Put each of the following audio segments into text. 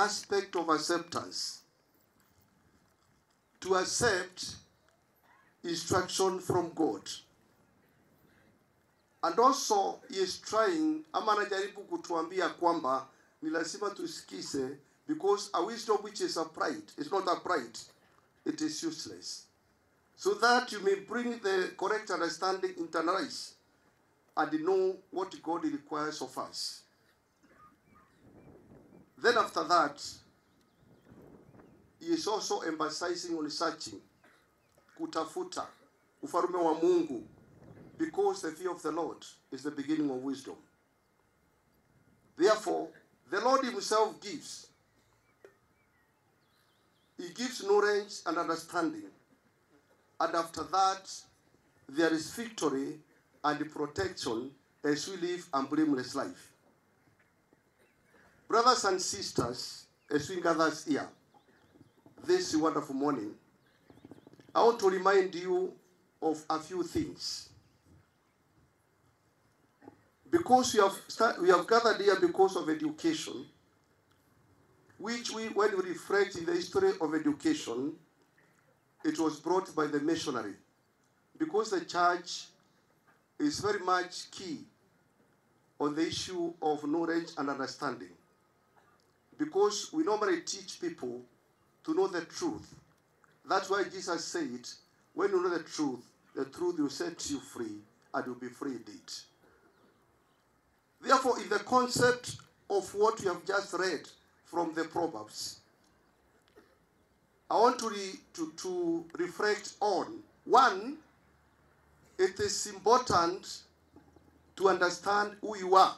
aspect of acceptance. To accept instruction from God. And also he is trying ama anajaribu kutuambia kwamba ni lazima because a wisdom which is a pride is not a pride it is useless so that you may bring the correct understanding internalize and know what God requires of us then after that he is also emphasizing on searching kutafuta ufalume wa Mungu because the fear of the Lord is the beginning of wisdom. Therefore, the Lord Himself gives. He gives knowledge and understanding. And after that, there is victory and protection as we live a blameless life. Brothers and sisters, as we gather here this wonderful morning, I want to remind you of a few things. Because we have we have gathered here because of education, which we when we reflect in the history of education, it was brought by the missionary, because the church is very much key on the issue of knowledge and understanding, because we normally teach people to know the truth. That's why Jesus said, "When you know the truth, the truth will set you free, and you'll be free indeed." Therefore, in the concept of what we have just read from the Proverbs, I want to, re, to, to reflect on one, it is important to understand who you are.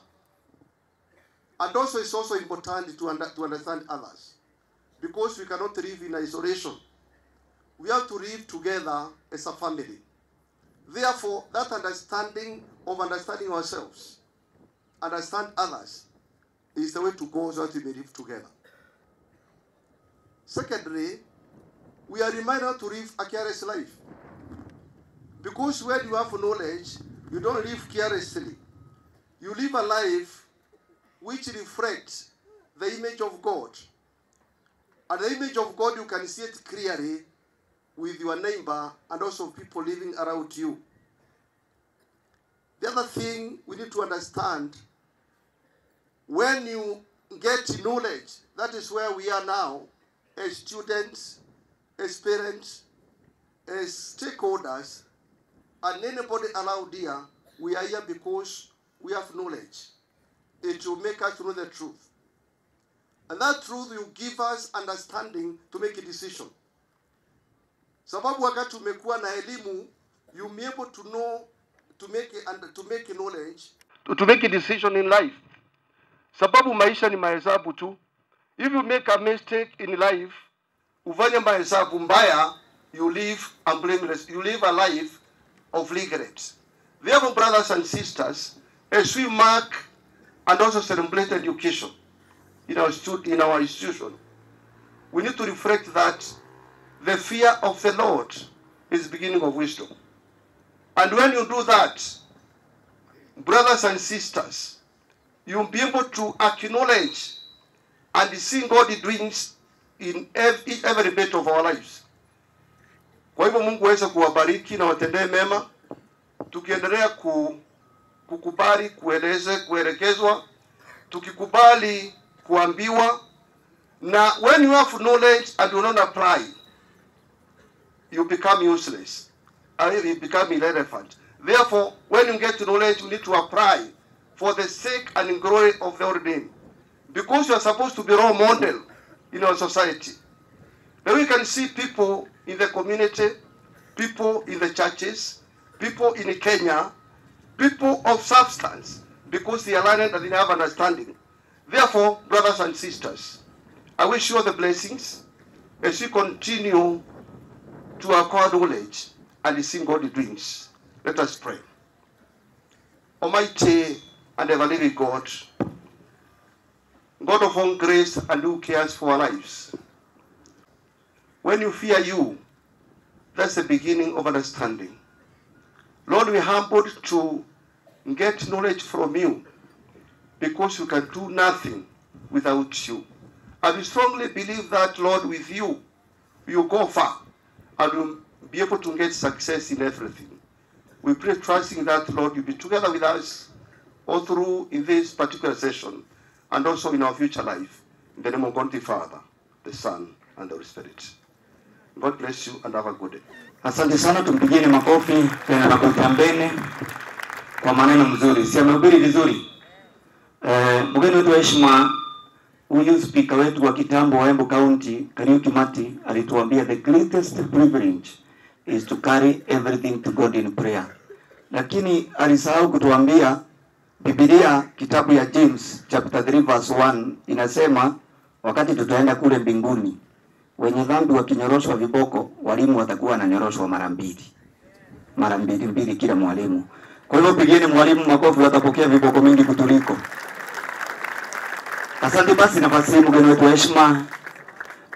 And also, it's also important to, under, to understand others. Because we cannot live in isolation. We have to live together as a family. Therefore, that understanding of understanding ourselves understand others is the way to go so that we may live together. Secondly, we are reminded to live a careless life. Because when you have knowledge, you don't live carelessly. You live a life which reflects the image of God. And the image of God, you can see it clearly with your neighbor and also people living around you. The other thing we need to understand when you get knowledge, that is where we are now as students, as parents, as stakeholders, and anybody allowed here, we are here because we have knowledge. It will make us know the truth. And that truth will give us understanding to make a decision. Sababu wakati umekuwa na elimu, you'll be able to know, to make, and to make knowledge, to, to make a decision in life. sababu maisha ni mahesabu tu if you make a mistake in life ufanye mahesabu mbaya you live a blameless you live a life of regrets. therefore brothers and sisters as we mark and also celebrate education in our, in our institution. We need to reflect that the fear of the lord is the beginning of wisdom. And when you do that brothers and sisters you'll be able to acknowledge and see God doing in every, bit of our lives. Kwa hivyo Mungu aweze kuwabariki na watendee mema, tukiendelea ku, kukubali kueleze kuelekezwa, tukikubali kuambiwa, na when you have knowledge and you don't apply, you become useless, you become irrelevant. Therefore, when you get knowledge, you need to apply for the sake and glory of the name. Because you are supposed to be role model in our society. Then we can see people in the community, people in the churches, people in Kenya, people of substance, because they are learned and they have understanding. Therefore, brothers and sisters, I wish you all the blessings as we continue to acquire knowledge and see God dreams. Let us pray. Almighty and ever living God, God of all grace and who cares for our lives. When you fear you, that's the beginning of understanding. Lord, we humbled to get knowledge from you because we can do nothing without you. And we strongly believe that, Lord, with you, you go far and you'll be able to get success in everything. We pray, trusting that, Lord, you'll be together with us all through in this particular session and also in our future life. In the name of God the Father, the Son, and the Holy Spirit. God bless you and have a good day. Asante sana, tumpigieni makofi tena na kutambene kwa maneno mzuri, si amehubiri vizuri. Eh, mgeni wetu wa heshima, huyu spika wetu wa kitambo wa Embu County Kariuki Mati alituambia the greatest privilege is to carry everything to God in prayer, lakini alisahau kutuambia Biblia kitabu ya James chapter 3 verse 1 inasema wakati tutaenda kule mbinguni wenye dhambi wakinyoroshwa viboko, walimu watakuwa wananyoroshwa mara mbili, mara mbili mbili kila mwalimu. Kwa hivyo pigeni mwalimu makofi, watapokea viboko mingi kutuliko. Asante. Basi nafasi hii, mgeni wetu heshima,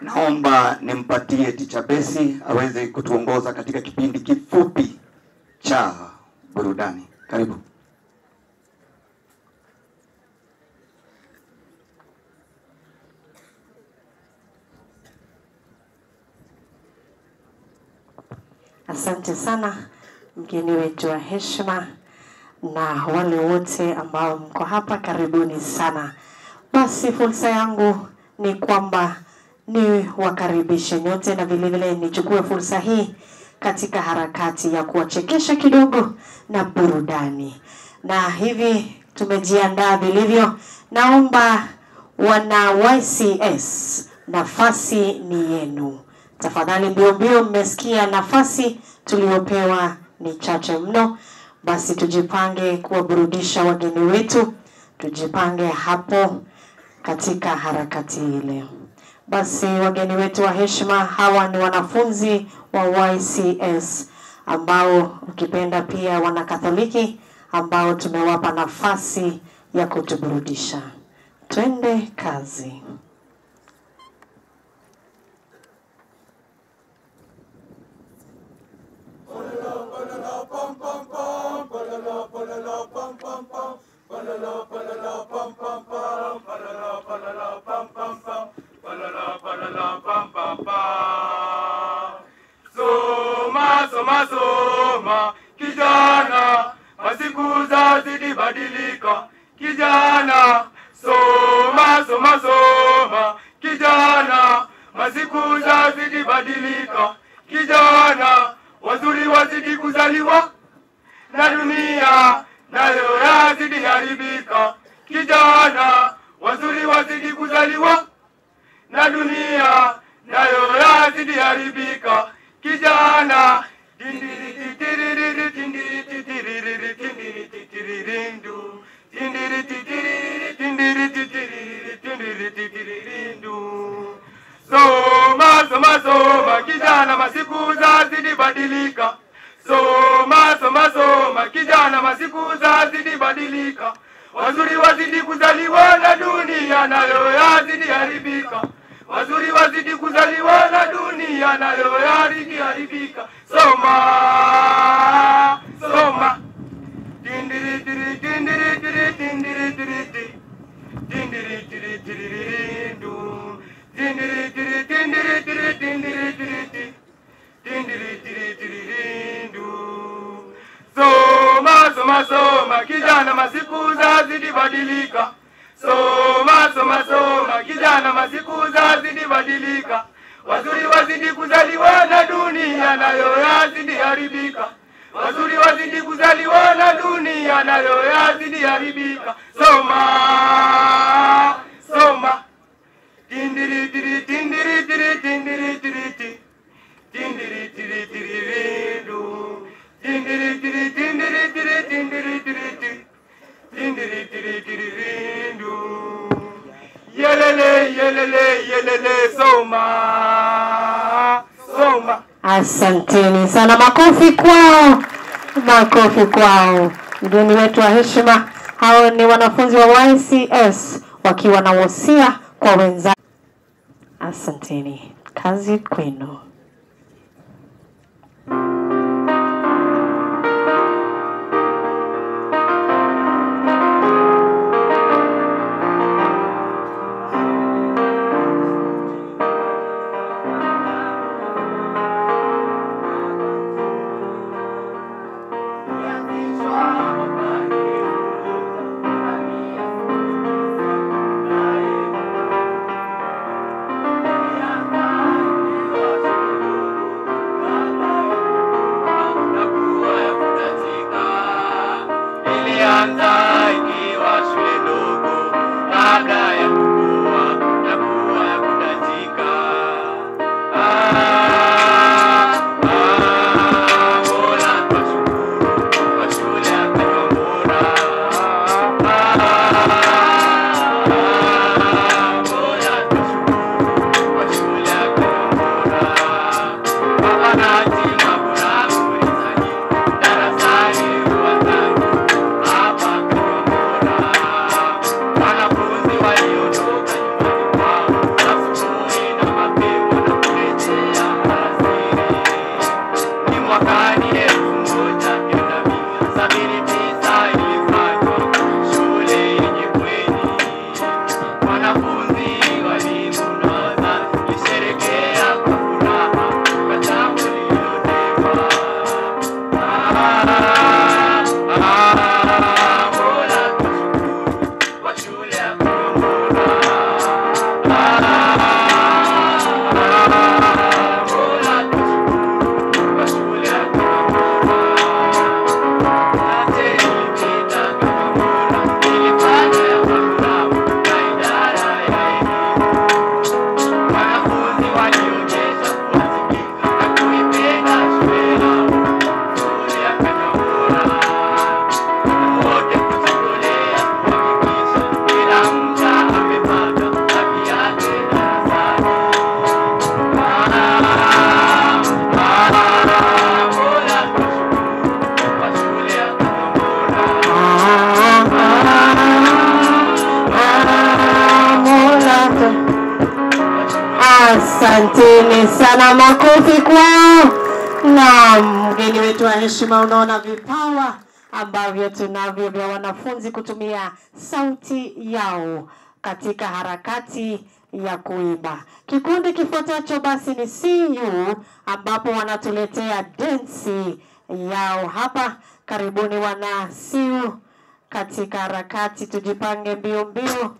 naomba nimpatie Ticha Besi aweze kutuongoza katika kipindi kifupi cha burudani. Karibu. Asante sana mgeni wetu wa heshima na wale wote ambao mko hapa, karibuni sana. Basi fursa yangu ni kwamba ni wakaribishe nyote na vilevile nichukue fursa hii katika harakati ya kuwachekesha kidogo na burudani, na hivi tumejiandaa vilivyo. Naomba wana YCS, nafasi ni yenu. Tafadhali mbio mbio, mmesikia nafasi tuliyopewa ni chache mno. Basi tujipange kuwaburudisha wageni wetu, tujipange hapo katika harakati ile. Basi wageni wetu wa heshima, hawa ni wanafunzi wa YCS ambao ukipenda pia wana Katoliki ambao tumewapa nafasi ya kutuburudisha. Twende kazi. pam pam pam palala palala pam pam soma soma soma. Kijana masiku zazidi badilika kijana soma soma soma. Kijana wazuri wazidi kuzaliwa na dunia nayo yazidi haribika. Kijana, wazuri wazidi kuzaliwa na dunia nayo yazidi haribika. Kijana, tindiri Soma, soma, soma, kijana, masiku zazidi badilika. Soma, soma, soma, kijana, masiku zazidi badilika. Wazuri wazidi kuzaliwa na dunia nayo yazidi haribika. Wazuri wazidi kuzaliwa na dunia nayo yazidi haribika. Soma, soma. Tindiri tindiri tindiri. Tindiri Soma, soma, soma, kijana, masiku zazidi badilika. Soma, soma, soma, kijana, masiku zazidi badilika. Wazuri wazidi kuzaliwa na dunia nayo yazidi haribika. Wazuri wazidi kuzaliwa na dunia nayo yazidi haribika. Soma, soma. Asanteni sana, makofi kwao, makofi kwao. Mgeni wetu wa heshima, hao ni wanafunzi wa YCS wakiwa na wosia kwa wenzao. Asanteni, kazi kwenu. na makofi kwao. Na mgeni wetu wa heshima, unaona vipawa ambavyo tunavyo vya wanafunzi kutumia sauti yao katika harakati ya kuimba. Kikundi kifuatacho basi ni CU ambapo wanatuletea densi yao hapa. Karibuni wana CU katika harakati, tujipange mbio mbio.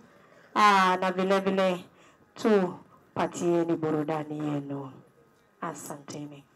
Aa, na vile vile tupatieni burudani yenu. as Santini.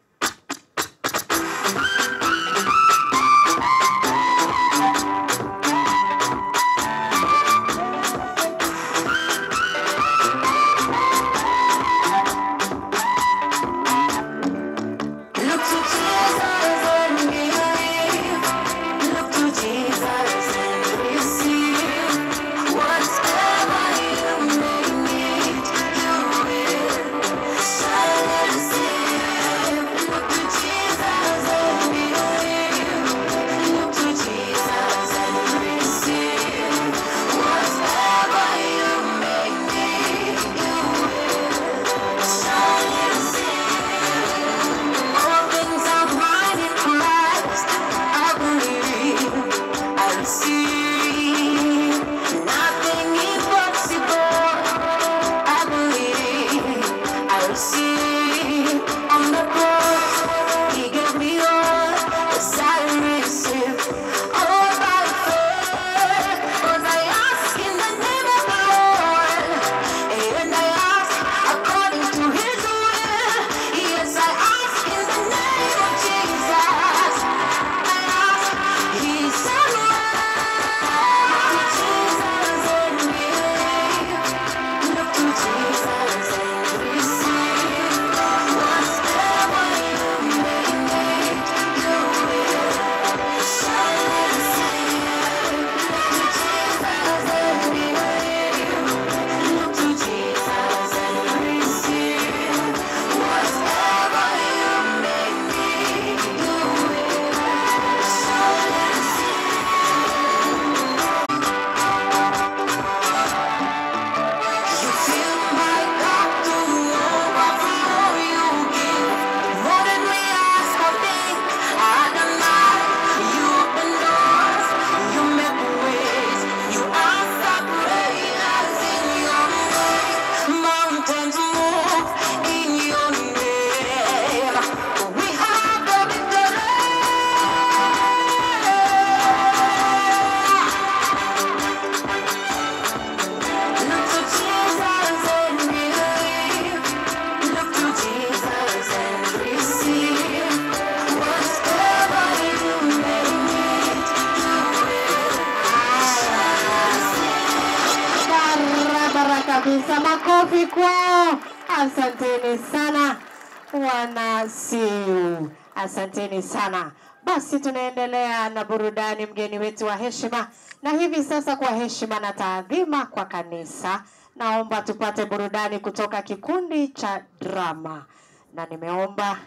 ni mgeni wetu wa heshima, na hivi sasa kwa heshima na taadhima kwa kanisa, naomba tupate burudani kutoka kikundi cha drama, na nimeomba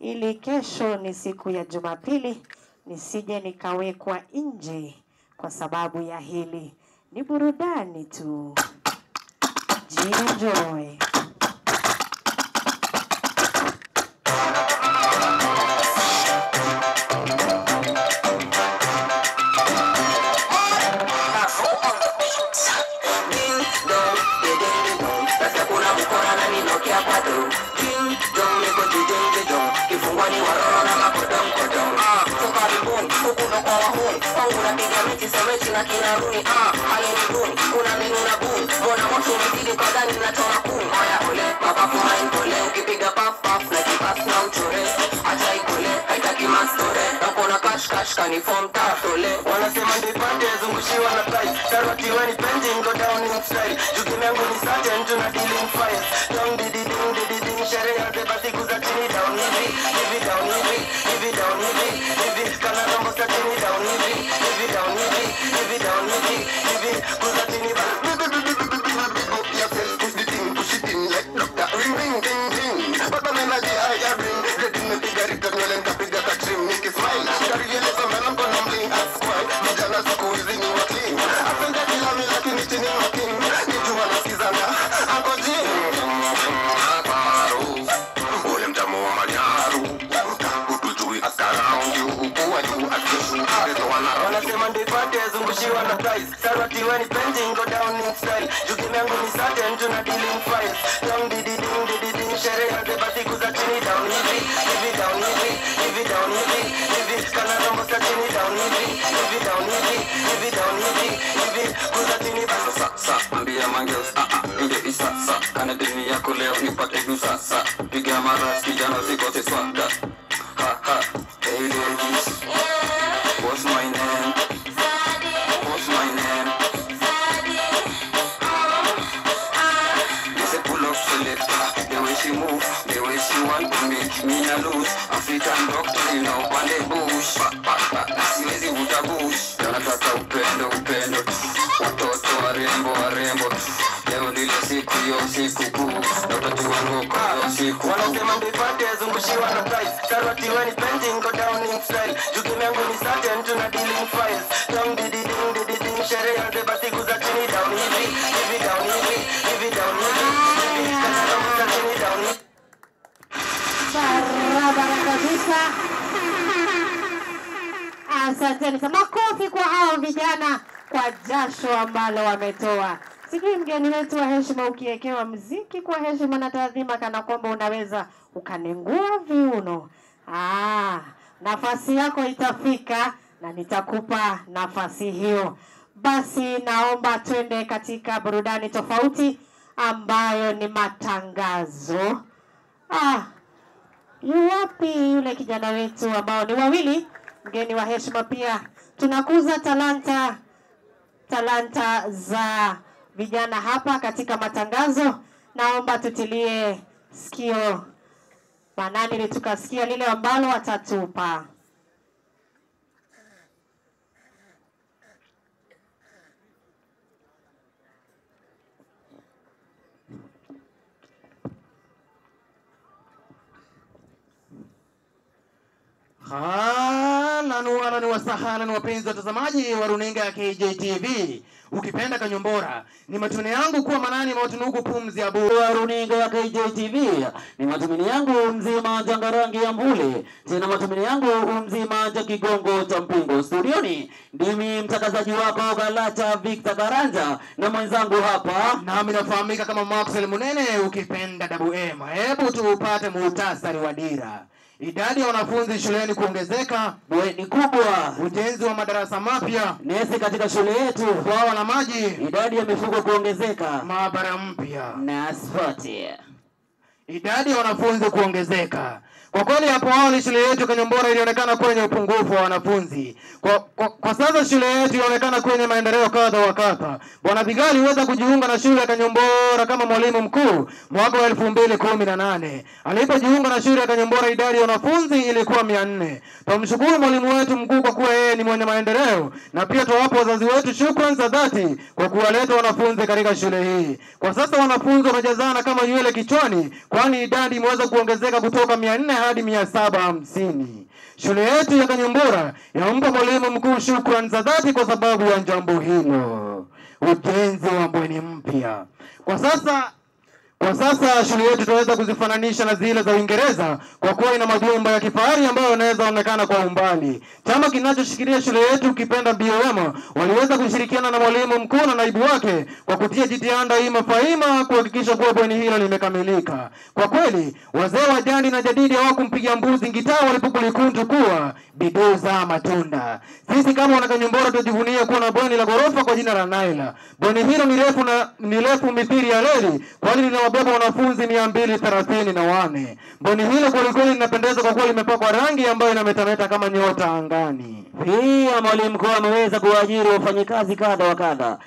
ili kesho ni siku ya Jumapili nisije nikawekwa nje kwa sababu ya hili. Ni burudani tu, jienjoy. Kwa wahuni kwangu napiga miti semeti na kinaruni ah hali ni duni kuna minu na buni mbona moto umezidi kwa ndani nachoma kuni haya ole mapafu maindole ukipiga paf na kipas na uchore acha ikole haitaki mastore na kuona kash kash kani form tatole wanasema ndipande zungushiwa na price tarwatiwe ni pending down in style jukimi yangu ni certain tuna dealing fire down didi ding didi ding sherehe zeba siku za chini down hivi hivi down hivi hivi kuza chini ba wanasema certain tuna dealing files down didi ding didi ding. Sherehe zeba siku za chini down hivi hivi down hivi hivi down hivi hivi kana rombo sa chini down hivi hivi down hivi hivi down hivi hivi kuza chini basi sa sa ambia mangeus ah ah inge isa sa kana dini yako leo nipate gusa sa piga maras kijana usikose swaga she want to make me a lose. African doctor you know pande bush na siwezi vuta bush nataka upendo upendo watoto warembo warembo leo ndilo siku yo siku kuu na utajua ngoko yo ah, siku kuu wanasema ndipate zungushiwa na price. Sarwatiwe ni pending go down in style. Jukimi yangu ni certain tuna dealing files. Down Asanteni sana, makofi kwa hao vijana kwa jasho ambalo wametoa. Sijui mgeni wetu wa heshima, ukiekewa mziki kwa heshima na taadhima, kana kwamba unaweza ukanengua viuno. Ah, nafasi yako itafika na nitakupa nafasi hiyo. Basi naomba twende katika burudani tofauti ambayo ni matangazo. Ah, yu wapi yule kijana wetu ambao ni wawili, mgeni wa heshima pia. Tunakuza talanta talanta za vijana hapa katika matangazo. Naomba tutilie sikio manani tukasikia lile ambalo watatupa. Halan walan wasahalan, wapenzi watazamaji wa runinga ya KJTV, ukipenda Kanyombora, ni matumaini yangu kuwa manani mawatunuku pumzi ya bure wa runinga ya KJTV. Ni matumini yangu mzima jangarangi ya Mbule, tena matumini yangu mzima cha kigongo cha mpingo. Studioni ndimi mtangazaji wako Galacha Victor Karanja na mwenzangu hapa nami nafahamika kama Maxwell Munene, ukipenda Dabu M. Hebu tuupate muhtasari wa dira. Idadi ya wanafunzi shuleni kuongezeka, bweni kubwa, ujenzi wa madarasa mapya, nesi katika shule yetu, bwawa la maji, idadi ya mifugo kuongezeka. Maabara mpya, na asfalti. idadi ya wanafunzi kuongezeka. Kwa kweli hapo awali shule yetu Kanyombora ilionekana kwenye upungufu wa wanafunzi. Kwa, kwa, kwa sasa shule yetu inaonekana kwenye maendeleo kadha wa kadha. Bwana Vigali aliweza kujiunga na shule ya Kanyombora kama mwalimu mkuu mwaka wa elfu mbili kumi na nane. Alipojiunga na shule ya Kanyombora idadi ya wanafunzi ilikuwa mia nne. Tumshukuru mwalimu wetu mkuu kwa kuwa yeye ni mwenye maendeleo, na pia tuwapo wazazi wetu shukrani za dhati kwa kuwaleta wanafunzi katika shule hii. Kwa sasa wanafunzi wamejazana kama nywele kichwani, kwani idadi imeweza kuongezeka kutoka mia nne hadi mia saba hamsini. Shule yetu ya kanyumbura yampa mwalimu mkuu shukrani za dhati kwa sababu ya jambo hilo, ujenzi wa bweni mpya. Kwa sasa Kwa sasa shule yetu tunaweza kuzifananisha na zile za Uingereza kwa kuwa ina majumba ya kifahari ambayo yanaweza onekana kwa umbali. Chama kinachoshikilia shule yetu kipenda BOM waliweza kushirikiana na mwalimu mkuu na naibu wake kwa kutia jitihada ima faima kuhakikisha kuwa bweni hilo limekamilika. Kwa kweli wazee wa jadi na jadidi hawakumpigia mbuzi ngitaa walipokulikuntu kuwa bidii za matunda. Sisi kama wanakanyumbora tujivunia kuwa na bweni la ghorofa kwa jina la Naila. Bweni hilo ni refu na ni refu mithili ya reli, kwani linawabeba wanafunzi mia mbili thelathini na wane. Bweni hilo kwelikweli linapendeza kwa kuwa limepakwa rangi ambayo inametameta kama nyota angani. Pia mwalimu mkuu ameweza kuwaajiri wafanyikazi kadha wa kadha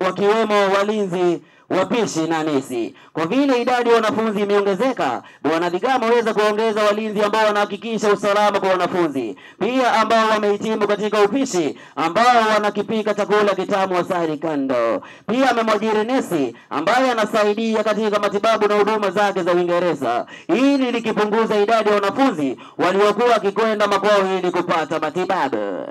wakiwemo walinzi wapishi na nesi. Kwa vile idadi ya wanafunzi imeongezeka, Bwana Digama ameweza kuongeza walinzi ambao wanahakikisha usalama kwa wanafunzi, pia ambao wamehitimu katika upishi, ambao wanakipika chakula kitamu asali kando. Pia amemwajiri nesi ambaye anasaidia katika matibabu na huduma zake za Uingereza, ili likipunguza idadi ya wanafunzi waliokuwa wakikwenda makwao ili kupata matibabu.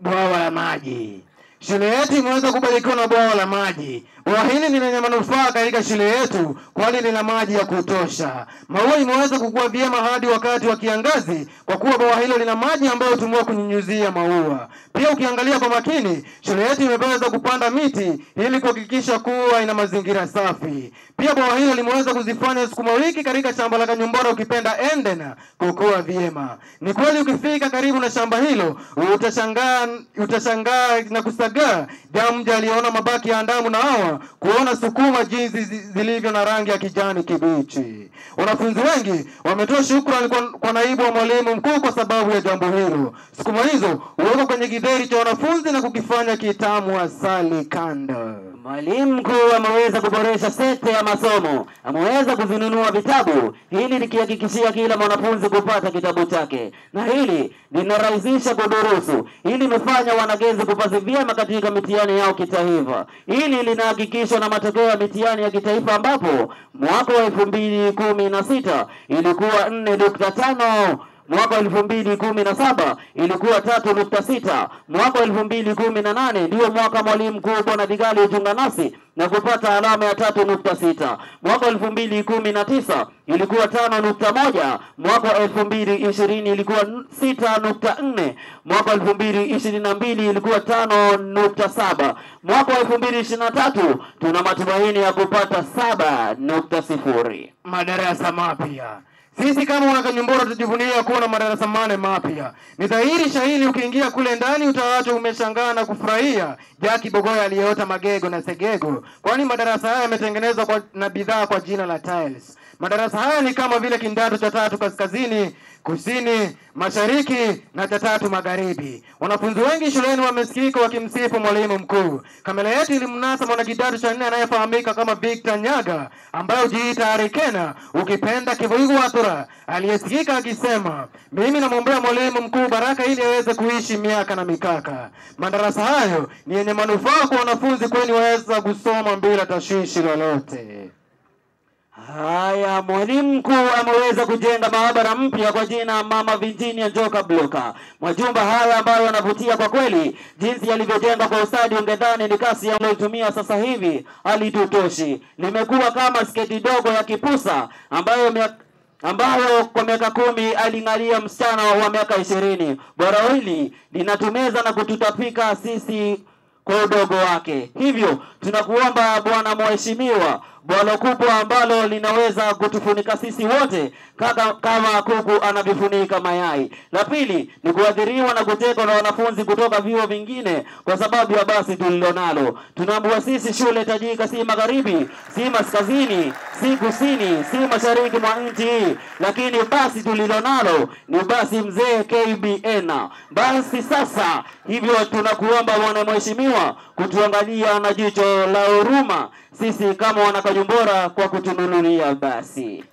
Bwawa la maji. Shule yetu imeweza kubarikiwa na bwawa la maji. Bwawa hili ni lenye manufaa katika shule yetu, kwani lina maji ya kutosha. Maua imeweza kukua vyema hadi wakati wa kiangazi, kwa kuwa bwawa hilo lina maji ambayo hutumiwa kunyunyuzia maua. Pia ukiangalia kwa makini, shule yetu imeweza kupanda miti ili kuhakikisha kuwa ina mazingira safi. Pia bwawa hilo limeweza kuzifanya sukuma wiki katika shamba la Kanyumbora, ukipenda Endena, kukua vyema. Ni kweli ukifika karibu na shamba hilo utashangaa utashangaa na kusagaa jamja aliona mabaki ya Adamu na Hawa kuona sukuma jinsi zilivyo na rangi ya kijani kibichi. Wanafunzi wengi wametoa shukrani kwa, kwa naibu wa mwalimu mkuu kwa sababu ya jambo hilo. Sukuma hizo huwekwa kwenye kidheri cha wanafunzi na kukifanya kitamu asali kando. Mwalimu mkuu ameweza kuboresha sekta ya masomo, ameweza kuvinunua vitabu, hili likihakikishia kila mwanafunzi kupata kitabu chake, na hili linarahisisha kudurusu. Hili limefanya wanagenzi kupasi vyema katika mitihani yao kitaifa. Hili linahakikishwa na matokeo ya mitihani ya kitaifa, ambapo mwaka wa elfu mbili kumi na sita ilikuwa nne nukta tano mwaka wa elfu mbili kumi na saba ilikuwa tatu nukta sita. Mwaka wa elfu mbili kumi na nane ndiyo mwaka mwalimu mkuu bwana Digali hujiunga nasi na kupata alama ya tatu nukta sita. Mwaka wa elfu mbili kumi na tisa ilikuwa tano nukta moja. Mwaka wa elfu mbili ishirini ilikuwa sita nukta nne. Mwaka wa elfu mbili ishirini na mbili ilikuwa tano nukta saba. Mwaka wa elfu mbili ishirini na tatu tuna matumaini ya kupata saba nukta sifuri. Madarasa mapya. Sisi kama wanakanyumbora tujivunia kuwa na madarasa mane mapya. Ni dhahiri shahiri, ukiingia kule ndani utawacha umeshangaa na kufurahia Jaki Bogoya aliyeota magego na segego, kwani madarasa haya yametengenezwa na bidhaa kwa jina la tiles. Madarasa haya ni kama vile kidato cha tatu kaskazini, kusini, mashariki na cha tatu magharibi. Wanafunzi wengi shuleni wamesikika wakimsifu mwalimu mkuu. Kamera yetu ilimnasa mwana kidato cha nne anayefahamika kama Victor Nyaga ambaye hujiita Arikena ukipenda Kivuigwatura, aliyesikika akisema, mimi namwombea mwalimu mkuu baraka ili aweze kuishi miaka na mikaka. Madarasa hayo ni yenye manufaa kwa wanafunzi, kwani waweza kusoma bila tashwishi lolote. Haya, mwalimu mkuu ameweza kujenga maabara mpya kwa jina Mama Virginia Njoka Bloka. Majumba haya ambayo yanavutia kwa kweli, jinsi yalivyojengwa kwa ustadi, ungedhani ni kasi yanayotumia sasa hivi alitutoshi. Limekuwa kama sketi dogo ya kipusa ambayo ambayo kwa miaka kumi aling'alia msichana wa miaka ishirini. Bora hili linatumeza na kututapika sisi kwa udogo wake. Hivyo tunakuomba Bwana Mheshimiwa, bwalo kubwa ambalo linaweza kutufunika sisi wote kaka, kama kuku anavyofunika mayai. La pili ni kuathiriwa na kutekwa na wanafunzi kutoka vyuo vingine kwa sababu ya basi tulilonalo. Tunaambua sisi shule tajika si magharibi, si maskazini, si kusini, si mashariki mwa nchi hii, lakini basi tulilonalo ni basi mzee KBN. Basi sasa hivyo tunakuomba mwana Mheshimiwa kutuangalia na jicho la huruma sisi kama wanakajumbora kwa kutununulia basi.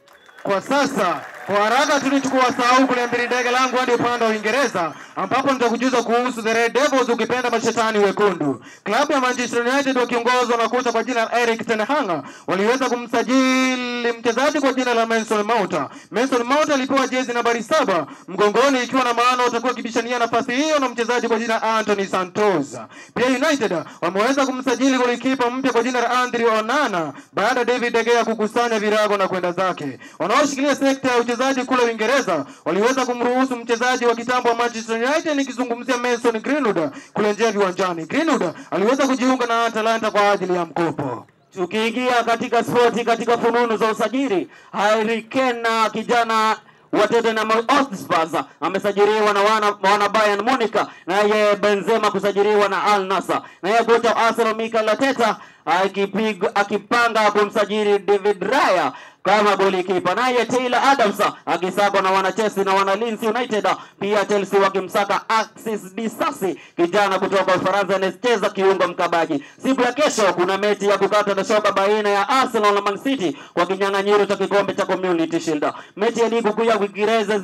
Kwa sasa Kwa haraka tulichukua sahau kuliambiri ndege langu hadi upande wa Uingereza ambapo nitakujuza kuhusu the Red Devils ukipenda mashetani wekundu. Klabu ya Manchester United wakiongozwa na kocha kwa jina la Erik ten Hag waliweza kumsajili mchezaji kwa jina la Mason Mount. Mason Mount alipewa jezi nambari saba mgongoni ikiwa na maana watakuwa kibishania nafasi hiyo na mchezaji kwa jina Anthony Santos. Pia United wameweza kumsajili golikipa mpya kwa jina la Andre Onana baada David De Gea kukusanya virago na kwenda zake. Wanaoshikilia sekta ya uchezaji kule Uingereza waliweza kumruhusu mchezaji wa kitambo wa Manchester United nikizungumzia Mason Greenwood kurejea viwanjani. Greenwood aliweza kujiunga na Atalanta kwa ajili ya mkopo. Tukiingia katika spoti, katika fununu za usajili, Harry Kane na kijana wa Tottenham Hotspur amesajiliwa na wana, wana Bayern Munich, naye Benzema kusajiliwa na Al Nassr, naye kocha wa Arsenal Mikel Arteta akipiga akipanga kumsajili David Raya kama golikipa, naye Taylor Adams akisakwa na wana Chelsea na wana Leeds United, pia Chelsea wakimsaka Alexis Disasi, kijana kutoka Ufaransa anayecheza kiungo mkabaji. Siku ya kesho kuna mechi ya kukata na shoka baina ya Arsenal na Man City kwa kinyang'anyiro cha kikombe cha Community Shield. Mechi ya ligi kuu ya Uingereza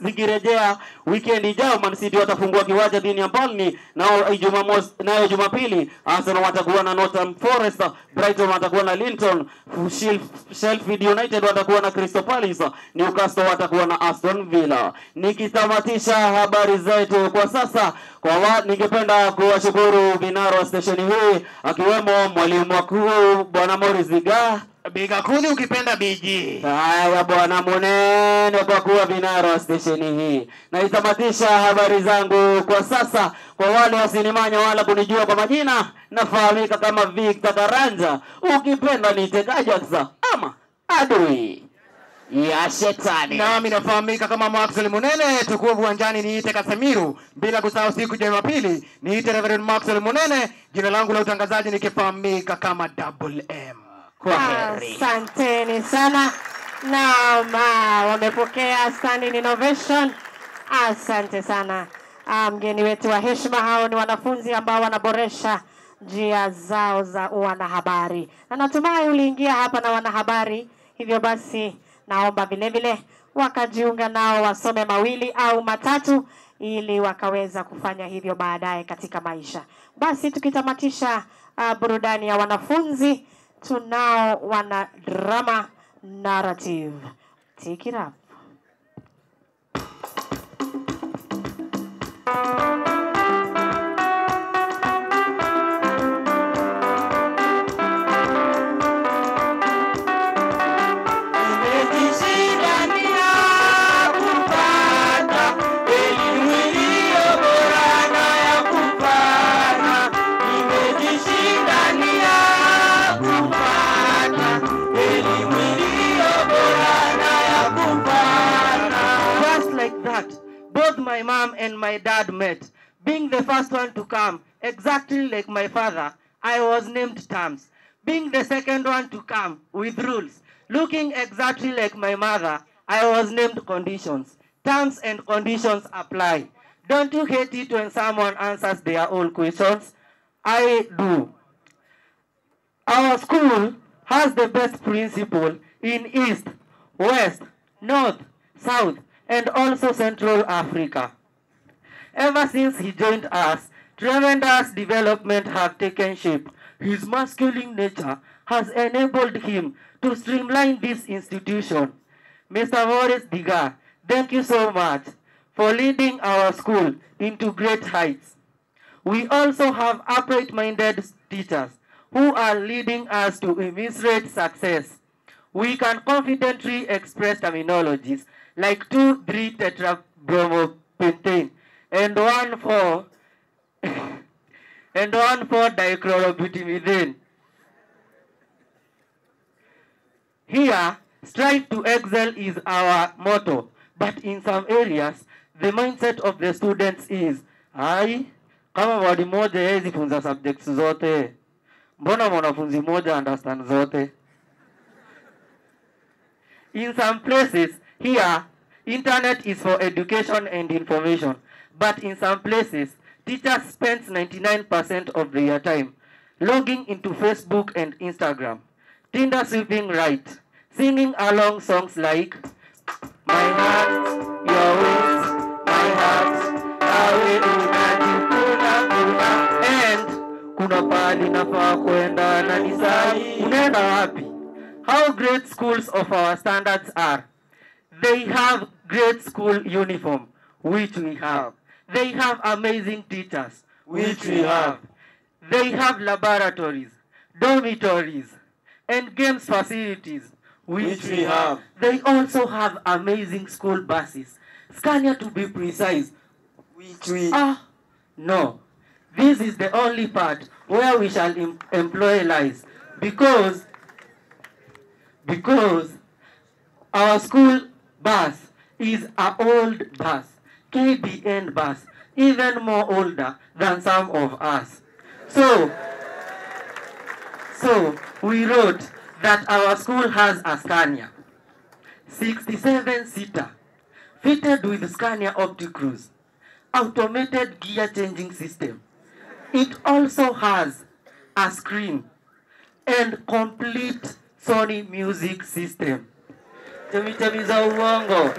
zikirejea weekend ijayo, Man City watafungua kiwanja dhidi ya Burnley, nao Jumamosi nayo Jumapili Arsenal watakuwa na Nottingham Forest, Brighton watakuwa na Linton, Sheffield Sheffield United watakuwa na Crystal Palace, Newcastle watakuwa na Aston Villa. Nikitamatisha habari zetu kwa sasa, kwa wa, ningependa kuwashukuru vinara wa stesheni hii akiwemo mwalimu wakuu bwana Morris Viga kuni ukipenda biji. Haya bwana Munene, kwa kuwa vinara wa stesheni hii. Naitamatisha habari zangu kwa sasa. Kwa wale wasinimanya wala kunijua kwa majina, nafahamika kama Victor Karanja, ukipenda niite sasa. ama adui ya shetani. Nami nafahamika kama Maxwell Munene, tukuwa uwanjani niite Kasemiru, bila kusahau siku ya Jumapili niite Reverend Maxwell Munene, jina langu la utangazaji nikifahamika kama Double M. Kwa heri. Asanteni sana na ma, wamepokea standing innovation. Asante sana Ah, mgeni wetu wa heshima. Hao ni wanafunzi ambao wanaboresha njia zao za wanahabari, na natumai uliingia hapa na wanahabari. Hivyo basi, naomba vile vile wakajiunga nao wasome mawili au matatu, ili wakaweza kufanya hivyo baadaye katika maisha. Basi tukitamatisha uh, burudani ya wanafunzi, tunao wana drama narrative. Take it up. And my dad met. Being the first one to come, exactly like my father, I was named Terms. Being the second one to come with rules, looking exactly like my mother, I was named Conditions. Terms and conditions apply. Don't you hate it when someone answers their own questions? I do. Our school has the best principal in East, West, North, South, and also Central Africa. Ever since he joined us, tremendous development have taken shape. His masculine nature has enabled him to streamline this institution. Mr. Morris Diga, thank you so much for leading our school into great heights. We also have upright-minded teachers who are leading us to immeasurate success. We can confidently express terminologies like 2,3 tetrabromopentane and 1,4 and 1,4 dichlorobutamine. Here, strive to excel is our motto, but in some areas, the mindset of the students is, ai, kama mwalimu mmoja hawezi funza subjects zote, mbona mwanafunzi mmoja understand zote? In some places, here, internet is for education and information, but in some places, teachers spend 99% of their time logging into Facebook and Instagram, Tinder sweeping right, singing along songs like my heart, your ways, my heart, and kuna nafaa kwenda na ni sahi. Unaenda wapi? How great schools of our standards are. They have great school uniform, which we have. They have amazing teachers, which we have. They have laboratories, dormitories, and games facilities, which, we have. They also have amazing school buses. Scania to be precise, which we ah no. This is the only part where we shall em- employ lies because because our school bus is a old bus, KBN bus, even more older than some of us. So, so we wrote that our school has a Scania, 67 seater, fitted with Scania OptiCruise, automated gear changing system. It also has a screen and complete Sony music system. Za uongo,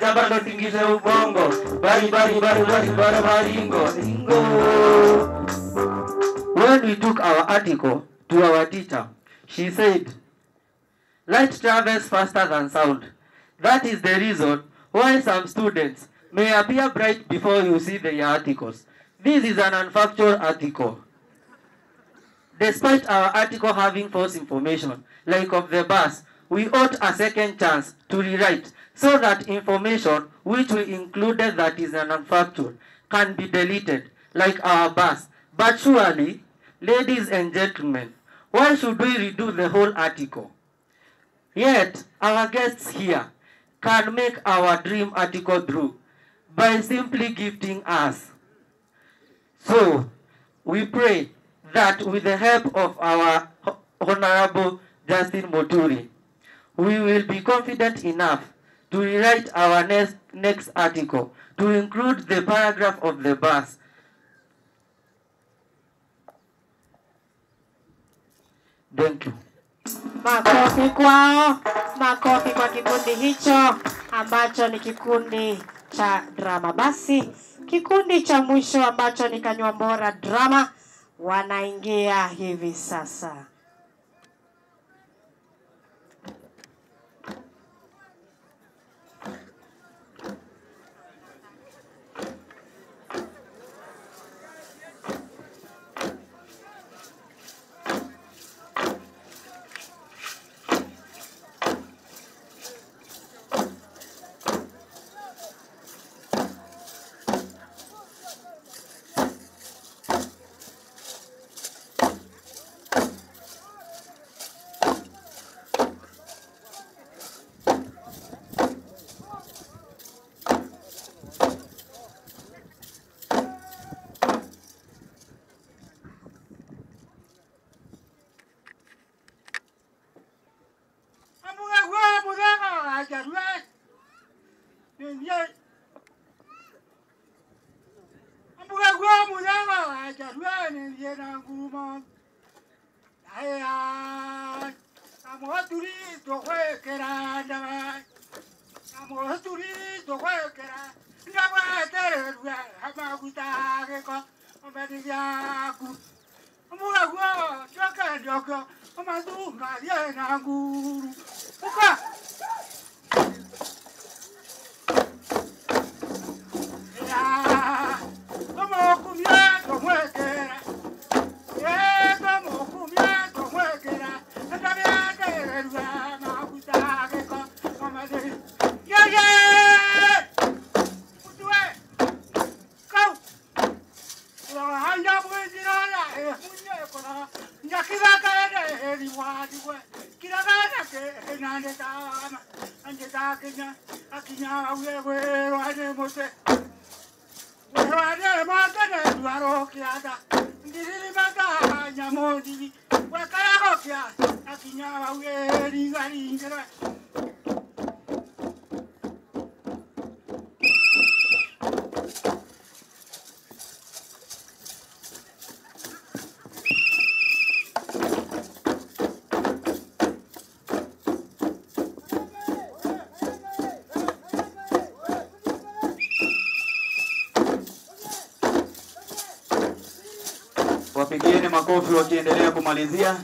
za ndo tingishe ubongo, bari bari bari bari ingo. When we took our article to our teacher, she said, light travels faster than sound. That is the reason why some students may appear bright before you see their articles. This is an unfactual article. Despite our article having false information, like of the bus, we ought a second chance to rewrite so that information which we included that is an unfactual can be deleted, like our bus. But surely, ladies and gentlemen, why should we redo the whole article? Yet, our guests here can make our dream article through by simply gifting us. So, we pray that with the help of our Honorable Justin Muturi, we will be confident enough to rewrite our next, next article to include the paragraph of the bus. Thank you. Makofi kwao, makofi kwa kikundi hicho ambacho ni kikundi cha drama. Basi kikundi cha mwisho ambacho ni Kanywambora drama wanaingia hivi sasa. alegria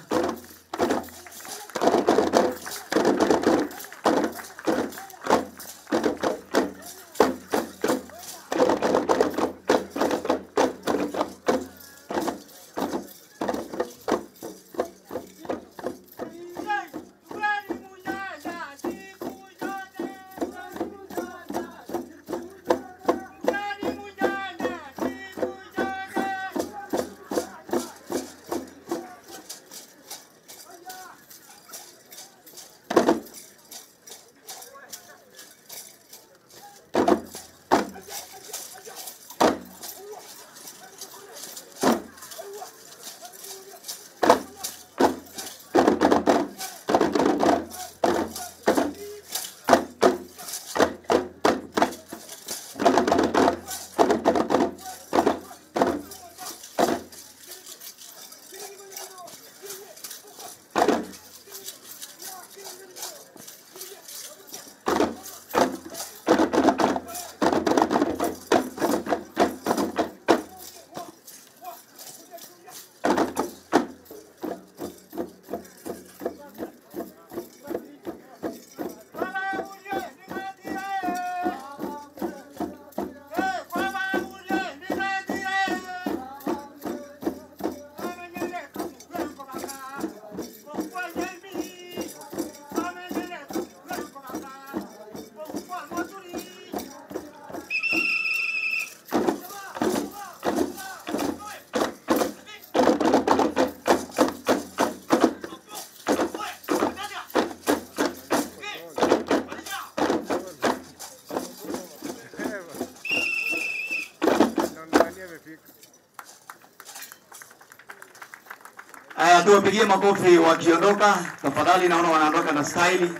Tuwapigie makofi wakiondoka tafadhali. Naona wanaondoka na staili.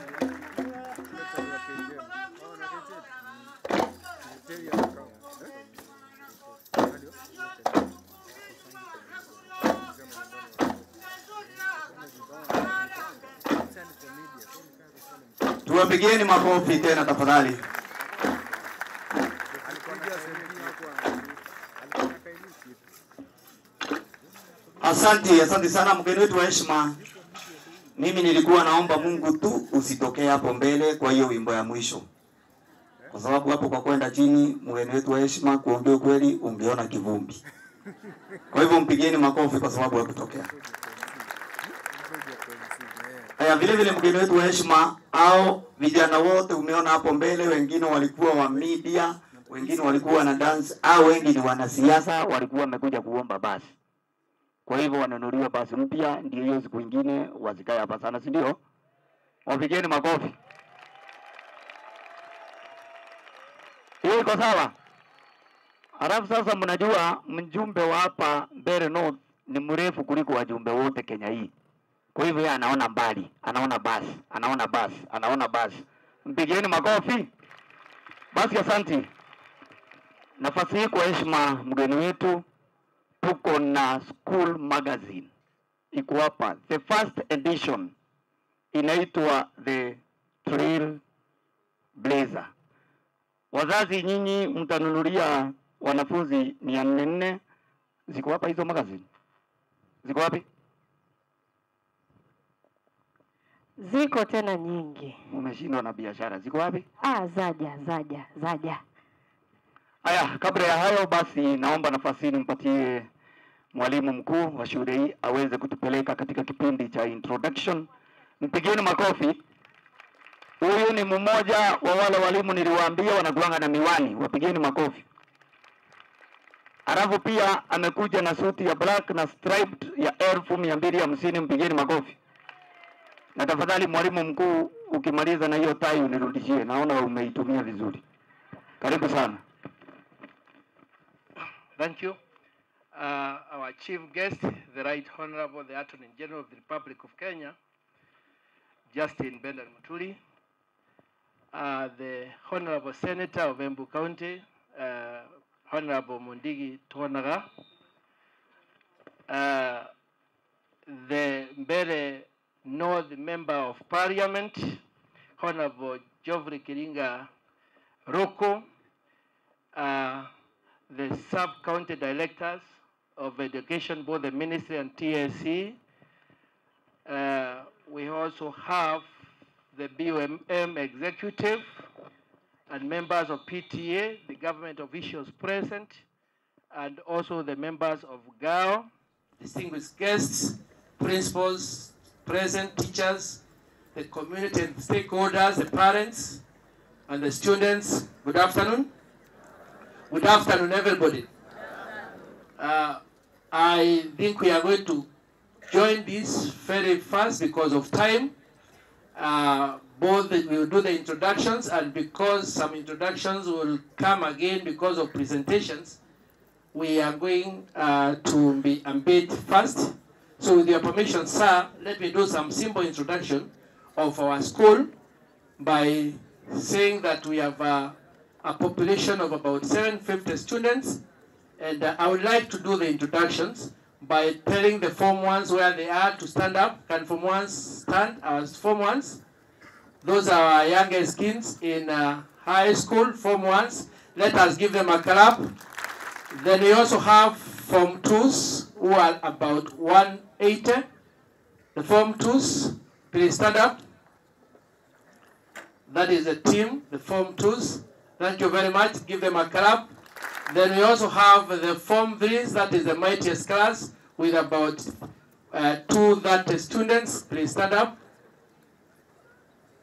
Tuwapigieni makofi tena tafadhali. Asante, asante sana mgeni wetu wa heshima. Mimi nilikuwa naomba Mungu tu usitokee hapo mbele kwa hiyo wimbo ya mwisho, kwa sababu hapo kwa kwenda chini, mgeni wetu wa heshima, kuongea kweli, ungeona kivumbi. Kwa hivyo mpigieni makofi kwa sababu ya kutokea. Haya, vile vile mgeni wetu wa heshima, au vijana wote umeona hapo mbele, wengine walikuwa wa media, wengine walikuwa na dance, au wengi ni wanasiasa, walikuwa wamekuja kuomba basi. Hivyo wanunuliwe basi mpya, ndio hiyo siku ingine wasikae hapa sana, si ndio? Wapigeni makofi. Hiyo iko sawa. Halafu sasa, mnajua mjumbe wa hapa Mbeere North ni mrefu kuliko wajumbe wote Kenya hii. Kwa hivyo yeye anaona mbali, anaona basi, anaona basi, anaona basi. Mpigieni makofi. Basi asante. Nafasi hii kwa heshima mgeni wetu tuko na school magazine iko hapa, the first edition inaitwa the Trail Blazer. Wazazi nyinyi mtanunulia wanafunzi mia nne nne. Ziko hapa hizo magazine, ziko wapi? Ziko tena nyingi. Umeshindwa na biashara, ziko wapi? Ah, zaja zaja zaja. Haya, kabla ya hayo basi, naomba nafasi hii nimpatie mwalimu mkuu wa shule hii aweze kutupeleka katika kipindi cha introduction. Mpigieni makofi. Huyu ni mmoja wa wale walimu niliwaambia wanakuanga na miwani, wapigieni makofi. Alafu pia amekuja na suti ya black na striped ya elfu mia mbili hamsini, mpigeni makofi. Na tafadhali mwalimu mkuu, ukimaliza na hiyo tai unirudishie, naona umeitumia vizuri. Karibu sana. Thank you. Uh, our chief guest, the Right Honorable, the Attorney General of the Republic of Kenya, Justin Bernard Muturi, uh, the Honorable Senator of Embu County, uh, Honorable Mundigi Tonaga, uh, the Mbeere North Member of Parliament, Honorable Geoffrey Kiringa Ruku, uh, the sub-county directors of Education, both the ministry and TSC. Uh, we also have the BOM executive and members of PTA, the government officials present, and also the members of GAO, distinguished guests, principals, present teachers, the community and stakeholders, the parents, and the students. Good afternoon. Good afternoon, everybody. Uh, I think we are going to join this very fast because of time. Uh, both we will do the introductions and because some introductions will come again because of presentations, we are going uh, to be a bit fast. So with your permission, sir, let me do some simple introduction of our school by saying that we have uh, a population of about 750 students and uh, I would like to do the introductions by telling the Form 1s where they are to stand up. Can Form 1s stand as Form 1s? Those are our youngest kids in uh, high school, Form 1s. Let us give them a clap. Then we also have Form 2s who are about 180. The Form 2s, please stand up. That is the team, the Form 2s. Thank you very much. Give them a clap. Then we also have the Form 3s, that is the mightiest class, with about uh, 230 students. Please stand up.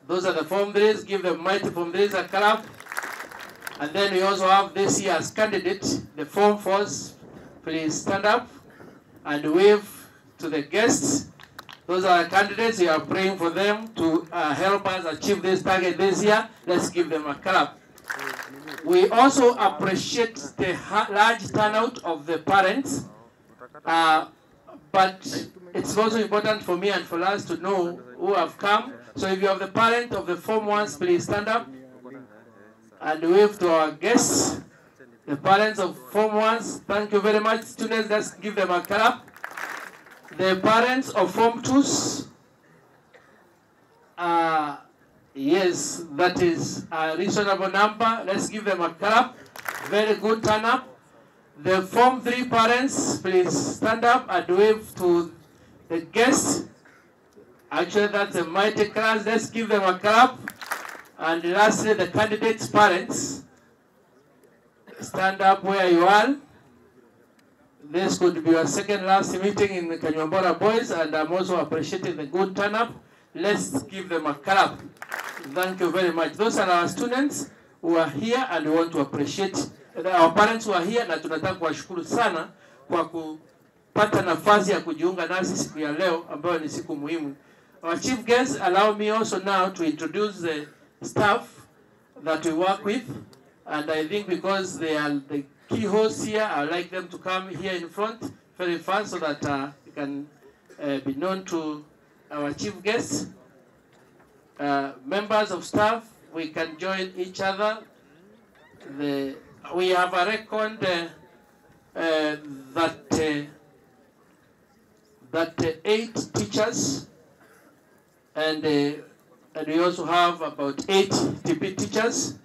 Those are the Form 3s. Give the mighty Form 3s a clap. And then we also have this year's candidate, the Form 4s. Please stand up and wave to the guests. Those are the candidates. We are praying for them to uh, help us achieve this target this year. Let's give them a clap. We also appreciate the large turnout of the parents, uh, but it's also important for me and for us to know who have come. So if you have the parent of the Form 1s, please stand up and wave to our guests. The parents of Form 1s, thank you very much. Students, let's give them a clap. The parents of Form 2s, uh, yes, that is a reasonable number. Let's give them a clap. Very good turn up. The Form 3 parents, please stand up and wave to the guests. Actually, that's a mighty class. Let's give them a clap. And lastly, the candidates' parents, stand up where you are. This could be our second last meeting in the Kanyuambora Boys, and I'm also appreciating the good turn up. Let's give them a clap. Thank you very much. Those are our students who are here and we want to appreciate our parents who are here, na tunataka kuwashukuru sana kwa kupata nafasi ya kujiunga nasi siku ya leo ambayo ni siku muhimu. Our chief guests, allow me also now to introduce the staff that we work with. And I think because they are the key hosts here, I'd like them to come here in front very fast so that uh, we can uh, be known to our chief guests. Uh, members of staff, we can join each other. The, we have a record uh, uh, that uh, that eight teachers and uh, and we also have about eight TP teachers.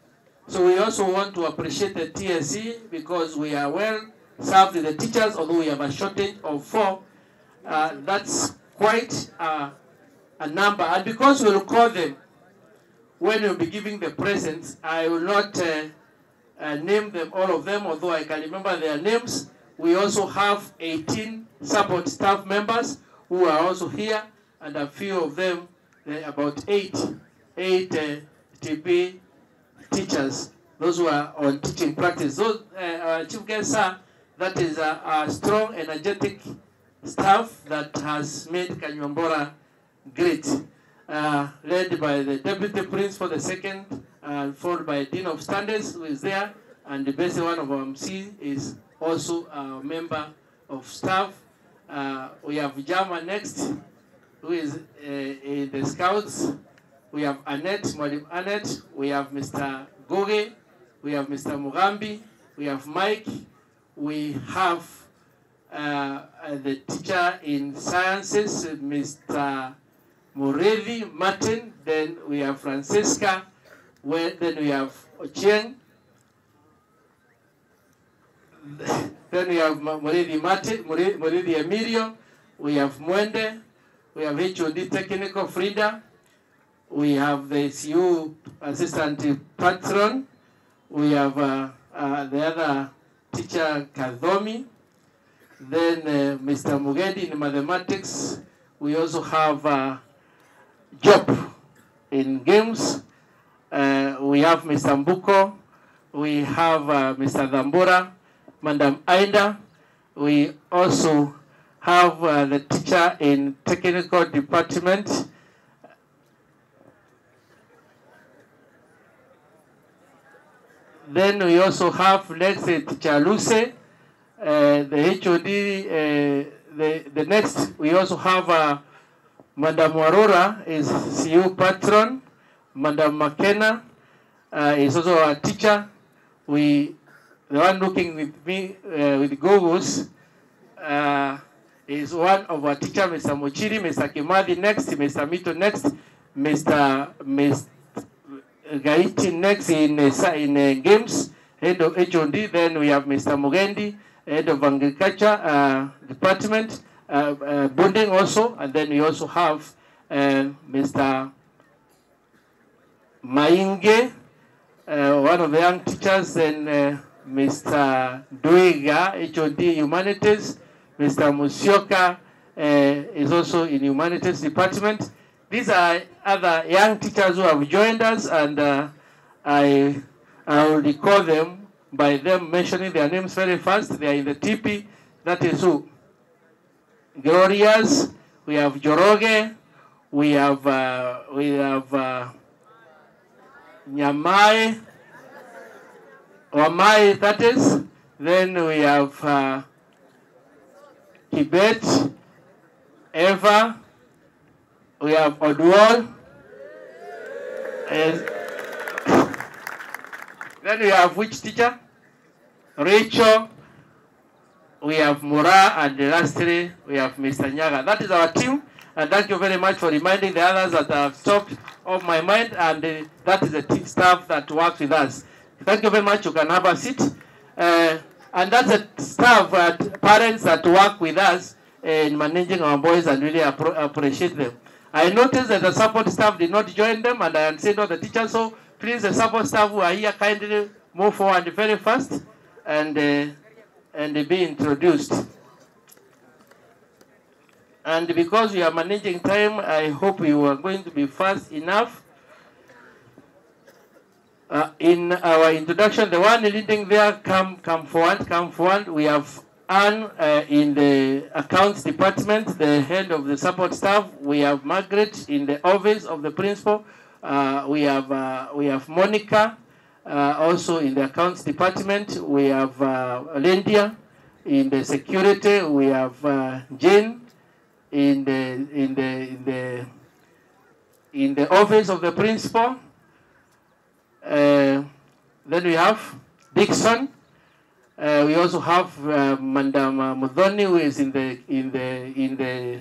So we also want to appreciate the TSC because we are well served with the teachers, although we have a shortage of four. Uh, that's quite a, a number. And because we'll call them when we'll be giving the presents, I will not uh, uh, name them, all of them, although I can remember their names. We also have 18 support staff members who are also here, and a few of them, uh, about eight, eight uh, TP teachers, those who are on teaching practice. Those, uh, chief guests are, that is a, a strong, energetic staff that has made Kanyuambora great, uh, led by the deputy prince for the second, uh, followed by dean of standards who is there, and the best one of our MC is also a member of staff. Uh, we have Jama next, who is uh, in the scouts. We have Annette, Mwalimu Annette. We have Mr. Goge. We have Mr. Mugambi. We have Mike. We have the teacher in sciences, Mr. Murevi Martin. Then we have Francesca, then we have Ochieng. then we have Ma- Martin, Murithi Emilio, we have Mwende, we have HOD Technical Frida, we have the CU Assistant Patron, we have uh, uh, the other teacher Kadhomi, then uh, Mr. Mugedi in mathematics, we also have uh, Job in games, uh, we have Mr. Mbuko, we have uh, Mr. Dhambura, Madam Aida. We also have uh, the teacher in technical department. Then we also have next teacher Luce, uh, the HOD. Uh, the, the next we also have uh, Madam Warora is CU patron. Madam McKenna uh, is also a teacher. We, the one looking with me uh, with goggles, uh, is one of our teacher, Mr. Mochiri, Mr. Kimadi next, Mr. Mito next, Mr. Mr. Gaiti next in in games, head of HOD. Then we have Mr. Mugendi, head of agriculture uh, department, uh, uh, bonding also, and then we also have Mr. Mainge, one of the young teachers, and Mr. Duiga, HOD Humanities, Mr. Musioka uh, is also in Humanities Department. These are other young teachers who have joined us, and uh, I, I will recall them by them mentioning their names very fast. They are in the TP. That is who? Glorious. We have Joroge. We have uh, we have uh, Nyamai, Wamai, that is. Then we have uh, Eva, we have Odwal, and then we have which teacher? Rachel, we have Mura, and lastly, we have Mr. Nyaga. That is our team, and thank you very much for reminding the others that I have stopped off my mind, and uh, that is the team staff that works with us. Thank you very much. You can have a seat. Uh, and that's the staff, uh, parents that work with us in managing our boys and really appreciate them. I noticed that the support staff did not join them, and I had said all the teachers, so please, the support staff who are here, kindly move forward very fast and, uh, and be introduced. And because we are managing time, I hope you are going to be fast enough. Uh, in our introduction, the one leading there, come, come forward, come forward. We have Anne uh, in the accounts department, the head of the support staff. We have Margaret in the office of the principal. Uh, we have uh, we have Monica uh, also in the accounts department. We have uh, Lindia in the security. We have uh, Jane in the in the in the in the office of the principal. Uh, then we have Dixon. We also have Madam Mudhoni, who is in the in the in the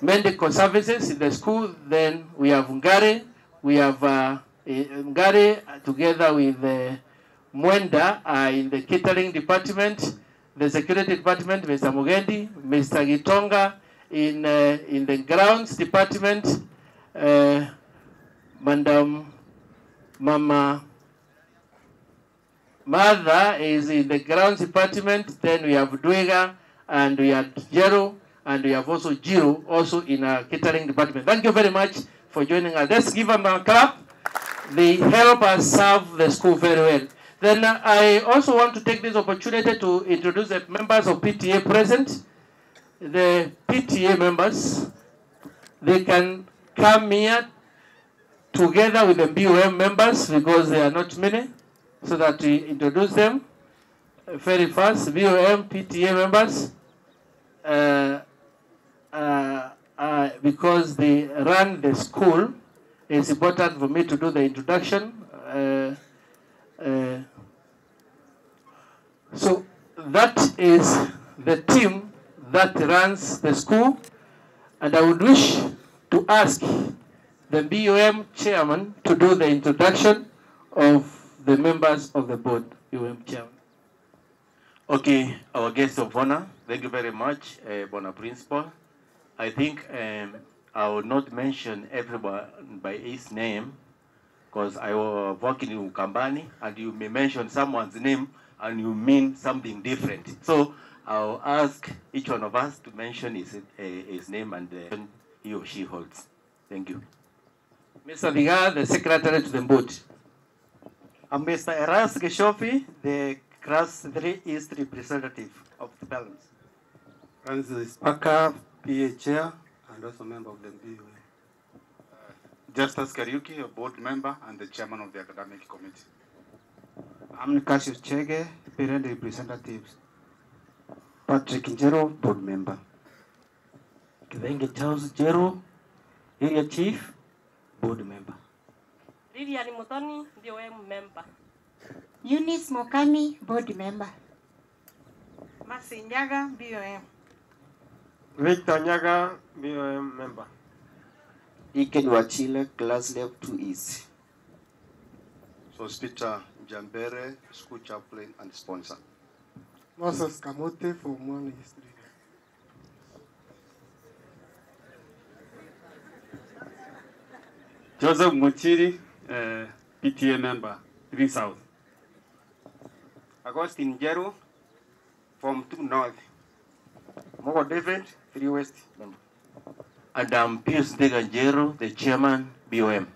medical services in the school. Then we have Ngare. We have uh, eh, Ngare together with uh, Mwenda uh, in the catering department, the security department, Mr. Mugendi, Mr. Gitonga in uh, in the grounds department, uh, Madam Mama Mother is in the grounds department. Then we have Dwega and we have Jero and we have also Jiro also in our catering department. Thank you very much for joining us. Let's give them a clap. They help us serve the school very well. Then uh, I also want to take this opportunity to introduce the members of PTA present. The PTA members, they can come here together with the BOM members because they are not many, so that we introduce them very fast. BOM, PTA members, uh, uh, uh, because they run the school, it's important for me to do the introduction. Uh, uh, so that is the team that runs the school, and I would wish to ask the BOM chairman to do the introduction of the members of the board, BOM chairman. Okay, our guest of honor, thank you very much, uh, Bona Principal. I think um, I will not mention everyone by his name because I was working in Ukambani and you may mention someone's name and you mean something different. So I'll ask each one of us to mention his, uh, his name and uh, he or she holds. Thank you. Mr. Vigar, the secretary to the board. I'm Mr. Eras Geshofi, the class 3 East representative of the balance. Francis Parker, PA Chair, and also member of the MBUA. Uh, Justice Kariuki, a board member and the chairman of the academic committee. I'm Cassius Chege, parent representative. Patrick Njero, board member. Kivenge Charles Jero, area chief, board member. Vivian Muthoni, BOM member. Eunice Mokami, board member. Masinyaga, Nyaga, BOM. Victor Nyaga, BOM member. Deacon Wachile, class left to east. Sospita Jambere, school chaplain and sponsor. Moses Kamote for morning history. Joseph Muchiri, uh, PTA member, 3 South. Augustine Jeru from 2 North. Mogo David, 3 West. Adam Pius Deganjero, the chairman, BOM.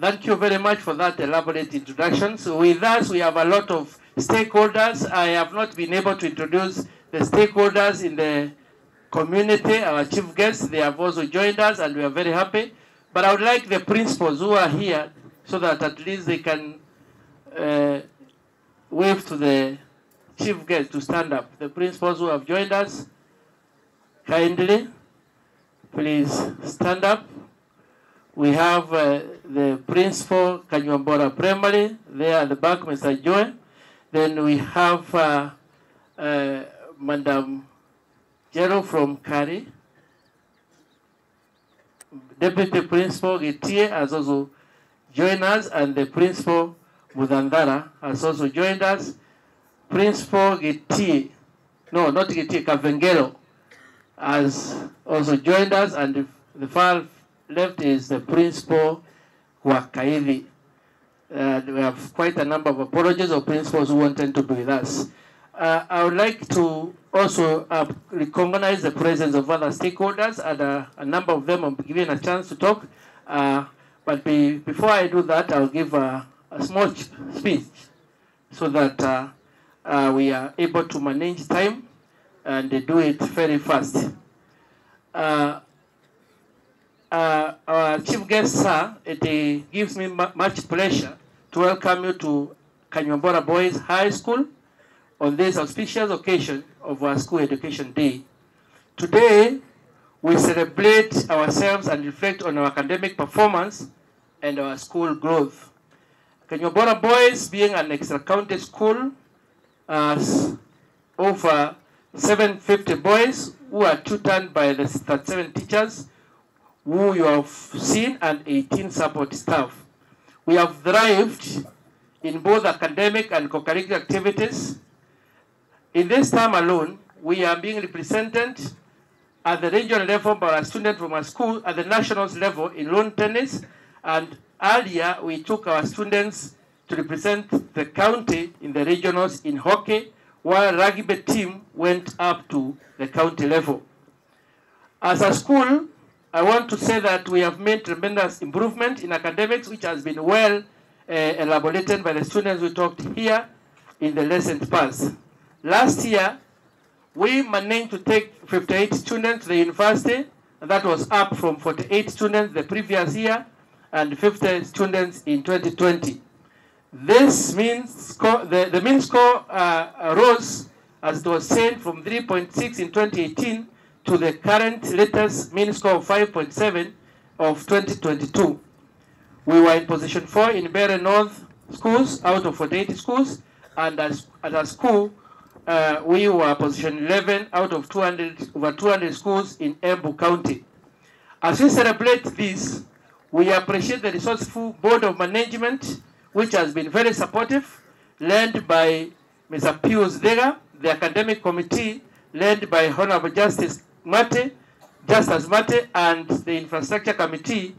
Thank you very much for that elaborate introduction. So with us, we have a lot of stakeholders. I have not been able to introduce the stakeholders in the community, our chief guests. They have also joined us and we are very happy. But I would like the principals who are here so that at least they can uh, wave to the chief guest to stand up. The principals who have joined us, kindly, please stand up. We have uh, the principal Kanyuambora Primary there at the back, Mr. Joy. Then we have uh, uh, Madam Jero from Kari. Deputy Principal Gitie has also joined us, and the Principal Mudandara has also joined us. Principal Giti, no, not Giti, Kavengelo has also joined us, and the, the far left is the Principal Wakaili. Uh, we have quite a number of apologies of principals who wanted to be with us. Uh, I would like to also uh, recognize the presence of other stakeholders, and uh, a number of them I'm given a chance to talk. Uh, but be, before I do that, I'll give a small speech so that uh, uh, we are able to manage time and do it very fast. Uh, uh, our chief guest, sir, it uh, gives me much pleasure to welcome you to Kanyuambora Boys High School on this auspicious occasion of our School Education Day. Today, we celebrate ourselves and reflect on our academic performance and our school growth. Kanyuambora Boys, being an extra-county school, uh, has over 750 boys who are tutored by the 37 teachers who you have seen and 18 support staff. We have thrived in both academic and co-curricular activities. In this time alone, we are being represented at the regional level by our students from our school at the national level in lawn tennis. And earlier, we took our students to represent the county in the regionals in hockey, while rugby team went up to the county level. As a school, I want to say that we have made tremendous improvement in academics, which has been well uh, elaborated by the students who talked here in the recent past. Last year, we managed to take 58 students to the university, and that was up from 48 students the previous year and 50 students in 2020. This means score, the, the mean score uh, rose, as it was said, from 3.6 in 2018 to the current latest mean score of 5.7 of 2022. We were in position 4 in Mbeere North schools out of 48 schools, and as, at a school, uh, we were position 11 out of 200, over 200 schools in Embu County. As we celebrate this, We appreciate the resourceful board of management, which has been very supportive, led by Mr. Pius Dega, the academic committee, led by Honorable Justice Mate, Justice Mate, and the infrastructure committee,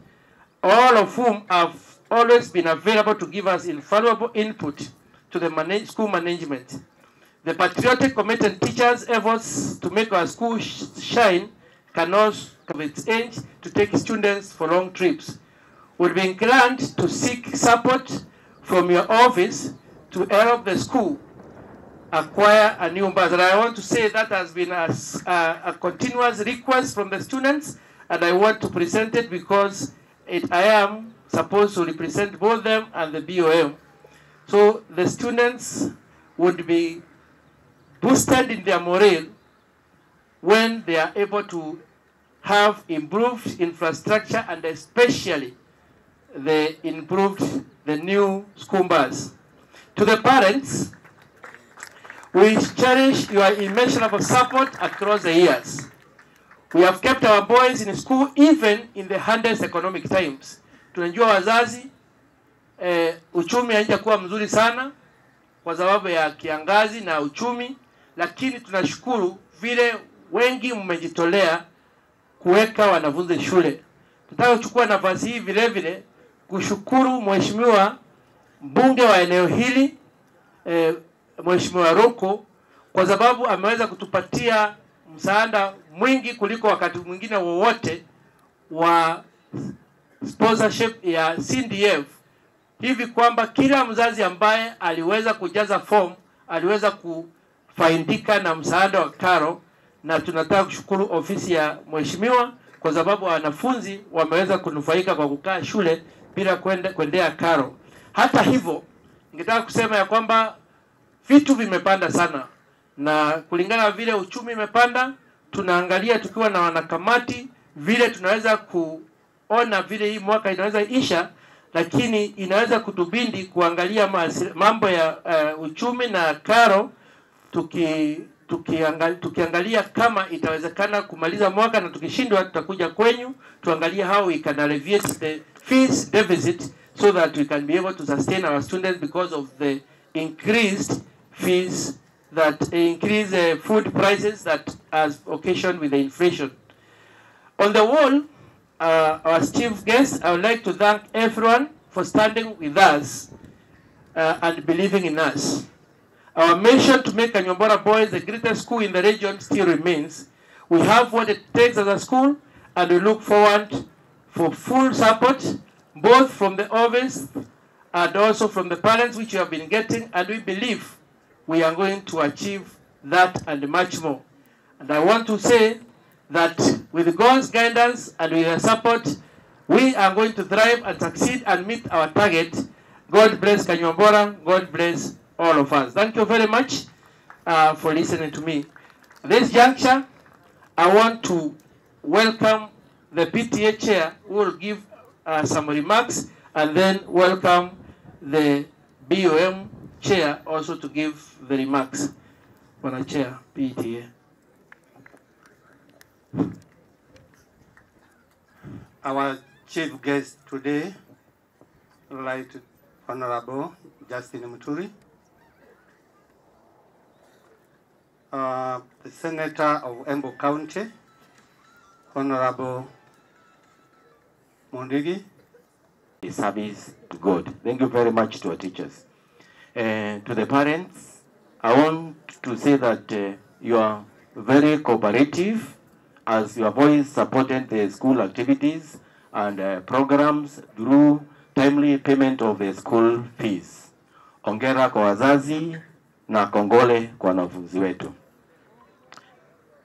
all of whom have always been available to give us invaluable input to the manage, school management. The patriotic committed teachers' efforts to make our school sh- shine cannot have its age to take students for long trips. Would be inclined to seek support from your office to help the school acquire a new bus. And I want to say that has been a continuous request from the students, and I want to present it because it, I am supposed to represent both them and the BOM. So the students would be boosted in their morale when they are able to have improved infrastructure and especially the improved the new school bus. To the parents, we cherish your immeasurable support across the years. We have kept our boys in school even in the hardest economic times. Tunajua wazazi eh, uchumi haijakuwa mzuri sana kwa sababu ya kiangazi na uchumi, lakini tunashukuru vile wengi mmejitolea kuweka wanafunzi shule. tutaka kuchukua nafasi hii vilevile vile kushukuru mheshimiwa mbunge wa eneo hili e, Mheshimiwa Roko kwa sababu ameweza kutupatia msaada mwingi kuliko wakati mwingine wowote wa sponsorship ya CDF hivi kwamba kila mzazi ambaye aliweza kujaza form aliweza kufaindika na msaada wa karo, na tunataka kushukuru ofisi ya mheshimiwa kwa sababu wanafunzi wameweza kunufaika kwa kukaa shule bila kuendea karo. Hata hivyo, ningetaka kusema ya kwamba vitu vimepanda sana, na kulingana na vile uchumi umepanda tunaangalia tukiwa na wanakamati vile tunaweza kuona vile hii mwaka inaweza isha, lakini inaweza kutubindi kuangalia mambo ya uh, uchumi na karo tuki tukiangalia, tukiangalia kama itawezekana kumaliza mwaka na tukishindwa tutakuja kwenyu tuangalie how we can alleviate the fees deficit so that we can be able to sustain our students because of the increased fees that increase uh, food prices that has occasioned with the inflation. On the whole, uh, our chief guest, I would like to thank everyone for standing with us uh, and believing in us. Our mission to make Kanyuambora Boys the greatest school in the region still remains. We have what it takes as a school, and we look forward for full support, both from the office and also from the parents, which you have been getting, and we believe we are going to achieve that and much more. And I want to say that with God's guidance and with your support, we are going to thrive and succeed and meet our target. God bless Kanyuambora. God bless all of us. Thank you very much uh, for listening to me. At this juncture, I want to welcome the PTA chair will give uh, some remarks and then welcome the BOM chair also to give the remarks. Bwana Chair, PTA. Our chief guest today, Right Honorable Justin Muturi, uh, the Senator of Embu County, Honorable Mundigi, the service to God. Thank you very much to our teachers. Uh, to the parents, I want to say that uh, you are very cooperative as your boys supported the school activities and uh, programs through timely payment of the school fees. Ongera kwa wazazi na kongole kwa wanafunzi wetu.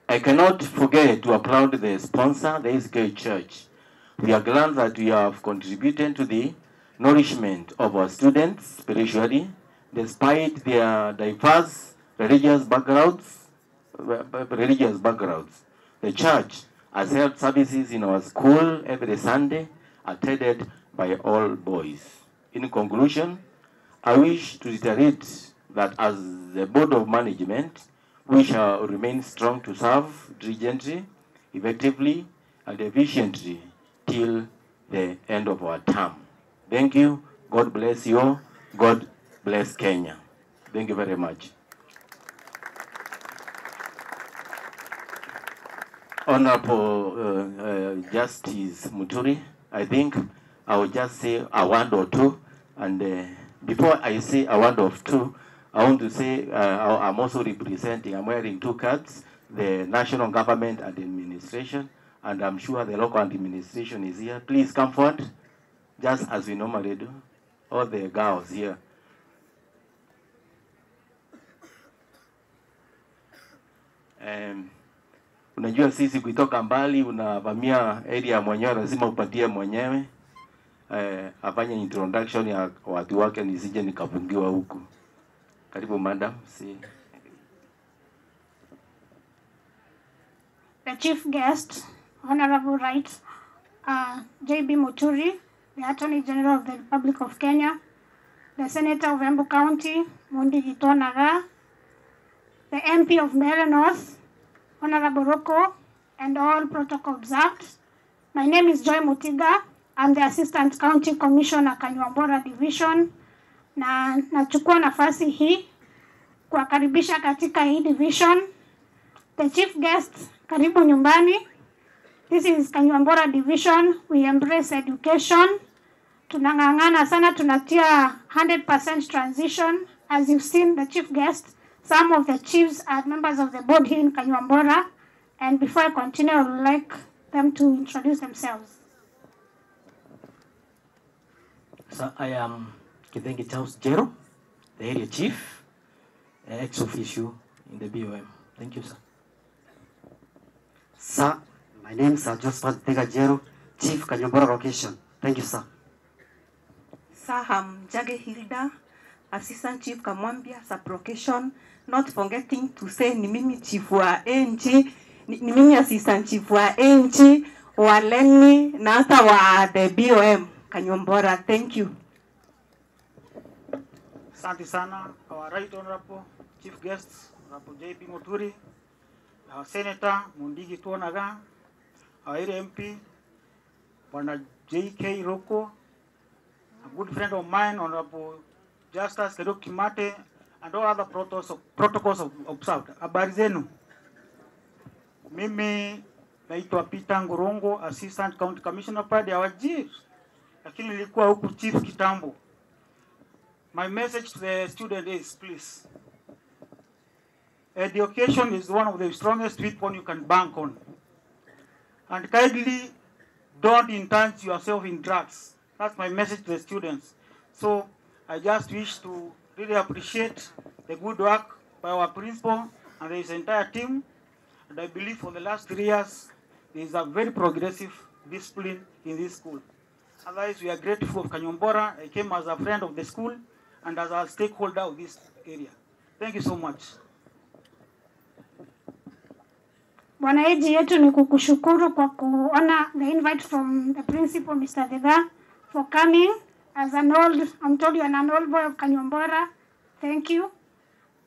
I cannot forget to applaud the sponsor, the SK Church. We are glad that we have contributed to the nourishment of our students spiritually, despite their diverse religious backgrounds. Uh, religious backgrounds. The church has held services in our school every Sunday, attended by all boys. In conclusion, I wish to reiterate that as the Board of Management, we shall remain strong to serve diligently, effectively, and efficiently till the end of our term. Thank you. God bless you. God bless Kenya. Thank you very much. Honorable uh, uh, Justice Muturi, I think I will just say a word or two. And uh, before I say a word or two, I want to say uh, I'm also representing, I'm wearing two caps, the national government and administration, and I'm sure the local administration is here. Please come forward, just as we normally do. All the girls here. Um, unajua sisi kutoka mbali unavamia area mwenyewe, lazima upatie mwenyewe eh, afanye introduction ya watu wake, nisije nikafungiwa huku. Karibu madam, si the chief guest, Honorable Rights, uh, J.B. Muturi, the Attorney General of the Republic of Kenya, the Senator of Embu County, Mundi Jitonaga, the MP of Mbeere North, Honorable Roko, and all protocol observed. My name is Joy Mutiga. I'm the Assistant County Commissioner Kanywambora Division, na nachukua nafasi hii kuwakaribisha katika hii division the chief guest, karibu nyumbani. This is Kanyambora Division. We embrace education. Tunang'ang'ana sana, tunatia 100% transition. As you've seen, the chief guest, some of the chiefs are members of the board here in Kanyambora. And before I continue, I would like them to introduce themselves. So I am Kithengi Charles Jero, the area chief, ex officio in the BOM. Thank you, sir. Sir, my name is Josephat Tegajero, Chief Kanyambora Location. Thank you, sir. Saham Jage Hilda, Assistant Chief Kamwambia, Sub Location. not forgetting to say ni mimi chief wa ANG, ni, ni mimi assistant chief wa ANG, wa Lenny, na hata wa the BOM Kanyombora. Thank you. Asante sana our right honorable chief guests, Honorable JP Muturi, our senator Mundigi Tuonaga, area MP, Bwana JK Roko, a good friend of mine, Honorable Justice Kedok Kimate, and all other protocols, protocols of- observed. Habari zenu? Mimi naitwa Peter Ngorongo, Assistant County Commissioner pale ya Wajir, lakini nilikuwa huku chief kitambo. My message to the student is please, education is one of the strongest weapon you can bank on. And kindly don't indulge yourself in drugs. That's my message to the students. So I just wish to really appreciate the good work by our principal and his entire team. And I believe for the last three years, there is a very progressive discipline in this school. Otherwise, we are grateful of Kanyuambora. I came as a friend of the school and as a stakeholder of this area. Thank you so much. Bwanaeji yetu ni kukushukuru kwa kuona the invite from the principal Mr. Dega for coming as an old, I'm told you are an old boy of Kanyombora. Thank you.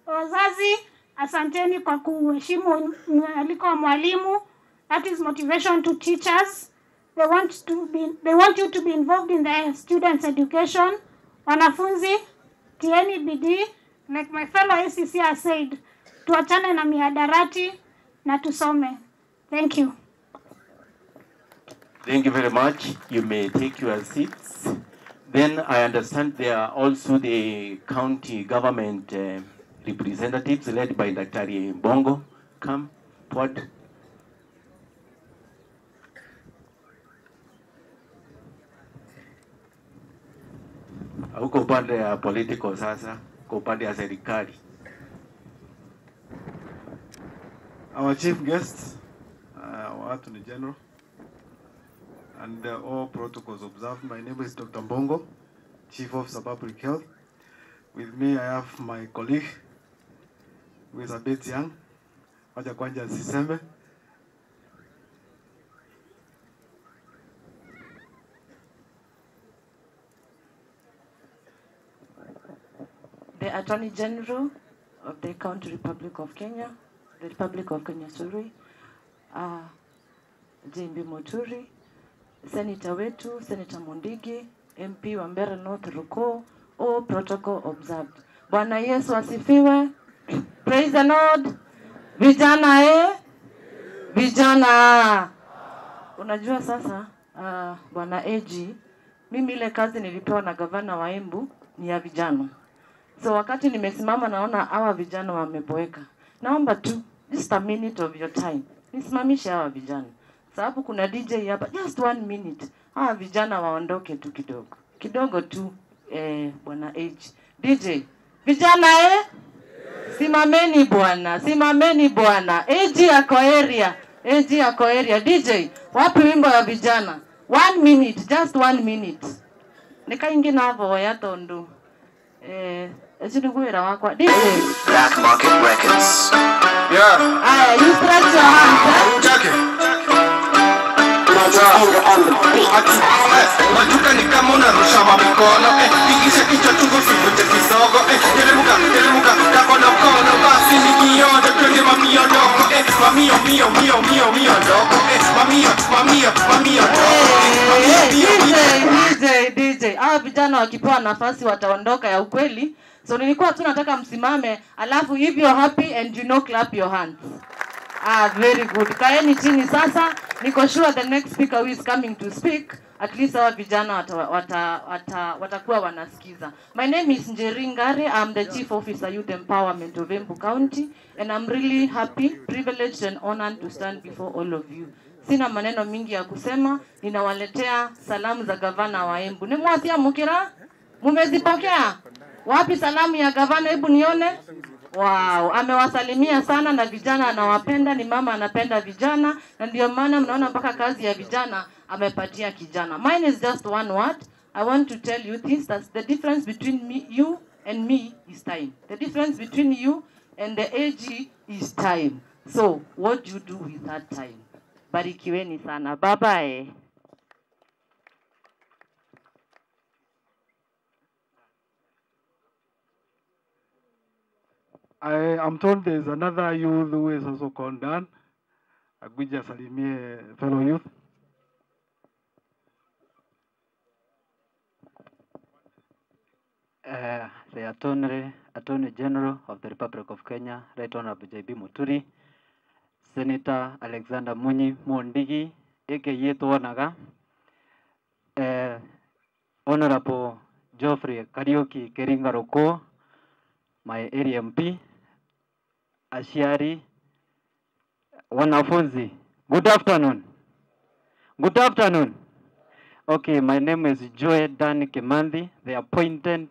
Wazazi, asanteni kwa kuheshimu mwaliko wa mwalimu. That is motivation to teachers. They want to be, they want you to be involved in the students' education. Wanafunzi, tieni bidii. Like my fellow ACC has said, tuachane na mihadarati na tusome. Thank you. Thank you very much. You may take your seats. Then I understand there are also the county government uh, representatives led by Dr. Bongo. Come forward. Huko upande ya political sasa, kwa upande ya serikali. Our chief guest, uh, our Attorney General, and uh, all protocols observed. My name is Dr. Mbongo, Chief Officer of Public Health. With me, I have my colleague, who is a bit young, wacha kwanja asiseme. the Attorney General of the County Republic of Kenya, the Republic of Kenya, sorry, uh, Jimbi Muturi, senator wetu, Senator Mundigi, MP wa Mbeere North Ruko, all protocol observed. Bwana Yesu asifiwe. Praise the Lord. Vijana eh? Vijana. Unajua sasa uh, bwana AG, mimi ile kazi nilipewa na gavana wa Embu ni ya vijana. So wakati nimesimama naona hawa vijana wameboeka, naomba tu just a minute of your time nisimamishe hawa vijana, sababu kuna DJ hapa, just one minute, hawa vijana waondoke tu kidogo kidogo tu. Eh, bwana H DJ, vijana eh? Simameni bwana, simameni bwana. AG yako area, AG yako area. DJ, wapi wimbo ya vijana? One minute, just one minute. Nikaingi navo tondu eh eciniguwira wakwa DJ. Black Market Records. Yeah. Aya, you stretch your hands. Eh? Majuka ni kama unarusha mamikono eh, pigisha kichwa chungu sivute kisogo eh, teremuka teremuka kakona mkono basi ni kionjo twende mamiondoko eh, mamio mio mio mio mio eh, mamio mamio mamio ndogo eh, mamio mio mio DJ, DJ. Hawa vijana wakipewa nafasi wataondoka ya ukweli. So nilikuwa tu nataka msimame, alafu if you're happy and you know clap your hands. Ah, very good. Kaeni chini sasa. Niko sure the next speaker who is coming to speak at least hawa vijana watakuwa wata, wata, wata wanasikiza. My name is Njeri Ngare. I'm the Chief Officer Youth Empowerment of Embu County and I'm really happy, privileged and honored to stand before all of you. Sina maneno mingi ya kusema, ninawaletea salamu za gavana wa Embu. Ni mukira? Mumezipokea? Wapi salamu ya gavana? Hebu nione. Wow, amewasalimia sana na vijana anawapenda, ni mama anapenda vijana na ndio maana mnaona mpaka kazi ya vijana amepatia kijana. Mine is just one word. I want to tell you this that the difference between me, you and me is time. The difference between you and the AG is time. So, what you do with that time? Barikiweni sana. Bye bye. I am told there is another youth who is also called Dan. Agwija salimie fellow youth. Uh, the Attorney, Attorney General of the Republic of Kenya, Right Honorable J.B. Muturi, Senator Alexander Munyi Mondigi, aka Tuonaga, uh, Honorable Geoffrey Kariuki Keringa Roko, my area MP, Ashiari, wanafunzi, good afternoon. Good afternoon. Okay, my name is Joe Dan Kimandi, the appointed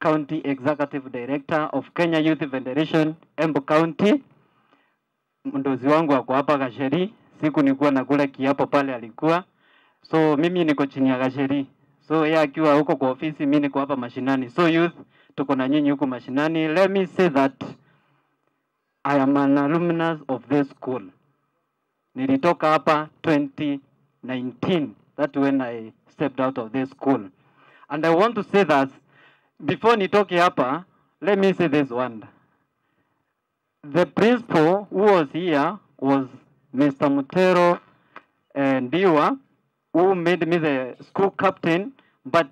County Executive Director of Kenya Youth Federation, Embu County. Mdozi wangu ako hapa Gasheri, siku nilikuwa nakula kiapo pale alikuwa. So mimi niko chini ya Gasheri. So yeye akiwa huko kwa ofisi, mimi niko hapa mashinani. So youth, tuko na nyinyi huko mashinani. Let me say that I am an alumnus of this school. Nilitoka hapa 2019. That's when I stepped out of this school. And I want to say that before nitoke hapa, let me say this one. The principal who was here was Mr. Mutero and Diwa, who made me the school captain, but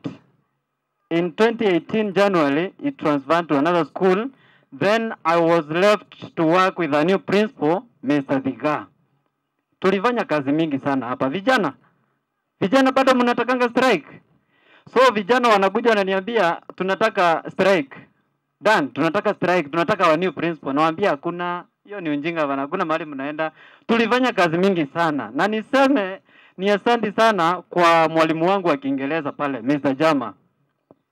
in 2018 January, it transferred to another school. Then I was left to work with a new principal, Mr. Dhiga. Tulifanya kazi mingi sana hapa. Vijana, vijana bado mnatakanga strike. So vijana wanakuja wananiambia tunataka strike. Dan, tunataka strike, tunataka wa new principal. Nawaambia hakuna, hiyo ni ujinga bana, hakuna mahali mnaenda. Tulifanya kazi mingi sana. Na niseme ni asante sana kwa mwalimu wangu wa Kiingereza pale, Mr. Jama.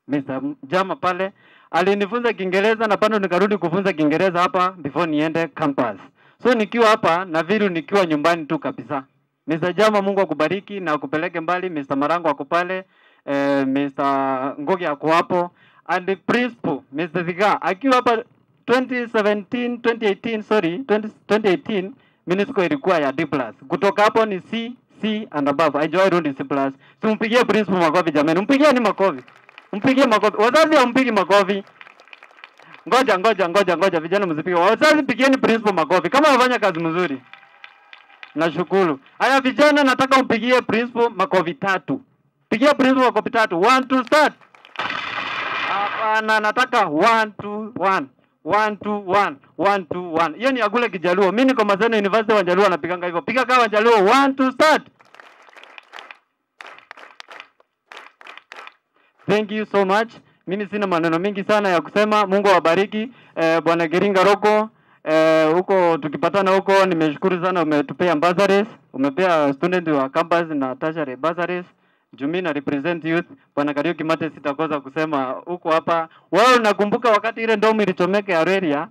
Mr. Jama pale alinifunza Kiingereza na bado nikarudi kufunza Kiingereza hapa before niende campus. So nikiwa hapa na viru nikiwa nyumbani tu kabisa. Mr. Jama, Mungu akubariki na akupeleke mbali. Mr. Marango ako pale, eh, Mr. Ngogi ako hapo and the principal Mr. Thiga akiwa hapa 2017 2018 sorry 20, 2018 Minisco ilikuwa ya D+. Kutoka hapo ni C, C and above. Haijawahi rudi C+. Simpigie principal makofi jamani. Mpigieni makofi. Mpigie makofi. Wazazi hampigi makofi. Ngoja ngoja ngoja ngoja vijana mzipige. Wazazi pigieni principal makofi kama anafanya kazi mzuri. Nashukuru. Haya vijana, nataka mpigie principal makofi tatu. Pigia principal makofi tatu. One, two, start. Hapana, nataka one, two, one. One, two, one. One, two, one. Hiyo ni agule Kijaluo. Mimi niko Maseno University wa Jaluo anapiganga hivyo. Piga kama Jaluo. One, two, start. Thank you so much. Mimi sina maneno mengi sana ya kusema. Mungu awabariki. Eh, Bwana Geringa Roko eh, huko tukipatana huko, nimeshukuru sana, umetupea bursaries, umepea student wa campus na tertiary bursaries. Jumi na represent youth. Bwana Kariuki Mate, sitakosa kusema huko hapa. Wewe unakumbuka wakati ile ndomu ilichomeka ya Reria?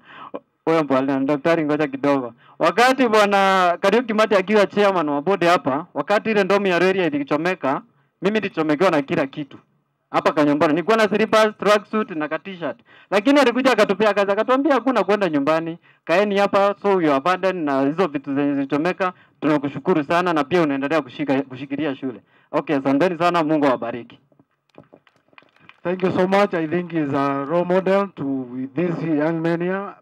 Wewe bwana daktari, ngoja kidogo. Wakati bwana Kariuki Mate akiwa chairman wa board hapa, wakati ile ndomu ya Reria ilichomeka, mimi nilichomekewa na kila kitu hapa kanyumbani Nilikuwa na slippers, tracksuit na ka t-shirt. Lakini alikuja akatupia kazi akatuambia hakuna kwenda nyumbani. Kaeni hapa so you abandon na hizo vitu zenye zilichomeka. Tunakushukuru sana na pia unaendelea kushika kushikilia shule. Okay, asanteni sana, Mungu awabariki. Thank you so much. I think is a role model to this young man here.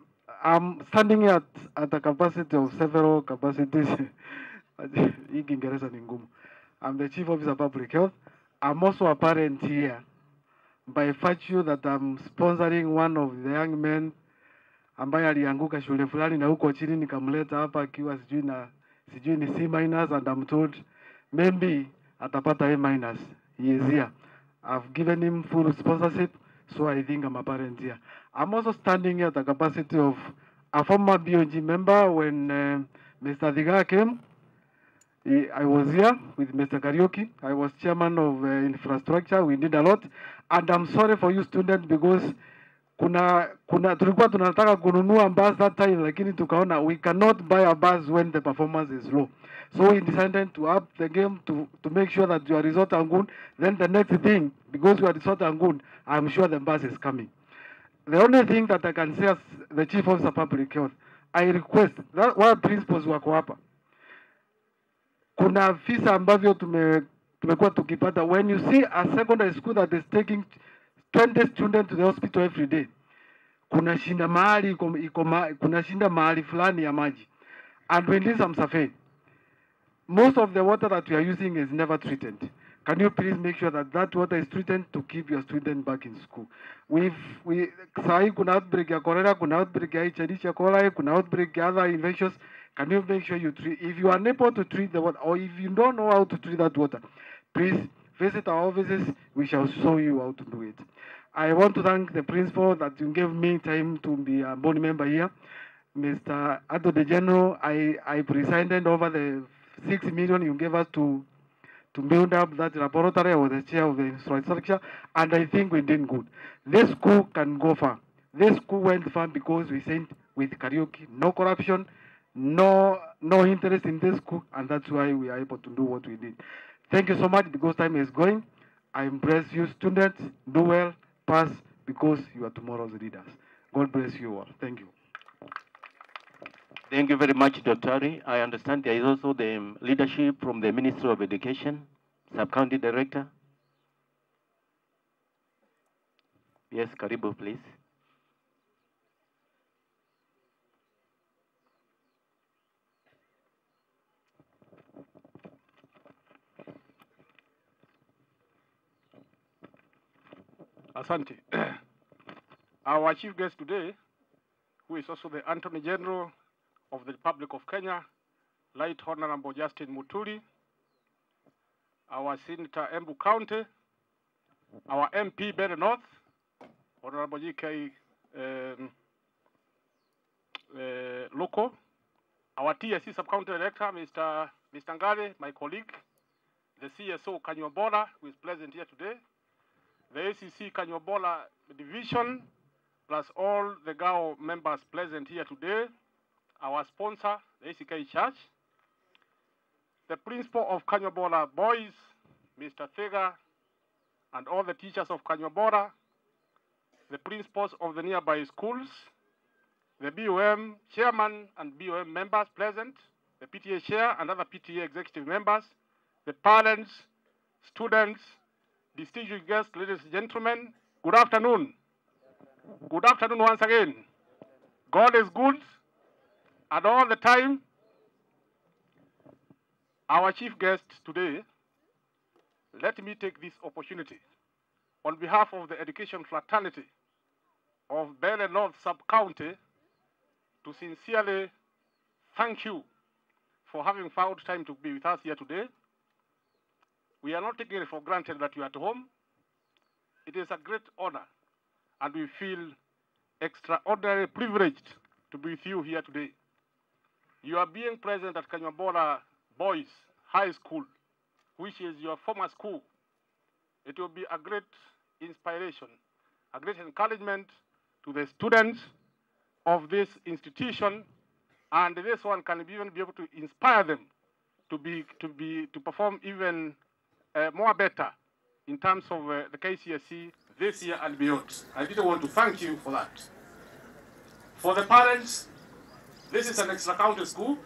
I'm standing at, at a capacity of several capacities. Hii Kiingereza ni ngumu. I'm the Chief Officer of Public Health. I'm also a parent here by virtue that I'm sponsoring one of the young men ambaye alianguka shule fulani na huko chini nikamleta hapa akiwa sijui na sijui ni C minus and I'm told maybe atapata A minus. He is here. I've given him full sponsorship, so I think I'm a parent here. I'm also standing here at the capacity of a former BOG member when uh, Mr. Diga came. I was here with Mr. Kariuki. I was chairman of uh, infrastructure. We did a lot. And I'm sorry for you students because kuna kuna tulikuwa tunataka kununua bus that time lakini tukaona we cannot buy a bus when the performance is low. So we decided to up the game to, to make sure that you are Resort Angun. Then the next thing, because you are Resort Angun, I'm sure the bus is coming. The only thing that I can say as the Chief of Public Health, I request that wale principals wako hapa, kuna visa ambavyo tume tumekuwa tukipata. When you see a secondary school that is taking 20 students to the hospital every day, kuna shinda mahali iko, iko ma, kuna shinda mahali fulani ya maji, and we need some survey. Most of the water that we are using is never treated. Can you please make sure that that water is treated to keep your student back in school? We've, we, sahi kuna outbreak ya cholera, kuna outbreak ya chadisha cholera kuna outbreak ya other infections. Can you make sure you treat, if you are unable to treat the water, or if you don't know how to treat that water, please visit our offices, we shall show you how to do it. I want to thank the principal that you gave me time to be a board member here. Mr. Ato De General, I, I presided over the six million you gave us to to build up that laboratory. Was the chair of the infrastructure, and I think we did good. This school can go far. This school went far because we sent with Kariuki, no corruption, no no interest in this school, and that's why we are able to do what we did. Thank you so much because time is going. I embrace you students. Do well, pass because you are tomorrow's leaders. God bless you all. Thank you. Thank you very much, Dr. I understand there is also the um, leadership from the Ministry of Education, Sub-County Director. Yes, Karibu, please. Asante. Our chief guest today, who is also the Attorney General of the Republic of Kenya, Light Honorable Justin Muturi, our Senator Embu County, our MP Mbeere North, Honorable G.K. Um, uh, Ruku, our TSC Sub-County Director, Mr. Mr. Ngare, my colleague, the CSO Kanyuambora, who is present here today, the ACC Kanyuambora Division, plus all the GAO members present here today, our sponsor, the ACK Church, the principal of Kanyuambora Boys, Mr. Thega, and all the teachers of Kanyuambora, the principals of the nearby schools, the BOM chairman and BOM members present, the PTA chair and other PTA executive members, the parents, students, distinguished guests, ladies and gentlemen, good afternoon. Good afternoon once again. God is good and all the time. Our chief guest today, let me take this opportunity on behalf of the education fraternity of Mbeere North Sub-County to sincerely thank you for having found time to be with us here today. We are not taking it for granted that you are at home. It is a great honor, and we feel extraordinarily privileged to be with you here today. You are being present at Kanyuambora Boys High School, which is your former school. It will be a great inspiration, a great encouragement to the students of this institution, and this one can even be able to inspire them to be to be to perform even uh, more better in terms of uh, the KCSE this year and beyond. I did want to thank you for that. For the parents, this is an extra county school,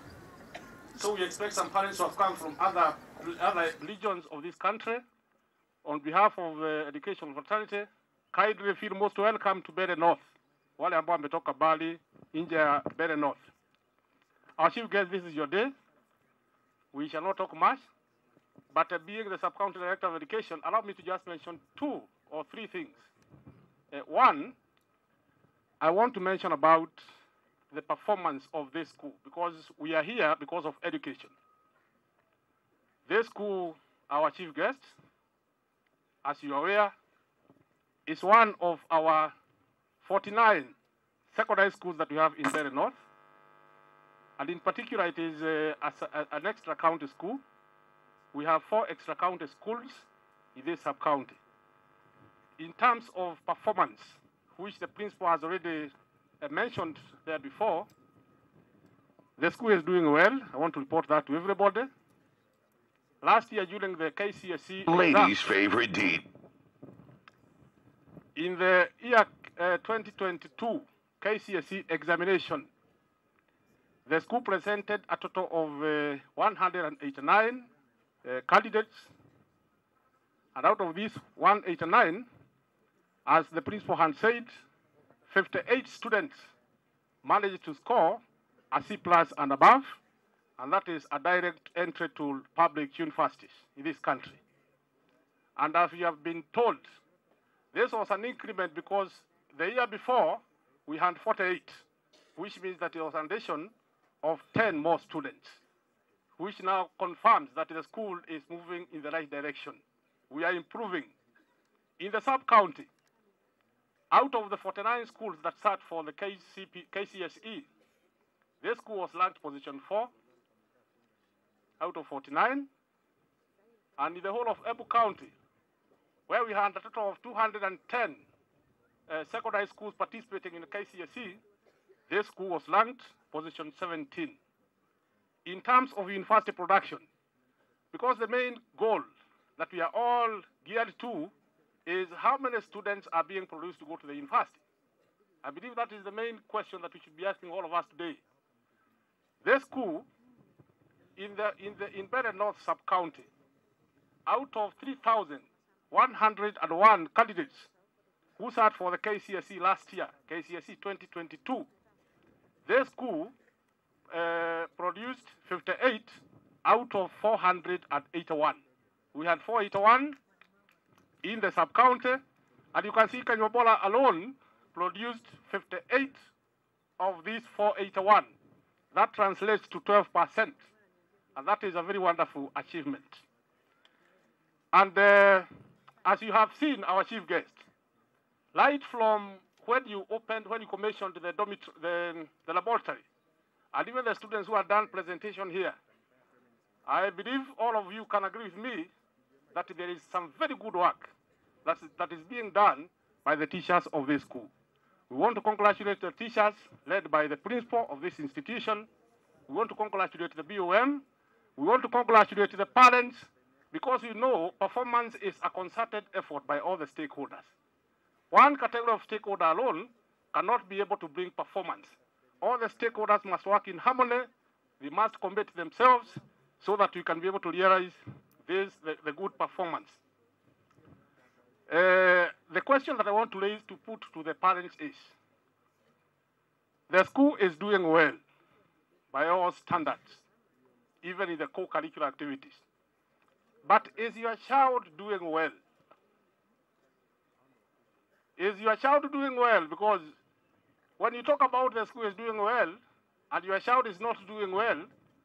so we expect some parents who have come from other other regions of this country. On behalf of the education fraternity, kindly feel most welcome to Mbeere North. Wale ambao wametoka Bali nje ya Mbeere North. Our chief guest, this is your day. We shall not talk much, but uh, being the sub-county director of education, allow me to just mention two or three things. Uh, one, I want to mention about the performance of this school because we are here because of education. This school, our chief guest, as you are aware, is one of our 49 secondary schools that we have in Mbeere North. And in particular, it is uh, as a, an extra county school. We have four extra county schools in this sub-county. In terms of performance, which the principal has already uh, mentioned there before, the school is doing well. I want to report that to everybody. Last year during the KCSE Ladies' exams, favorite deed. in the year uh, 2022 KCSE examination, the school presented a total of uh, 189 uh, Uh, candidates, and out of these 189, as the principal had said, 58 students managed to score a C plus and above, and that is a direct entry to public universities in this country. And as we have been told, this was an increment because the year before we had 48, which means that it was an addition of 10 more students, which now confirms that the school is moving in the right direction. We are improving. In the sub-county, out of the 49 schools that sat for the KCP, KCSE, this school was ranked position 4 out of 49. And in the whole of Embu County, where we had a total of 210 uh, secondary schools participating in the KCSE, this school was ranked position 17. In terms of university production, because the main goal that we are all geared to is how many students are being produced to go to the university. I believe that is the main question that we should be asking all of us today. This school in the in the in Mbeere North sub county, out of 3,101 candidates who sat for the KCSE last year, KCSE 2022, this school uh, produced 58 out of 481. We had 481 in the sub county, and you can see Kanyuambora alone produced 58 of these 481. That translates to 12%, and that is a very wonderful achievement. And uh, as you have seen, our chief guest, right from when you opened, when you commissioned the, the, the laboratory, and even the students who have done presentation here, I believe all of you can agree with me that there is some very good work that is, that is being done by the teachers of this school. We want to congratulate the teachers led by the principal of this institution. We want to congratulate the BOM. We want to congratulate the parents because you know performance is a concerted effort by all the stakeholders. One category of stakeholder alone cannot be able to bring performance. All the stakeholders must work in harmony. They must commit themselves so that we can be able to realize this, the, the good performance. Uh, the question that I want to raise to put to the parents is, the school is doing well by all standards. even in the co-curricular activities. But is your child doing well? Is your child doing well? Because when you talk about the school is doing well, and your child is not doing well,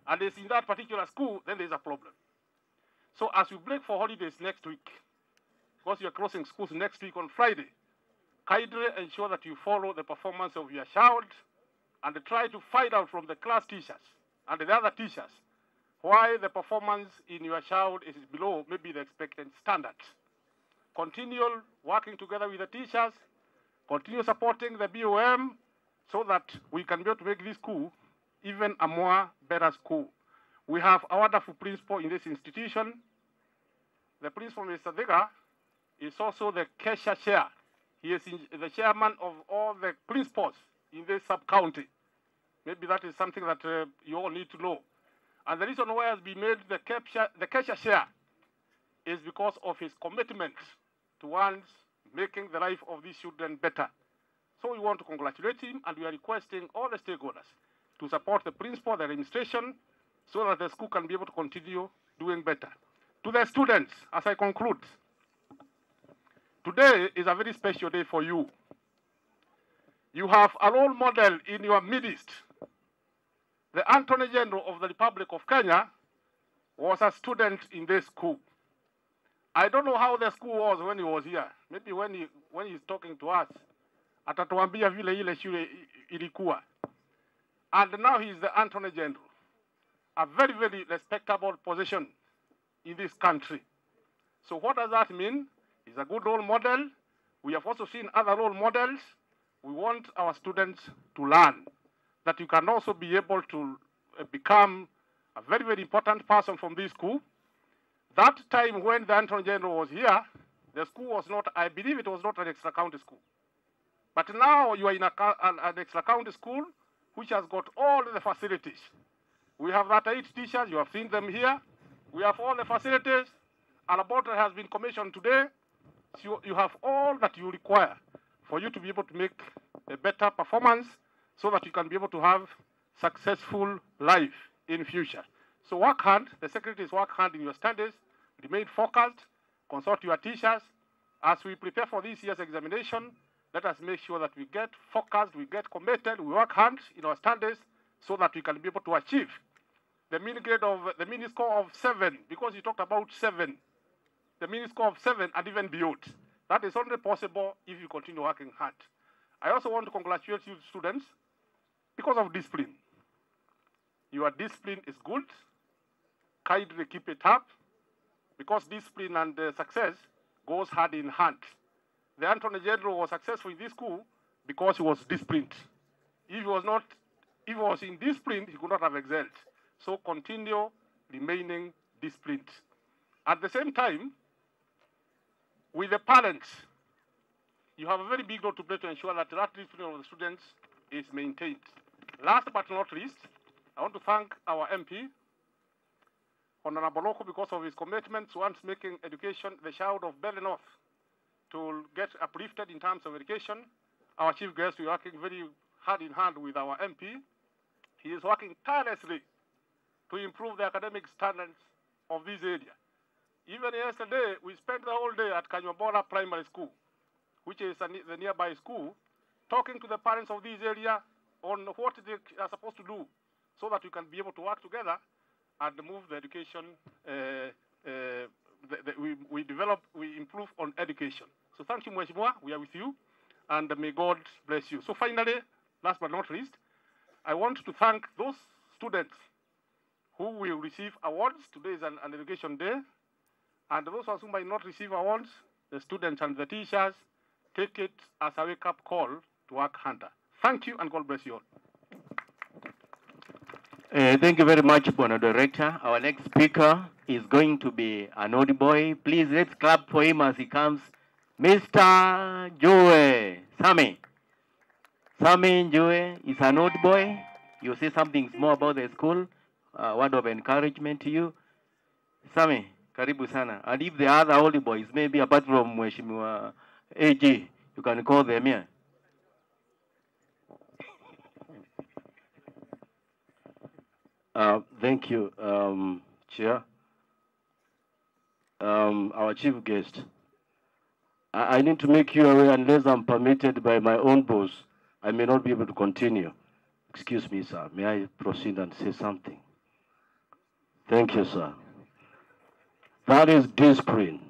and is in that particular school, then there's a problem. So as you break for holidays next week, because you're closing schools next week on Friday, kindly ensure that you follow the performance of your child and try to find out from the class teachers and the other teachers why the performance in your child is below maybe the expected standards. Continue working together with the teachers, continue supporting the BOM so that we can be able to make this school even a more better school. We have a wonderful principal in this institution. The principal, Mr. Diga, is also the KESSHA chair. He is the chairman of all the principals in this sub-county. Maybe that is something that uh, you all need to know. And the reason why he has been made the KESSHA, the KESSHA chair is because of his commitment towards making the life of these children better. So we want to congratulate him, and we are requesting all the stakeholders to support the principal, the administration, so that the school can be able to continue doing better. To the students, as I conclude, today is a very special day for you. You have a role model in your midst. The Attorney General of the Republic of Kenya was a student in this school. I don't know how the school was when he was here. Maybe when he when he's talking to us, atatuambia vile ile shule ilikuwa. And now he is the Attorney General, a very very respectable position in this country. So what does that mean? He's a good role model. We have also seen other role models. We want our students to learn that you can also be able to uh, become a very, very important person from this school. That time when the Attorney General was here, the school was not, I believe it was not an extra county school. But now you are in a, an, extra county school which has got all the facilities. We have that eight teachers, you have seen them here. We have all the facilities. A laboratory has been commissioned today. So you have all that you require for you to be able to make a better performance so that you can be able to have successful life in future. So work hard, the secretaries work hard in your studies, remain focused, consult your teachers. As we prepare for this year's examination, let us make sure that we get focused, we get committed, we work hard in our standards so that we can be able to achieve the mean grade of the score of seven, because you talked about seven, the mean score of seven and even beyond. That is only possible if you continue working hard. I also want to congratulate you students because of discipline. Your discipline is good. Kindly keep it up because discipline and uh, success goes hand in hand. The Attorney General was successful in this school because he was disciplined. If he was not, if he was in discipline, he could not have excelled. So continue remaining disciplined. At the same time, with the parents, you have a very big role to play to ensure that that discipline of the students is maintained. Last but not least, I want to thank our MP, Honorable Ruku, because of his commitment towards making education the child of Mbeere North to get uplifted in terms of education. Our chief guest, is working very hand in hand with our MP. He is working tirelessly to improve the academic standards of this area. Even yesterday, we spent the whole day at Kanyuambora Primary School, which is the nearby school, talking to the parents of this area on what they are supposed to do so that we can be able to work together and move the education, uh, uh, the, the, we, we develop, we improve on education. So thank you, Mweshimwa, we are with you, and may God bless you. So finally, last but not least, I want to thank those students who will receive awards. Today is an, an education day. And those who might not receive awards, the students and the teachers, take it as a wake-up call to work harder. Thank you, and God bless you all. Uh, thank you very much, Bono Director. Our next speaker is going to be an old boy. Please let's clap for him as he comes. Mr. Joe Sami. Sami Joe is an old boy. You say something more about the school. A word of encouragement to you. Sami, karibu sana. And if the other old boys, maybe apart from Mheshimiwa AG, you can call them here. Uh, thank you, um, Chair. Um, our chief guest. I, I need to make you aware, unless I'm permitted by my own boss, I may not be able to continue. Excuse me, sir. May I proceed and say something? Thank you, sir. That is discipline.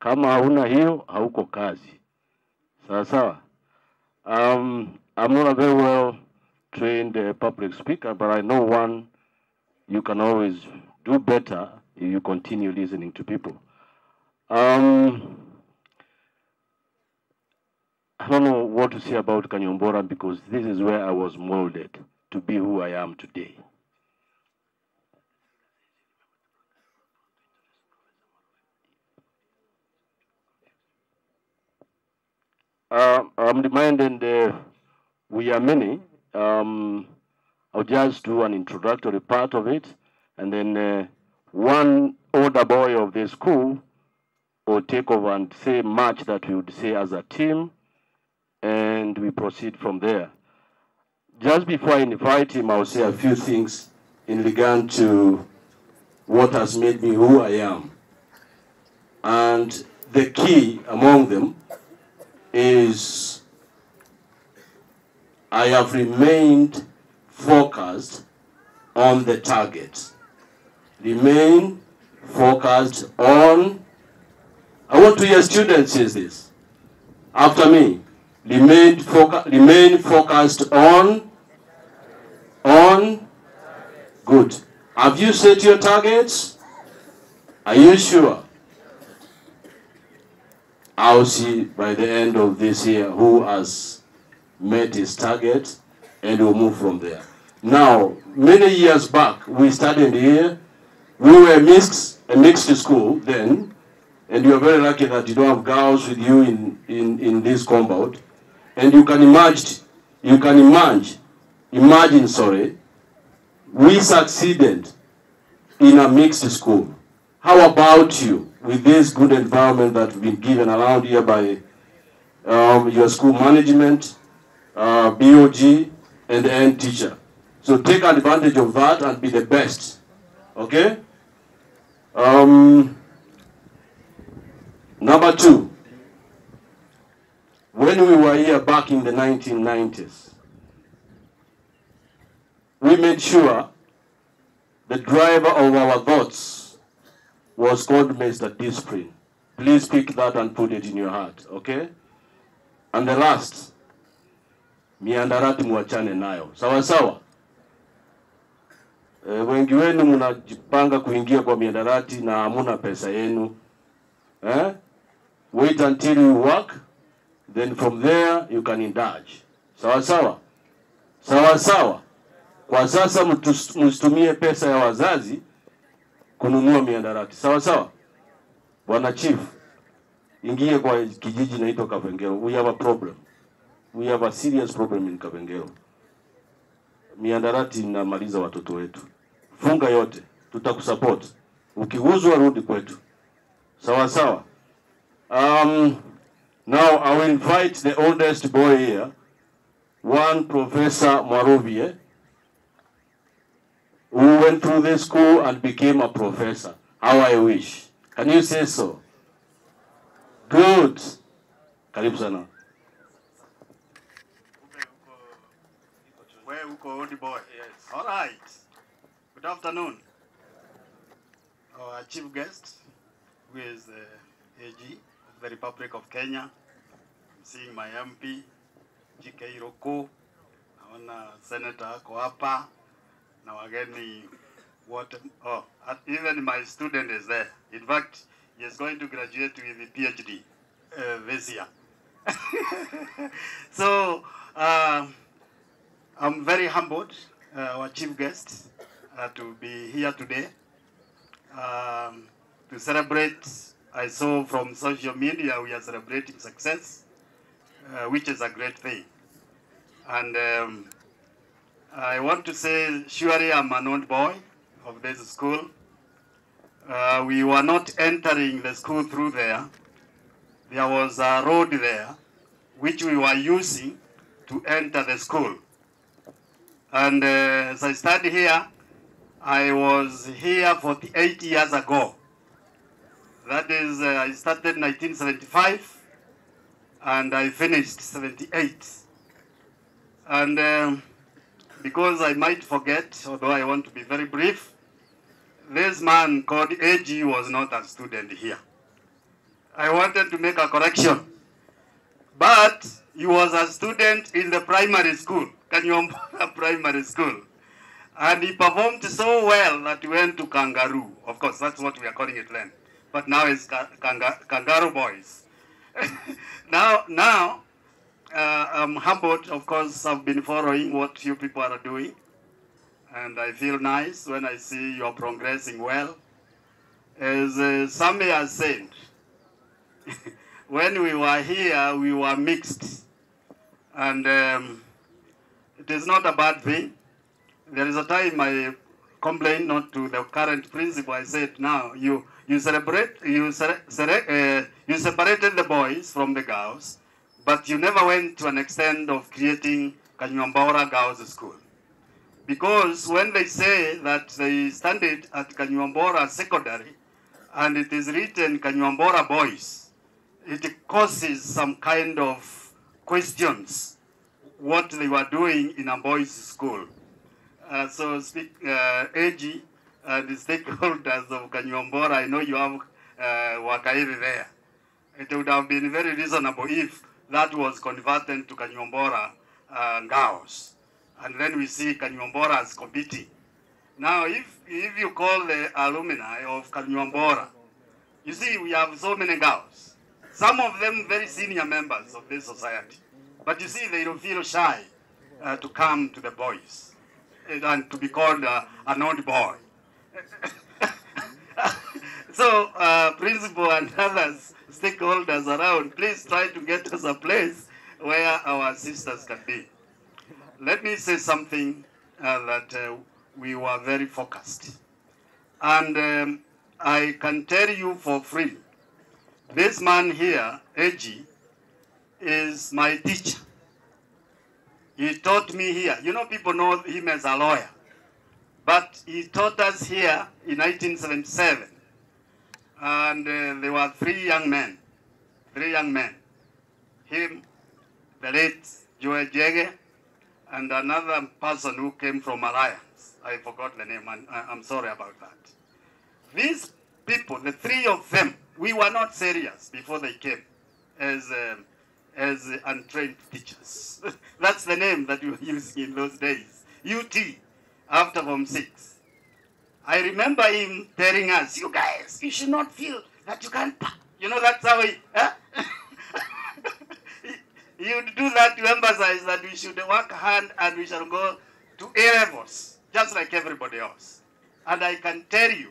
Kama hauna hiyo, hauko kazi. Sawa sawa. Um, I'm not a very well trained uh, public speaker, but I know one, you can always do better if you continue listening to people. Um, I don't know what to say about Kanyuambora because this is where I was molded to be who I am today. Uh, I'm reminded uh, we are many. Um, I'll just do an introductory part of it, and then uh, one older boy of the school will take over and say much that we would say as a team, and we proceed from there. Just before I invite him, I'll say a few things in regard to what has made me who I am. And the key among them is I have remained focused on the target. Remain focused on, I want to hear students say this after me. Remain, foca- remain focused on, on, good. Have you set your targets? Are you sure? I'll see by the end of this year who has met his target and we'll move from there. Now, many years back, we studied here. We were mixed, a mixed school then, and you're very lucky that you don't have girls with you in, in, in this compound. And you can imagine, you can imagine, imagine, sorry, we succeeded in a mixed school. How about you with this good environment that we've been given around here by um, your school management, uh, BOG, and the end teacher? So take advantage of that and be the best. Okay? Um, number two, when we were here back in the 1990s, we made sure the driver of our thoughts was called Mr. Discipline. Please pick that and put it in your heart, okay? And the last, miandarati mwachane nayo, sawa sawa. E, wengi wenu mnajipanga kuingia kwa miandarati na hamuna pesa yenu eh? Wait until you work, then from there you can indulge. Sawa sawa, sawa sawa. Kwa sasa msitumie pesa ya wazazi kununua miandarati. Sawa sawa, bwana chief, ingie kwa kijiji naitwa Kavengero. We have a problem, we have a serious problem in Kavengero. Miandarati inamaliza watoto wetu. Funga yote, tutakusupport. Ukiuzwa rudi kwetu. Sawa sawa. Um, now I will invite the oldest boy here, one Professor Mwarovie, who went through this school and became a professor. How I wish. Can you say so? Good. Karibu sana. Where uko old boy? Yes. All right. Good afternoon. Our chief guest, who is uh, the AG of the Republic of Kenya. I'm seeing my MP, GK Ruku. Naona senator ako hapa na wageni wote. Oh, even my student is there. In fact, he is going to graduate with a PhD uh, this year. so, um, I'm very humbled, uh, our chief guest, uh, to be here today um, to celebrate. I saw from social media we are celebrating success, uh, which is a great thing. And um, I want to say, surely I'm an old boy of this school. Uh, we were not entering the school through there. There was a road there, which we were using to enter the school. And uh, as I stand here, I was here 48 years ago. That is, uh, I started 1975 and I finished 78. And um, because I might forget, although I want to be very brief, this man called AG was not a student here. I wanted to make a correction, but he was a student in the primary school, Kanyomba Primary School. And he performed so well that he went to Kangaru. Of course, that's what we are calling it then. But now it's Kangaru Boys. now, now, uh, I'm humbled. Of course, I've been following what you people are doing. And I feel nice when I see you're progressing well. As uh, has said, when we were here, we were mixed. And um, it is not a bad thing. There is a time I complained not to the current principal. I said, now you you celebrate you uh, you separated the boys from the girls, but you never went to an extent of creating Kanyuambora Girls School. Because when they say that they studied at Kanyuambora Secondary and it is written Kanyuambora Boys, it causes some kind of questions what they were doing in a boys' school. Uh, so, speak, uh, AG and the stakeholders of Kanyuambora, I know you have uh, Wakairi there. It would have been very reasonable if that was converted to Kanyuambora uh, Ngaos. And then we see Kanyuambora as. Now, if, if you call the alumni of Kanyuambora, you see, we have so many Ngaos. Some of them very senior members of this society. But you see, they don't feel shy uh, to come to the boys and to be called uh, an old boy. so, uh, principal and others, stakeholders around, please try to get us a place where our sisters can be. Let me say something uh, that uh, we were very focused. And um, I can tell you for free, this man here, AG, is my teacher. He taught me here. You know, people know him as a lawyer. But he taught us here in 1977. And uh, there were three young men. Three young men. Him, the late Joel Jege, and another person who came from Alliance. I forgot the name, and I- I'm sorry about that. These people, the three of them, we were not serious before they came as, um, as untrained teachers. That's the name that we were using in those days. UT, after Form 6. I remember him telling us, you guys, you should not feel that you can't, pa-" you know, that's how he, huh? he would do that to emphasize that we should work hard and we shall go to A levels, just like everybody else. And I can tell you,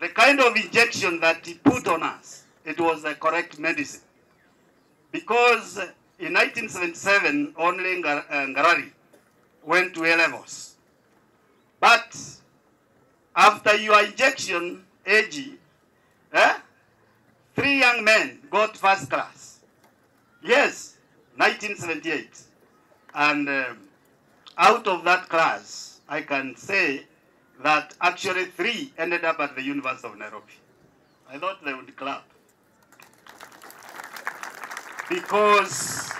the kind of injection that he put on us, it was the correct medicine. Because in 1977, only Ngar- uh, Ngarari went to A levels. But after your injection, AG, eh, three young men got first class. Yes, 1978. And um, out of that class, I can say that actually three ended up at the University of Nairobi. I thought they would clap. Because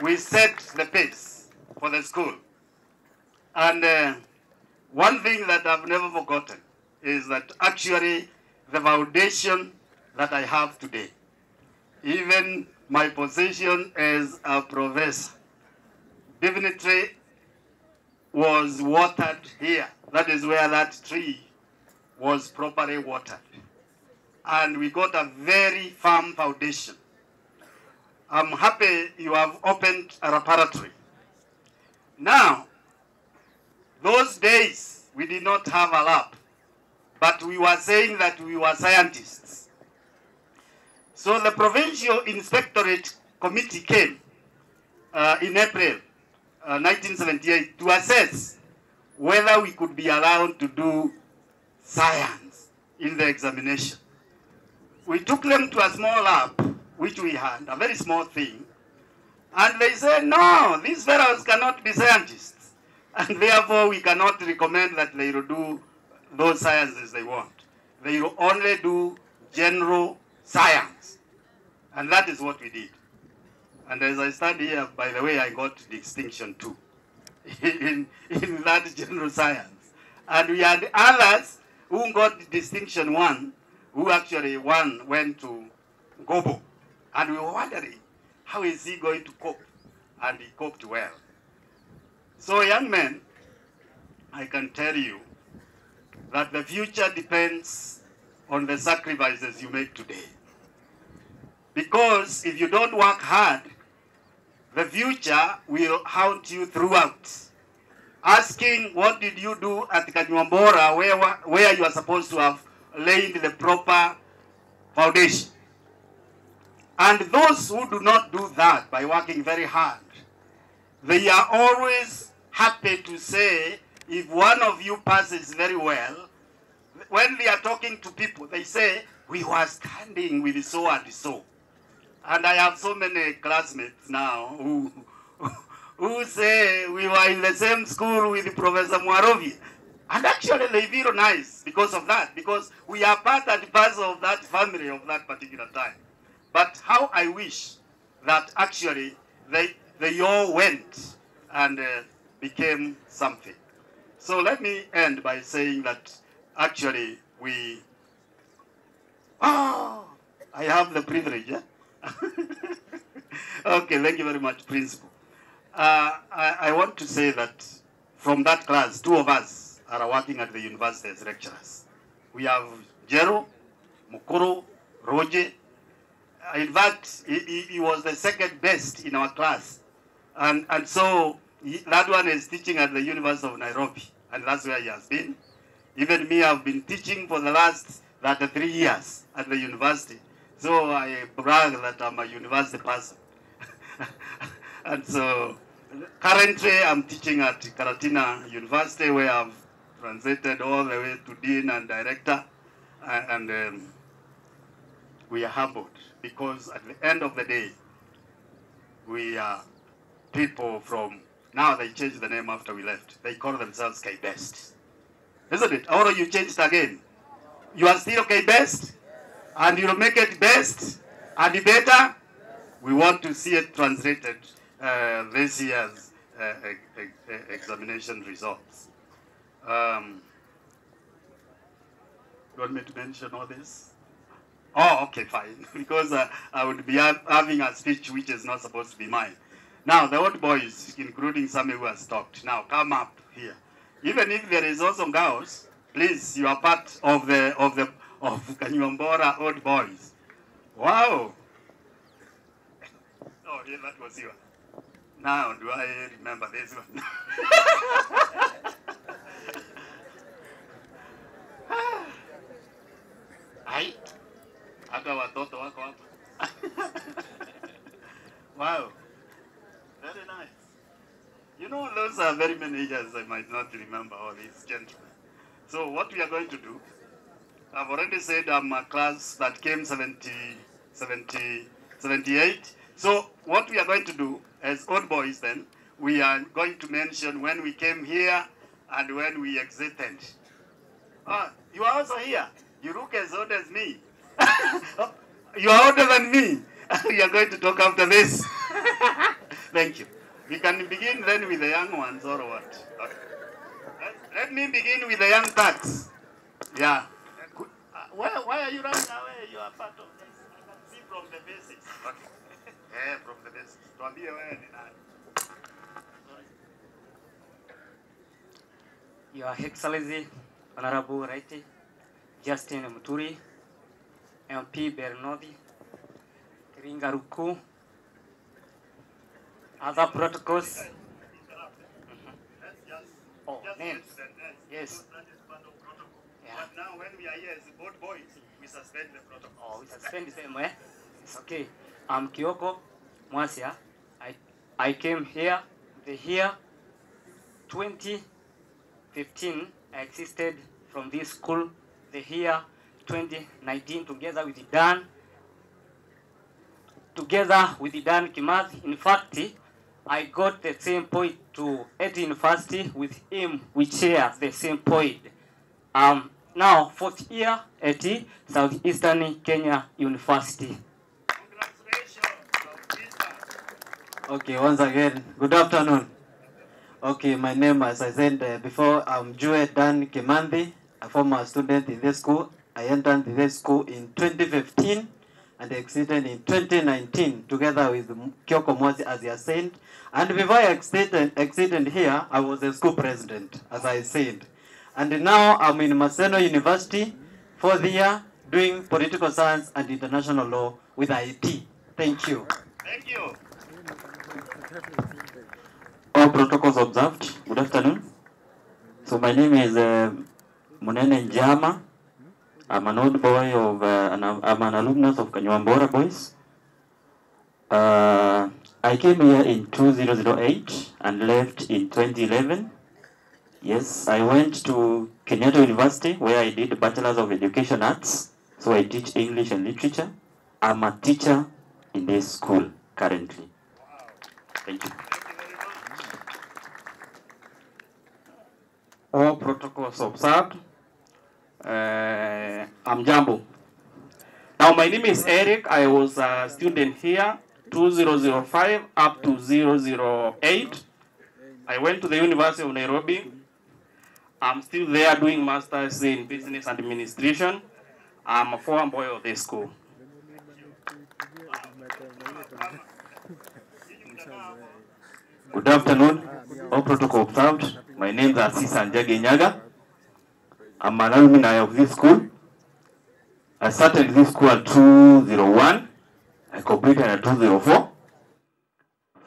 we set the pace for the school. And uh, one thing that I've never forgotten is that actually the foundation that I have today, even my position as a professor, definitely was watered here. That is where that tree was properly watered. And we got a very firm foundation. I'm happy you have opened a laboratory. Now, those days we did not have a lab, but we were saying that we were scientists. So the Provincial Inspectorate Committee came uh, in April uh, 1978 to assess whether we could be allowed to do science in the examination. We took them to a small lab, which we had, a very small thing, and they said, no, these fellows cannot be scientists. And therefore, we cannot recommend that they will do those sciences they want. They will only do general science. And that is what we did. And as I stand here, by the way, I got distinction too in, in that general science. And we had others who got distinction one, who actually one went to Gobo. And we were wondering, how is he going to cope? And he coped well. So young men, I can tell you that the future depends on the sacrifices you make today. Because if you don't work hard, the future will haunt you throughout. Asking, what did you do at Kanyuambora where, where you are supposed to have laid the proper foundation? And those who do not do that by working very hard, they are always happy to say, if one of you passes very well, when they are talking to people, they say, we were standing with so and so. And I have so many classmates now who, who say we were in the same school with Professor Mwarovi. And actually they feel nice because of that, because we are part and parcel of that family of that particular time. But how I wish that actually they, they all went and uh, became something. So let me end by saying that actually we, oh, I have the privilege, yeah? okay, thank you very much, Principal. Uh, I, I want to say that from that class, two of us are working at the university as lecturers. We have Jero, Mukuru. Uh, In fact, he, he was the second best in our class. And, and so he, that one is teaching at the University of Nairobi, and that's where he has been. Even me, I've been teaching for the last 33 years at the university. So I brag that I'm a university person. and so currently I'm teaching at Karatina University where I've translated all the way to dean and director. And, and um, we are humbled because at the end of the day, we are people from, now they changed the name after we left. They call themselves K-Best. Isn't it? Or you changed again. You are still K-Best? and you'll make it best and better. We want to see it translated uh, this year's uh, examination results. Um, you want me to mention all this? Oh, okay, fine. because uh, I would be ha- having a speech which is not supposed to be mine. Now, the old boys, including some who has talked, now come up here. Even if there is also girls, please, you are part of the of the of Kanyuambora old boys. Wow. Oh, yeah, that was you. Now, do I remember this one? Ai, hata watoto wako hapa. wow. Very nice. You know, those are very many years I might not remember all these gentlemen. So what we are going to do, I've already said I'm a class that came 70, 70, 78. So what we are going to do as old boys then, we are going to mention when we came here and when we exited. Ah, you are also here. You look as old as me. you are older than me. we are going to talk after this. Thank you. We can begin then with the young ones or what? Okay. Let, me begin with the young tax. Yeah. Uh, Why, why are you running away? You are part of this. I can see from the basics. Okay. Yeah, from the basics. Tuambie wewe ni nani? Your Excellency, Honorable Right, Justin Muturi, MP Mbeere North, Kiringa Ruku, other protocols. Mhm. Oh, names. Yes. Yeah. But now when we are here as board boys, we suspend the protocol. Oh, we suspend them, eh? It's okay. I'm Kyoko Mwasia. I, I came here, the year 2015, I existed from this school, the year 2019, together with Dan, together with Dan Kimathi. In fact, I got the same point to at university with him. We share the same point. Um, now fourth year at Southeastern Kenya University. Okay, once again, good afternoon. Okay, my name, as I said uh, before, I'm Joe Dan Kimandi, a former student in this school. I entered this school in 2015 and exited in 2019 together with Kyoko Mwasi as your saint. And before I exited, exited here, I was a school president, as I said. And now I'm in Maseno University, fourth year, doing political science and international law with IT. Thank you. Thank you. All protocols observed. Good afternoon. So my name is uh, Munene Njama. I'm an old boy of, uh, an, I'm an alumnus of Kanyuambora Boys. Uh, I came here in 2008 and left in 2011. Yes, I went to Kenyatta University where I did Bachelor's of Education Arts. So I teach English and Literature. I'm a teacher in this school currently. Thank you. all protocols observed. Uh, amjambo. Now, my name is Eric. I was a student here, 2005 up to 008. I went to the University of Nairobi. I'm still there doing masters in business administration. I'm a former boy of the school. Good afternoon. All protocol observed. My name is Asisa Njage Nyaga. I'm an alumni of this school. I started this school at 201. I completed at 204.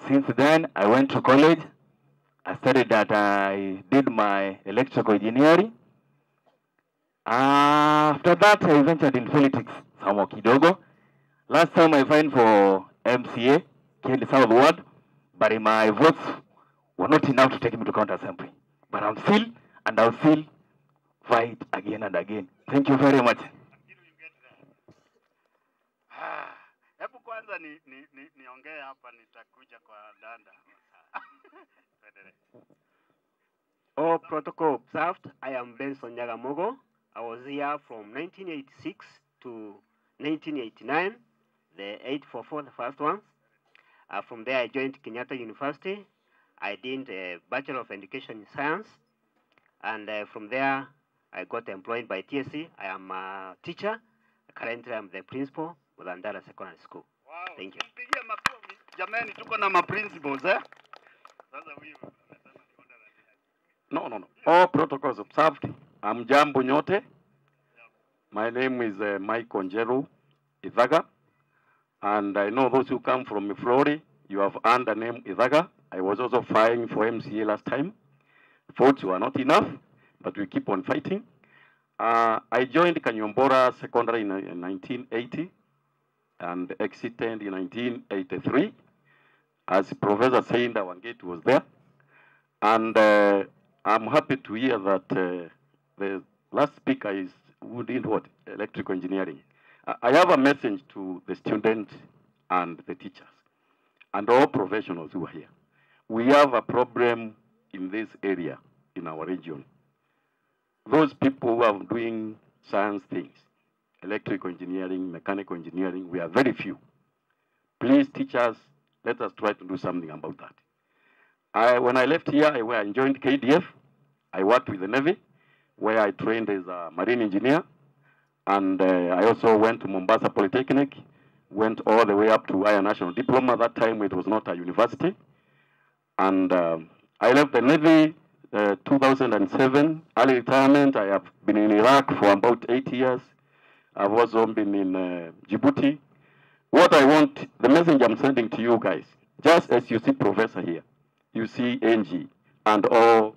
Since then, I went to college. I studied that I did my electrical engineering. After that, I ventured in politics, somewhat kidogo. Last time I signed for MCA, Kili South Ward, but my votes were not enough to take me to county assembly. But I'm still, and I'll still fight again and again. Thank you very much. Hebu kwanza ni, ni, ni, niongee hapa nitakuja kwa danda. Oh, protocol observed. I am Benson Nyagamogo. I was here from 1986 to 1989, the 844, the first one. Uh, from there, I joined Kenyatta University. I did a Bachelor of Education in Science. And uh, from there, I got employed by TSC. I am a teacher. Currently, I'm the principal with Andara Secondary School. Wow. Thank you. Jamani tuko na ma principals eh? Sasa huyu No, no, no. All protocols observed. I'm Jambo Nyote. My name is uh, Mike Onjeru Izaga. And I know those who come from Flori, you have earned the name Izaga. I was also fighting for MCA last time. Votes were not enough, but we keep on fighting. Uh, I joined Kanyuambora Secondary in, in 1980 and exited in 1983 as Professor Seinda Wangeti was there. And uh, I'm happy to hear that uh, the last speaker is who did what? Electrical engineering. I have a message to the students and the teachers and all professionals who are here. We have a problem in this area in our region. Those people who are doing science things, electrical engineering, mechanical engineering, we are very few. Please, teachers, let us try to do something about that. I, when I left here, I, joined KDF. I worked with the Navy, where I trained as a marine engineer. And uh, I also went to Mombasa Polytechnic, went all the way up to higher national diploma. That time it was not a university. And um I left the Navy uh, 2007, early retirement. I have been in Iraq for about eight years. I've also been in uh, Djibouti. What I want, the message I'm sending to you guys, just as you see Professor here, you see NG and all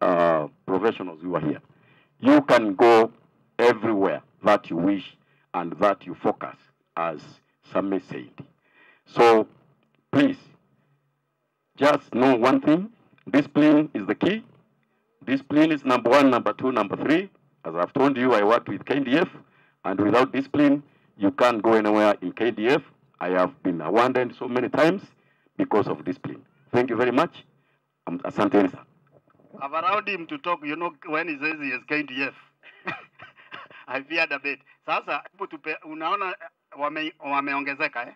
uh, professionals who are here. You can go everywhere that you wish and that you focus, as Sami said. So please, just know one thing, discipline is the key. Discipline is number one, number two, number three. As I've told you, I worked with KDF, and without discipline, you can't go anywhere in KDF. I have been abandoned so many times because of discipline. Thank you very much. I'm Asante. I've allowed him to talk, you know, when he says he has KDF. I feared a bit. Sasa, unaona wame, wameongezeka eh?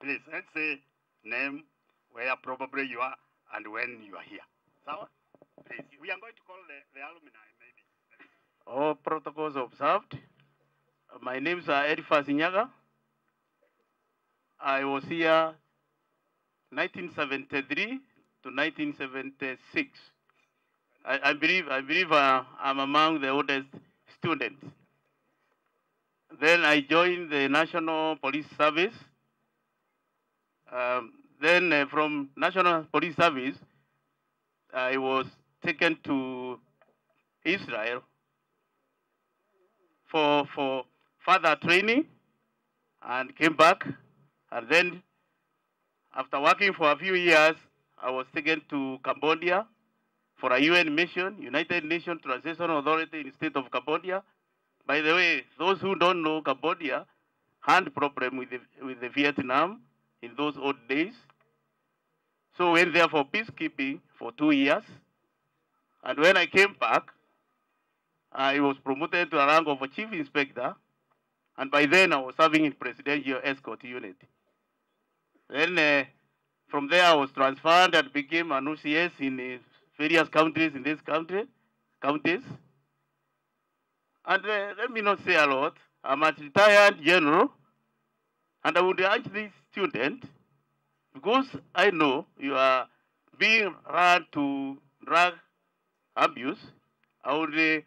Please, let's say name, where probably you are, and when you are here. Sawa? Please, we are going to call the, the alumni maybe. All protocols observed. My name is Edifas. I was here 1973 to 1976. I, I believe I believe uh, I'm among the oldest students. Then I joined the National Police Service. Um, then uh, from National Police Service, Uh, I was taken to Israel for for further training and came back and then after working for a few years I was taken to Cambodia for a UN mission, United Nations Transition Authority in the state of Cambodia. By the way, those who don't know Cambodia had problem with the, with the Vietnam in those old days. So went there for peacekeeping for two years. And when I came back, I was promoted to a rank of a chief inspector, and by then I was serving in presidential escort unit. Then uh, from there I was transferred and became an OCS in uh, various countries in this country, counties. And uh, let me not say a lot. I'm a retired general, and I would urge this student, because I know you are being run to drug abuse, I would uh,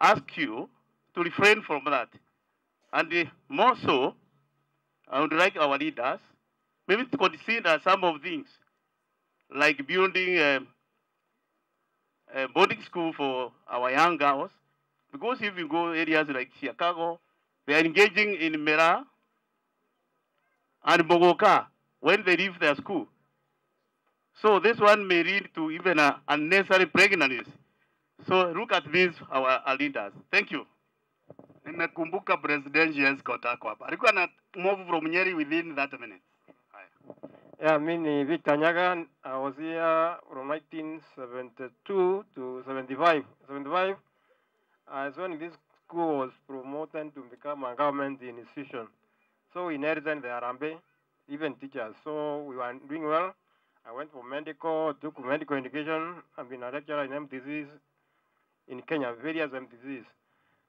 ask you to refrain from that. And uh, more so, I would like our leaders maybe to consider some of things, like building um, a boarding school for our young girls. Because if you go areas like Chicago, they are engaging in miraa and muguka when they leave their school. So this one may lead to even uh, unnecessary pregnancies. So look at these, our, our leaders. Thank you. Nimekumbuka President escort Kotako hapa. Alikuwa na move from Nyeri within that minute. Yeah, mimi ni Victor Nyaga. I was here from 1972 to 75. 75, uh, is when this school was promoted to become a government institution. So we inherited the Arambe, even teachers. So we were doing well. I went for medical, took medical education. I've been a lecturer in MTCs in Kenya, various MTCs.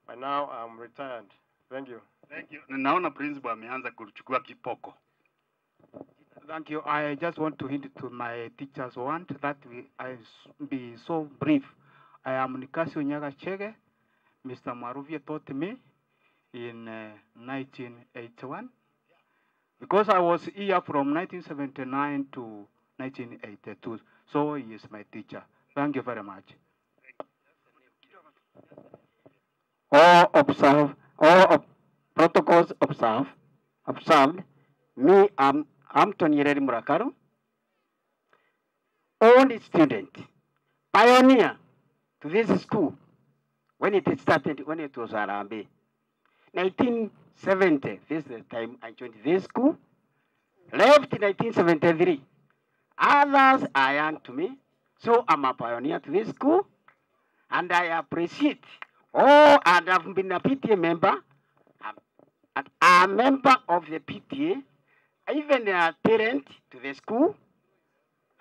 But now I'm retired. Thank you. Thank you. Naona principal ameanza kuchukua kipoko. Thank you. I just want to hint to my teachers want that we I s- be so brief. I am Nikasi Onyaga Chege. Mr. Maruvia taught me in uh, 1981 because I was here from 1979 to 1982. So he is my teacher. Thank you very much. all observe, all ob- protocols observe, observed. Me, I'm Anthony Reri Murakaro, old student, pioneer to this school when it started, when it was Harambee. 1970, this is the time I joined this school. Left in 1973. Others are young to me, so I'm a pioneer to this school, and I appreciate Oh, and I've been a PTA member, and a member of the PTA, even a parent to the school.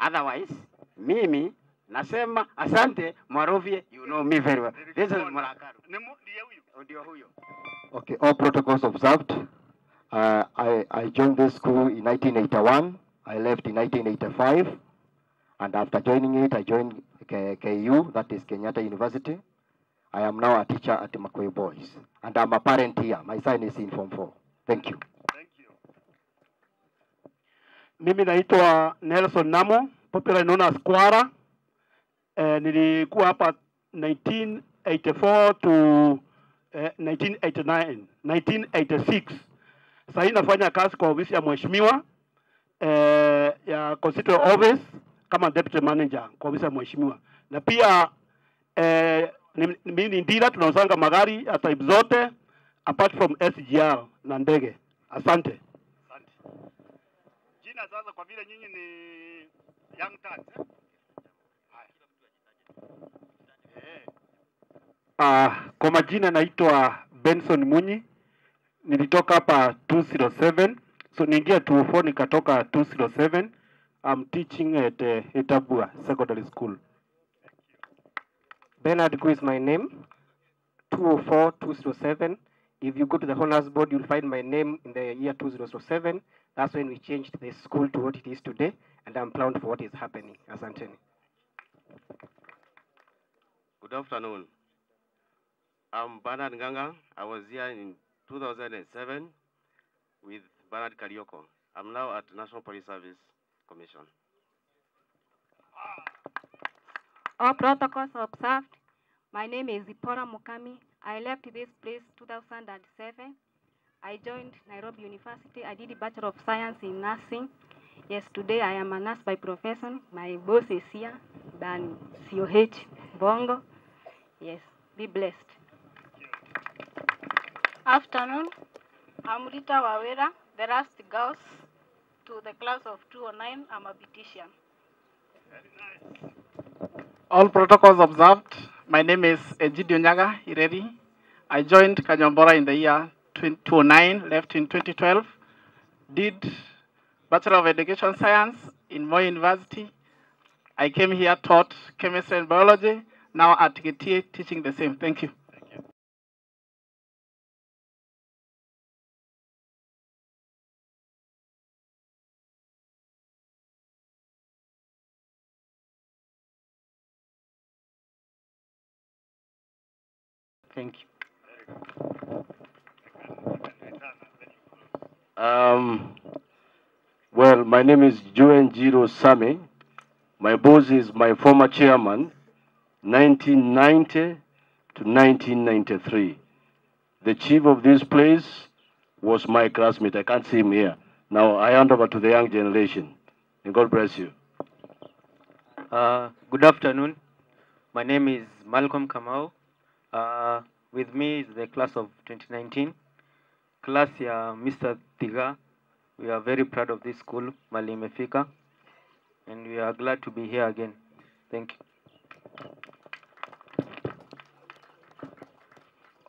Otherwise, mimi nasema asante Mwarovye, you know me very well. This is Murakaro. Ndio huyo. Okay, all protocols observed. Uh, I, I joined this school in 1981. I left in 1985. And after joining it, I joined K- KU, that is Kenyatta University. I am now a teacher at Makwe Boys. And I'm a parent here. My son is in Form 4. Thank you. Mimi naitwa Nelson Namo, popularly known as Kwara. Eh, nilikuwa hapa 1984 to eh, 1989, 1986. Sasa nafanya kazi kwa ofisi ya mheshimiwa eh, ya constituent office kama deputy manager kwa ofisi ya mheshimiwa, na pia eh, mimi ni ndira, tunauzanga magari ya type zote apart from SGR na ndege. Asante. Jina sasa, kwa vile nyinyi ni Young tax, eh? Uh, kwa majina naitwa Benson Munyi, nilitoka hapa 207 so niingia 204 nikatoka 207. I'm teaching at uh, Etabua Secondary School. Bernard Gu is my name. 204 207. If you go to the honors board, you'll find my name in the year 2007. That's when we changed the school to what it is today, and I'm proud for what is happening. Asanteni. Good afternoon. I'm Bernard Nganga. I was here in 2007 with Bernard Karioko. I'm now at National Police Service Commission. All protocols observed. My name is Ipora Mukami. I left this place 2007. I joined Nairobi University. I did a Bachelor of Science in Nursing. Yes, today I am a nurse by profession. My boss is here, Dan COH Bongo. Yes, be blessed. Afternoon. I'm Rita Wawera, the last girls to the class of 209. I'm a beautician. All protocols observed. My name is Egidio Nyaga Ireri. I joined Kanyuambora in the year 2009, left in 2012. Did Bachelor of Education Science in Moi University. I came here, taught chemistry and biology. Now at Getie, teaching the same. Thank you. Thank you. Um, well, my name is Joen Jiro Same. My boss is my former chairman, 1990 to 1993. The chief of this place was my classmate. I can't see him here. Now I hand over to the young generation. And God bless you. Uh, good afternoon. My name is Malcolm Kamau. Uh, with me is the class of 2019. Class ya Mr. Tiga. We are very proud of this school, Mali imefika. And we are glad to be here again. Thank you.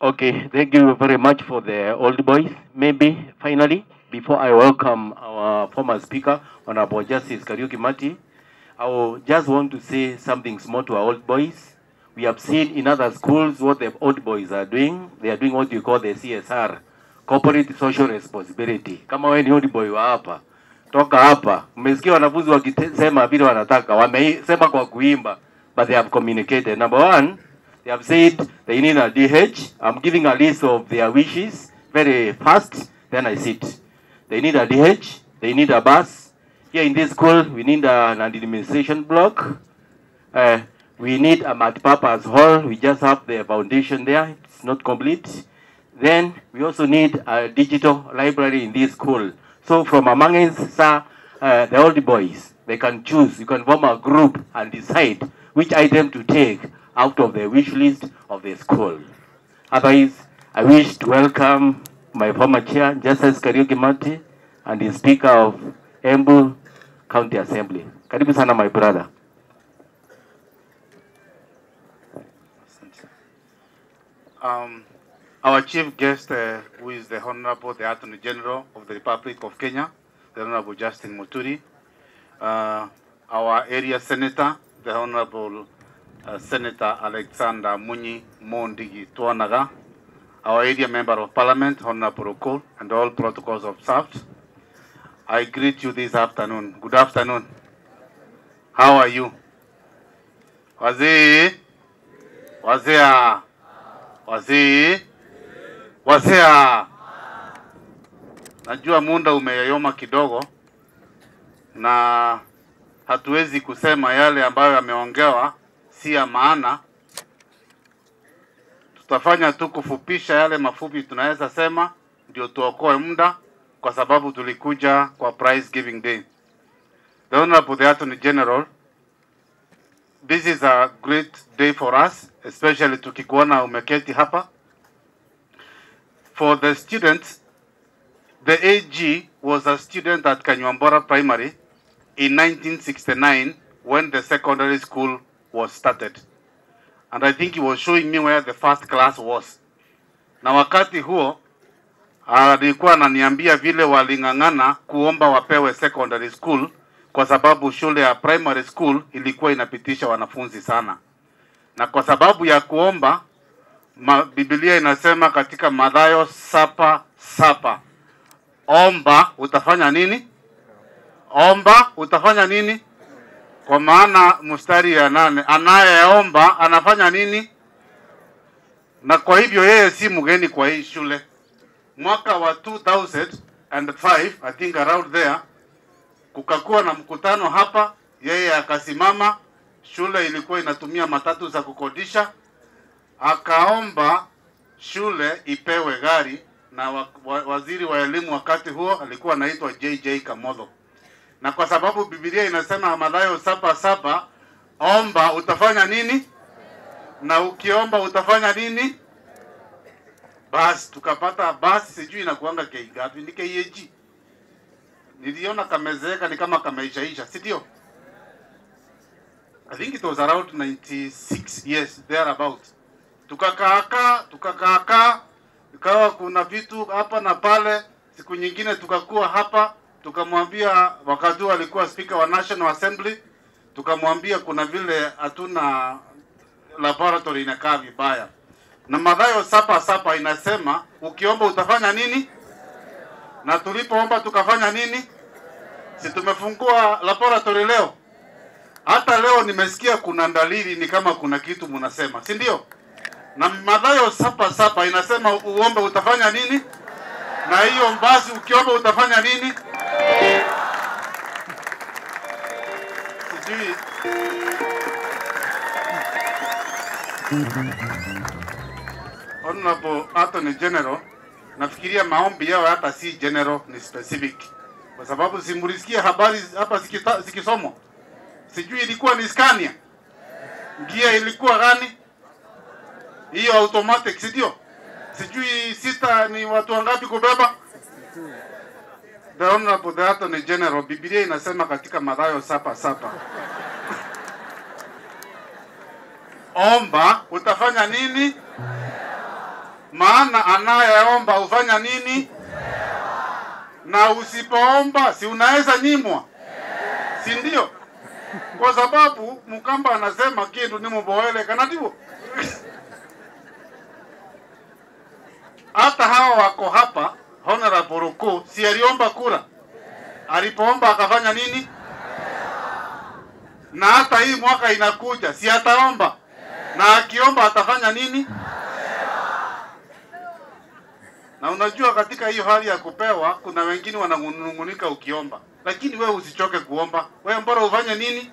Okay, thank you very much for the old boys. Maybe finally, before I welcome our former speaker, Honorable Justice Kariuki Mati, I will just want to say something small to our old boys. We have seen in other schools what the old boys are doing. They are doing what you call the CSR, corporate social responsibility. Kama wewe ni old boy wa hapa, toka hapa. Mmesikia wanafunzi wakisema vile wanataka, wamesema kwa kuimba, but they have communicated. Number one, they have said they need a DH. I'm giving a list of their wishes very fast, then I sit. They need a DH, they need a bus. Here in this school, we need an administration block. Uh, we need a multi-purpose hall. We just have the foundation there. It's not complete. Then we also need a digital library in this school. So from among us, uh, the old boys, they can choose. You can form a group and decide which item to take out of the wish list of the school. Otherwise, I wish to welcome my former chair, Justice Kariuki Mati, and the Speaker of Embu County Assembly. Karibu sana, my brother. Um, our chief guest, uh, who is the Honorable the Attorney General of the Republic of Kenya, the Honorable Justin Muturi, uh, our area senator, the Honorable uh, Senator Alexander Munyi Mondigi Tuanaga, our area member of parliament, Honorable Kul, and all protocols observed. I greet you this afternoon. Good afternoon. How are you? Wazee? Wazee? Wazee? Wazee? Najua munda umeyoyoma kidogo na hatuwezi kusema yale ambayo yameongewa si ya maana. Tutafanya tu kufupisha yale mafupi tunaweza sema, ndio tuokoe muda, kwa sababu tulikuja kwa prize giving day. The Honorable the Attorney General, this is a great day for us, especially tukikuona umeketi hapa. For the students, the AG was a student at Kanywambora Primary in 1969 when the secondary school was started. And I think he was showing me where the first class was. Na wakati huo alikuwa ananiambia vile waling'ang'ana kuomba wapewe secondary school kwa sababu shule ya primary school ilikuwa inapitisha wanafunzi sana, na kwa sababu ya kuomba ma, Biblia inasema katika Mathayo sapa sapa, omba utafanya nini? Omba utafanya nini? Kwa maana mstari ya nane, anayeomba anafanya nini? Na kwa hivyo yeye si mgeni kwa hii shule. Mwaka wa 2005 I think around there, kukakuwa na mkutano hapa, yeye akasimama, shule ilikuwa inatumia matatu za kukodisha, akaomba shule ipewe gari na wa, wa, waziri wa elimu wakati huo alikuwa anaitwa JJ Kamodho, na kwa sababu Biblia inasema Mathayo saba saba, omba utafanya nini, na ukiomba utafanya nini? Basi tukapata basi, sijui inakuanga kei gapi, ni KAG. Niliona kamezeeka ni kama kameishaisha, si ndio? I think it was around 96 yes there about. Tukakaaka tukakaaka, ikawa kuna vitu hapa na pale. Siku nyingine tukakuwa hapa, tukamwambia, wakati huo alikuwa spika wa National Assembly, tukamwambia kuna vile hatuna laboratory inakaa vibaya, na Mathayo sapa sapa inasema ukiomba utafanya nini? Na tulipoomba tukafanya nini? Si tumefungua laboratory leo? Hata leo nimesikia kuna dalili ni kama kuna kitu mnasema, si ndio? Na Mathayo sapa sapa inasema uombe utafanya nini? Na hiyo basi ukiomba utafanya nini? Sijui Honorable Attorney General, nafikiria maombi yao hata si general, ni specific, kwa sababu simulisikia habari hapa zikisomwa. Sijui ilikuwa ni Scania, gia ilikuwa gani hiyo automatic, si? Sijui sister ni watu wangapi kubeba. The Honorable the ni General, Biblia inasema katika Mathayo saba saba omba utafanya nini? Maana anayeomba ufanya nini? Na usipoomba si unaweza nyimwa, si ndio? Kwa sababu Mkamba anasema kindu ni muboele hata hawa wako hapa, Honorable Ruku si aliomba kura, alipoomba akafanya nini? Na hata hii mwaka inakuja, si ataomba? Na akiomba atafanya nini? Na unajua katika hiyo hali ya kupewa, kuna wengine wananung'unika ukiomba, lakini wewe usichoke kuomba. Wewe mbora ufanye nini?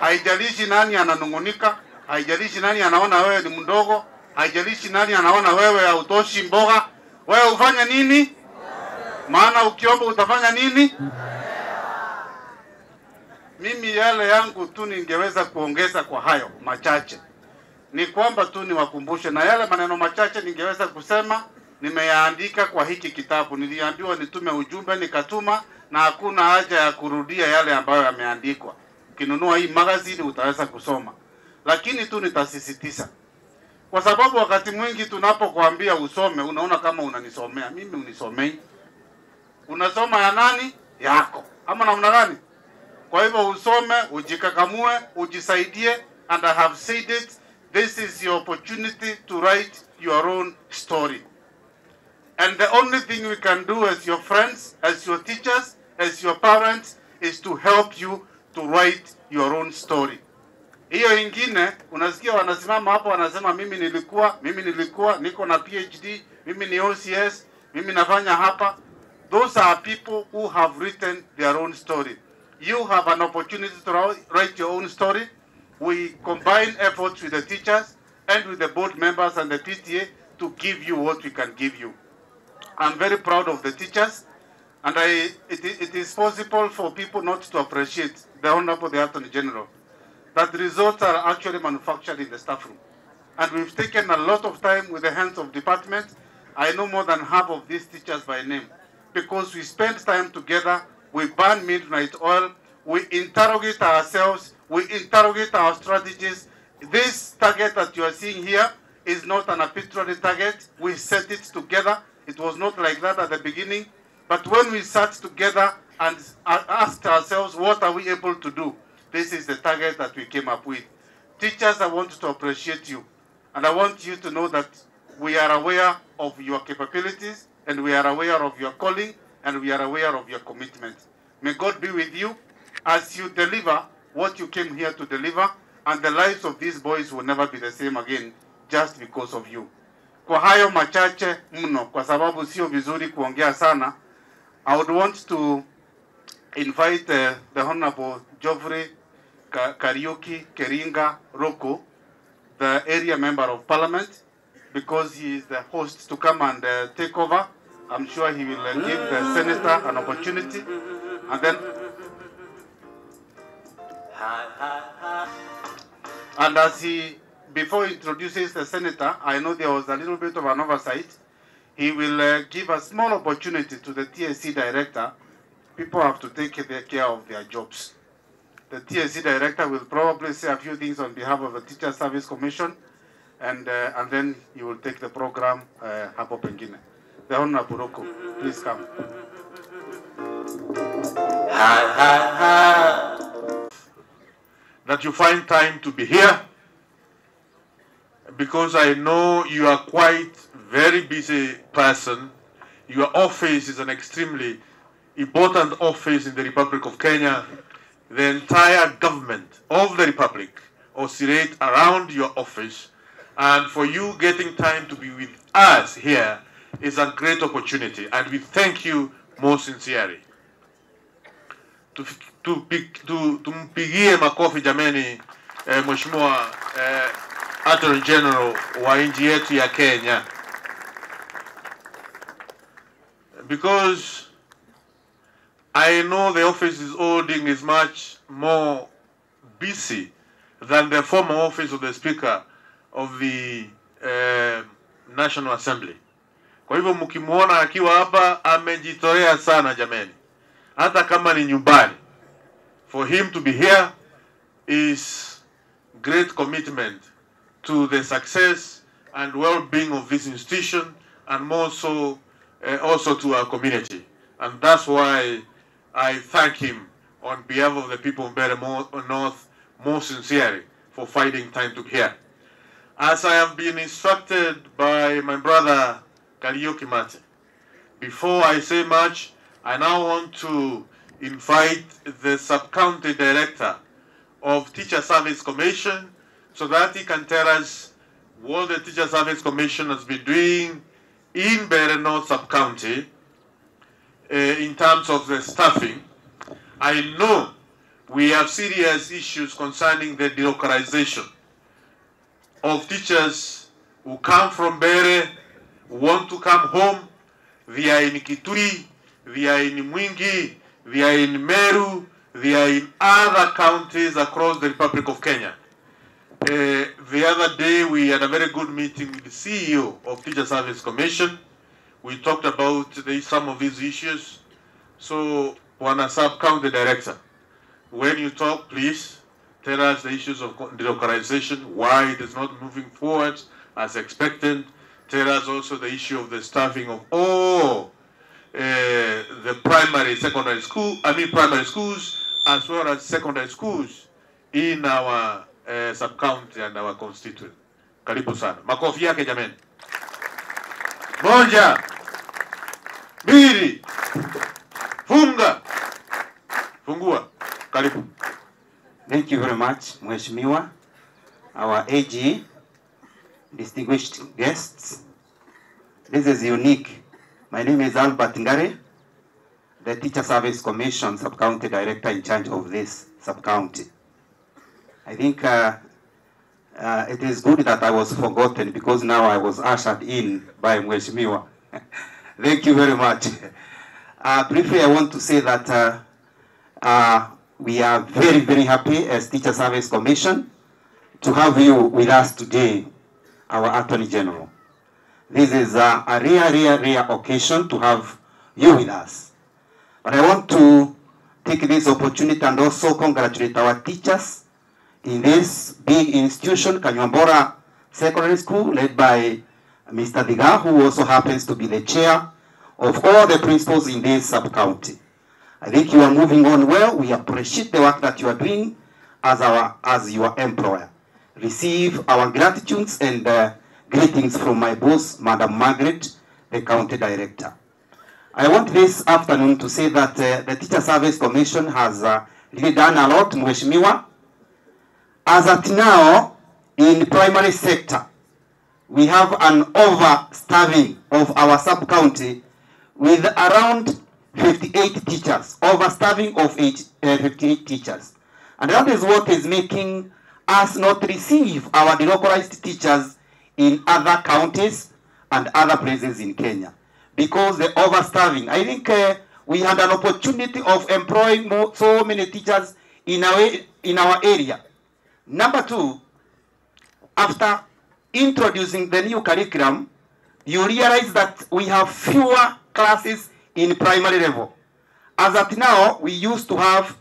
Haijalishi nani ananung'unika, haijalishi nani anaona wewe ni mdogo, haijalishi nani anaona wewe hautoshi mboga, wewe ufanye nini? Maana ukiomba utafanya nini? Mimi yale yangu tu ningeweza kuongeza kwa hayo machache ni kwamba tu niwakumbushe, na yale maneno machache ningeweza kusema nimeyaandika kwa hiki kitabu. Niliambiwa nitume ujumbe, nikatuma, na hakuna haja ya kurudia yale ambayo yameandikwa. Ukinunua hii magazini utaweza kusoma, lakini tu nitasisitiza, kwa sababu wakati mwingi tunapokuambia usome, unaona kama unanisomea mimi. Unisomei, unasoma ya nani? Yako, ama namna gani? Kwa hivyo usome, ujikakamue, ujisaidie, and I have said it, this is your opportunity to write your own story. And the only thing we can do as your friends, as your teachers, as your parents, is to help you to write your own story. Hiyo ingine unasikia wanasimama hapo wanasema mimi nilikuwa, mimi nilikuwa, niko na PhD, mimi ni OCS, mimi nafanya hapa. Those are people who have written their own story. You have an opportunity to write your own story. We combine efforts with the teachers and with the board members and the PTA to give you what we can give you. I'm very proud of the teachers, and I, it, it is possible for people not to appreciate the Honorable the Attorney General, that the results are actually manufactured in the staff room. And we've taken a lot of time with the hands of department. I know more than half of these teachers by name, because we spend time together, we burn midnight oil, we interrogate ourselves, we interrogate our strategies. This target that you are seeing here is not an arbitrary target. We set it together. It was not like that at the beginning. But when we sat together and asked ourselves, what are we able to do? This is the target that we came up with. Teachers, I want to appreciate you. And I want you to know that we are aware of your capabilities and we are aware of your calling and we are aware of your commitment. May God be with you as you deliver what you came here to deliver and the lives of these boys will never be the same again just because of you. Kwa hayo machache mno, kwa sababu sio vizuri kuongea sana, I would want to invite uh, the Honorable Geoffrey Kariuki Keringa Ruku, the area member of parliament, because he is the host to come and uh, take over. I'm sure he will uh, give the senator an opportunity. And then, and as he, before he introduces the senator, I know there was a little bit of an oversight. He will uh, give a small opportunity to the TSC director. People have to take care of their jobs. The TSC director will probably say a few things on behalf of the Teacher Service Commission, and uh, and then he will take the program uh, hapo pengine. The Honorable Ruku, please come. that you find time to be here because I know you are quite very busy person. Your office is an extremely important office in the Republic of Kenya. The entire government of the Republic oscillate around your office and for you getting time to be with us here is a great opportunity and we thank you most sincerely. Tumpigie makofi jameni eh, mheshimiwa eh, Attorney General wa nchi yetu ya Kenya because I know the office is holding is much more busy than the former office of the Speaker of the uh, National Assembly. Kwa hivyo mkimwona akiwa hapa amejitolea sana jameni, hata kama ni nyumbani. For him to be here is great commitment to the success and well-being of this institution and more so uh, also to our community. And that's why I thank him on behalf of the people of Mo- North most sincerely for finding time to be here. As I have been instructed by my brother Kariuki Mate, before I say much, I now want to invite the sub-county director of Teacher Service Commission so that he can tell us what the Teacher Service Commission has been doing in Mbeere North sub-county in terms of the staffing. I know we have serious issues concerning the delocalization of teachers who come from Mbeere, who want to come home. They are in Kitui, they are in Mwingi, they are in Meru, they are in other counties across the Republic of Kenya. Uh, the other day we had a very good meeting with the CEO of Teacher Service Commission. We talked about the, some of these issues. So, Wana Sub County Director, when you talk, please tell us the issues of delocalization, why it is not moving forward as expected. Tell us also the issue of the staffing of all uh, the primary, secondary school, I mean primary schools, as well as secondary schools in our uh, sub-county and our constituent. Karibu sana. Makofi yake jameni. Moja, mbili, funga, fungua. Karibu. Thank you very much, Mheshimiwa, our AG, distinguished guests. This is unique. My name is Albert Ngare, the Teacher Service Commission Sub-County Director in charge of this sub-county. I think uh, uh, it is good that I was forgotten because now I was ushered in by Mheshimiwa. Thank you very much. Uh, briefly, I want to say that uh, uh, we are very, very happy as Teacher Service Commission to have you with us today, our Attorney General. This is a, a rare, rare, rare occasion to have you with us. But I want to take this opportunity and also congratulate our teachers in this big institution, Kanyuambora Secondary School, led by Mr. Diga, who also happens to be the chair of all the principals in this sub-county. I think you are moving on well. We appreciate the work that you are doing as our as your employer. Receive our gratitudes and uh, greetings from my boss, Madam Margaret, the county director. I want this afternoon to say that uh, the Teacher Service Commission has uh, really done a lot, Mheshimiwa. As at now, in the primary sector, we have an overstaffing of our sub-county with around 58 teachers, overstaffing of uh, 58 teachers. And that is what is making us not receive our delocalized teachers in other counties and other places in Kenya because the overstaffing. I think uh, we had an opportunity of employing more, so many teachers in our, in our area. Number two, after introducing the new curriculum, you realize that we have fewer classes in primary level. As at now, we used to have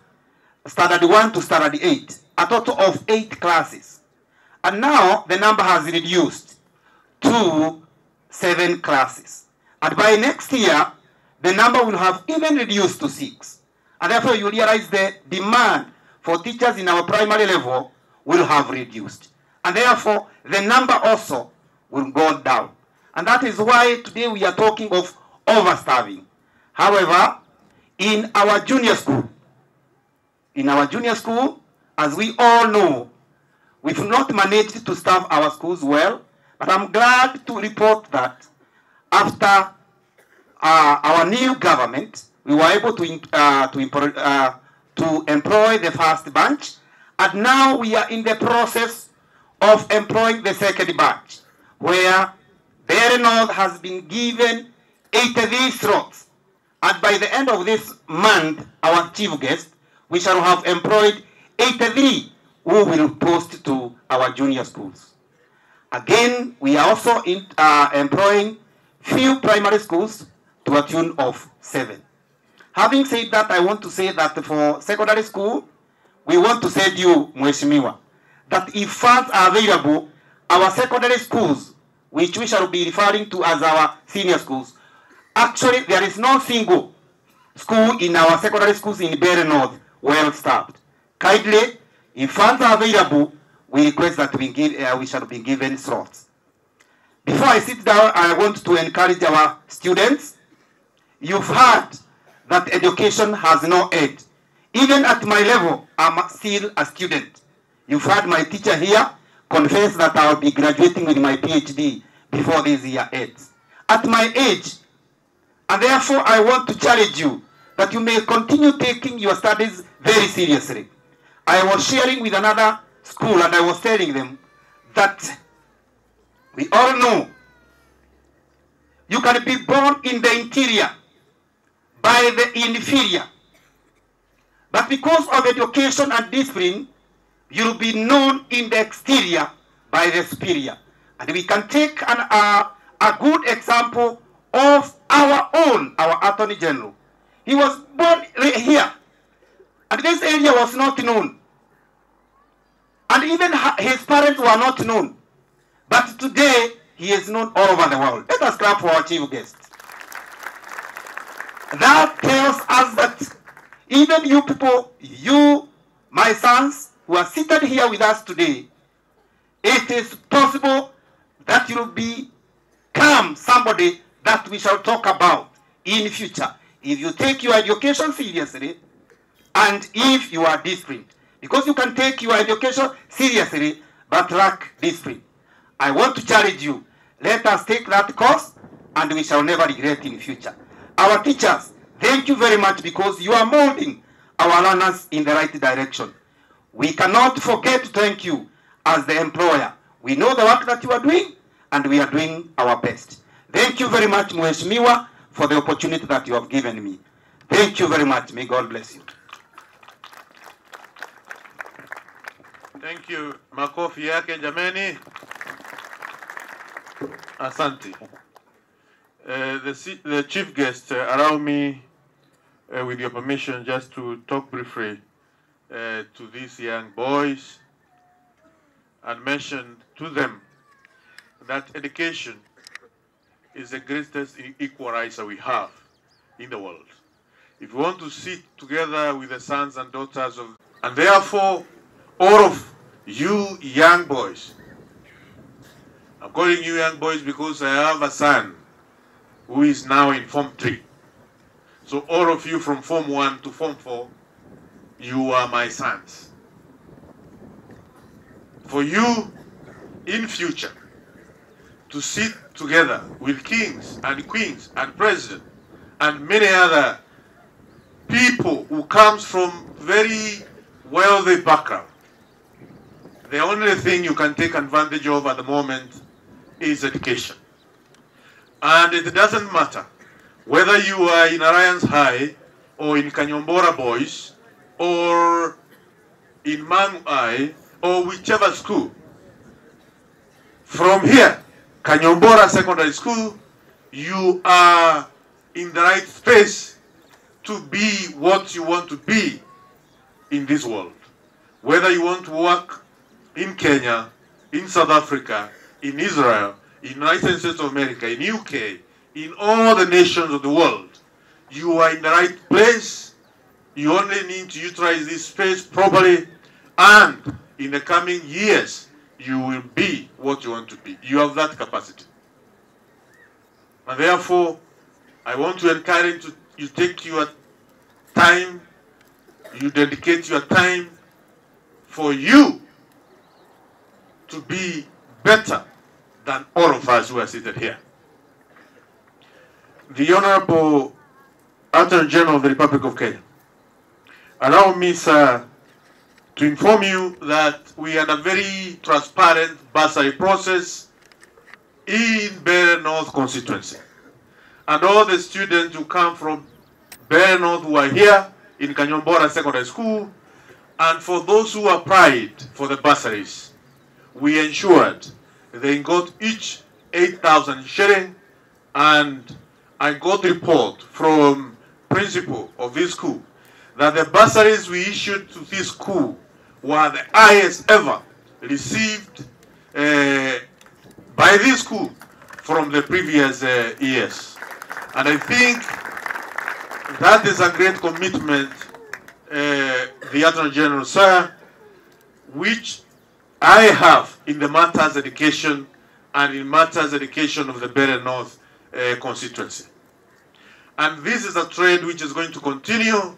standard 1 to standard 8, a total of 8 classes. And now the number has reduced to 7 classes. And by next year, the number will have even reduced to 6. And therefore you realize the demand for teachers in our primary level will have reduced. And therefore the number also will go down. And that is why today we are talking of overstaffing. However, in our junior school, in our junior school, as we all know, we've not managed to staff our schools well, but I'm glad to report that after uh, our new government, we were able to, uh, to, employ, uh, to employ the first batch, and now we are in the process of employing the second batch, where Mbeere North has been given 83 slots. And by the end of this month, our chief guest, we shall have employed 83 who will post to our junior schools. Again, we are also in, uh, employing few primary schools to a tune of seven. Having said that, I want to say that for secondary school, we want to to you, Mheshimiwa, that if funds are available, our secondary schools, which we shall be referring to as our senior schools, actually there is no single school in our secondary schools in Mbeere North well staffed. Kindly, if funds are available, we request that we, give, uh, we shall be given slots. Before I sit down, I want to encourage our students. You've heard that education has no end. Even at my level, I'm still a student. You've heard my teacher here confess that I'll be graduating with my PhD before this year ends. At my age, and therefore I want to challenge you that you may continue taking your studies very seriously. I was sharing with another school and I was telling them that we all know you can be born in the interior by the inferior. But because of education and discipline, you'll be known in the exterior by the superior. And we can take an, uh, a good example of our own, our Attorney General. He was born here, and this area was not known. And even his parents were not known. But today, he is known all over the world. Let us clap for our chief guest. That tells us that even you people, you, my sons, who are seated here with us today, it is possible that you'll become somebody that we shall talk about in future. If you take your education seriously, and if you are disciplined. Because you can take your education seriously, but lack discipline. I want to challenge you. Let us take that course, and we shall never regret in future. Our teachers, thank you very much because you are molding our learners in the right direction. We cannot forget to thank you as the employer. We know the work that you are doing, and we are doing our best. Thank you very much, Mheshimiwa, for the opportunity that you have given me. Thank you very much. May God bless you. Thank you. Makofi yake jameni. Asante. Uh, the, the chief guest uh, allow me uh, with your permission, just to talk briefly uh, to these young boys and mention to them that education is the greatest equalizer we have in the world. If we want to sit together with the sons and daughters of, and therefore, all of you young boys, I'm calling you young boys because I have a son who is now in Form 3. So all of you from Form 1 to Form 4, you are my sons. For you, in future, to sit together with kings and queens and president and many other people who comes from very wealthy background. The only thing you can take advantage of at the moment is education. And it doesn't matter whether you are in Alliance High or in Kanyuambora Boys or in Mang'u High or whichever school. From here, Kanyuambora Secondary School, you are in the right space to be what you want to be in this world. Whether you want to work in Kenya, in South Africa, in Israel, in United States of America, in UK, in all the nations of the world, you are in the right place. You only need to utilize this space properly, and in the coming years, you will be what you want to be. You have that capacity. And therefore, I want to encourage you, you take your time, you dedicate your time for you to be better than all of us who are seated here. The Honorable Attorney General of the Republic of Kenya, allow me, sir, to inform you that we had a very transparent bursary process in Mbeere North constituency. And all the students who come from Mbeere North who are here in Kanyuambora Secondary School, and for those who applied for the bursaries, we ensured they got each 8,000 shilling and I got report from principal of this school that the bursaries we issued to this school were the highest ever received uh, by this school from the previous uh, years. And I think that is a great commitment, uh, the Attorney General, sir, which I have in the matters education and in matters education of the Mbeere North uh, constituency. And this is a trend which is going to continue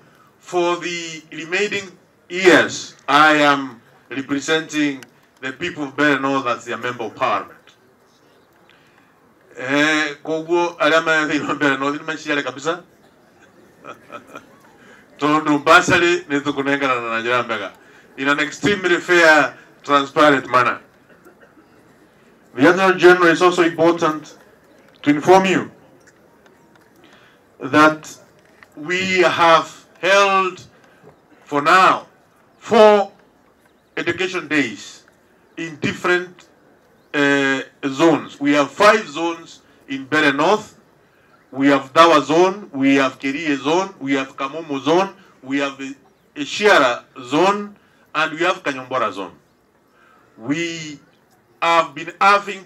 for the remaining years. I am representing the people of Mbeere North as their member of parliament. Eh, koguo arĩa me thĩinĩ wa Mbeere North nĩmaciare kabisa tondũ basarĩ nĩ tũkũnengerana na njĩra mbega in an extremely fair transparent manner. The Attorney General is also important to inform you that we have held for now four education days in different uh, zones. We have five zones in Mbeere North. We have Dawa zone, we have Kerie zone, we have Kamomo zone, we have Ishiara zone, and we have Kanyuambora zone. We have been having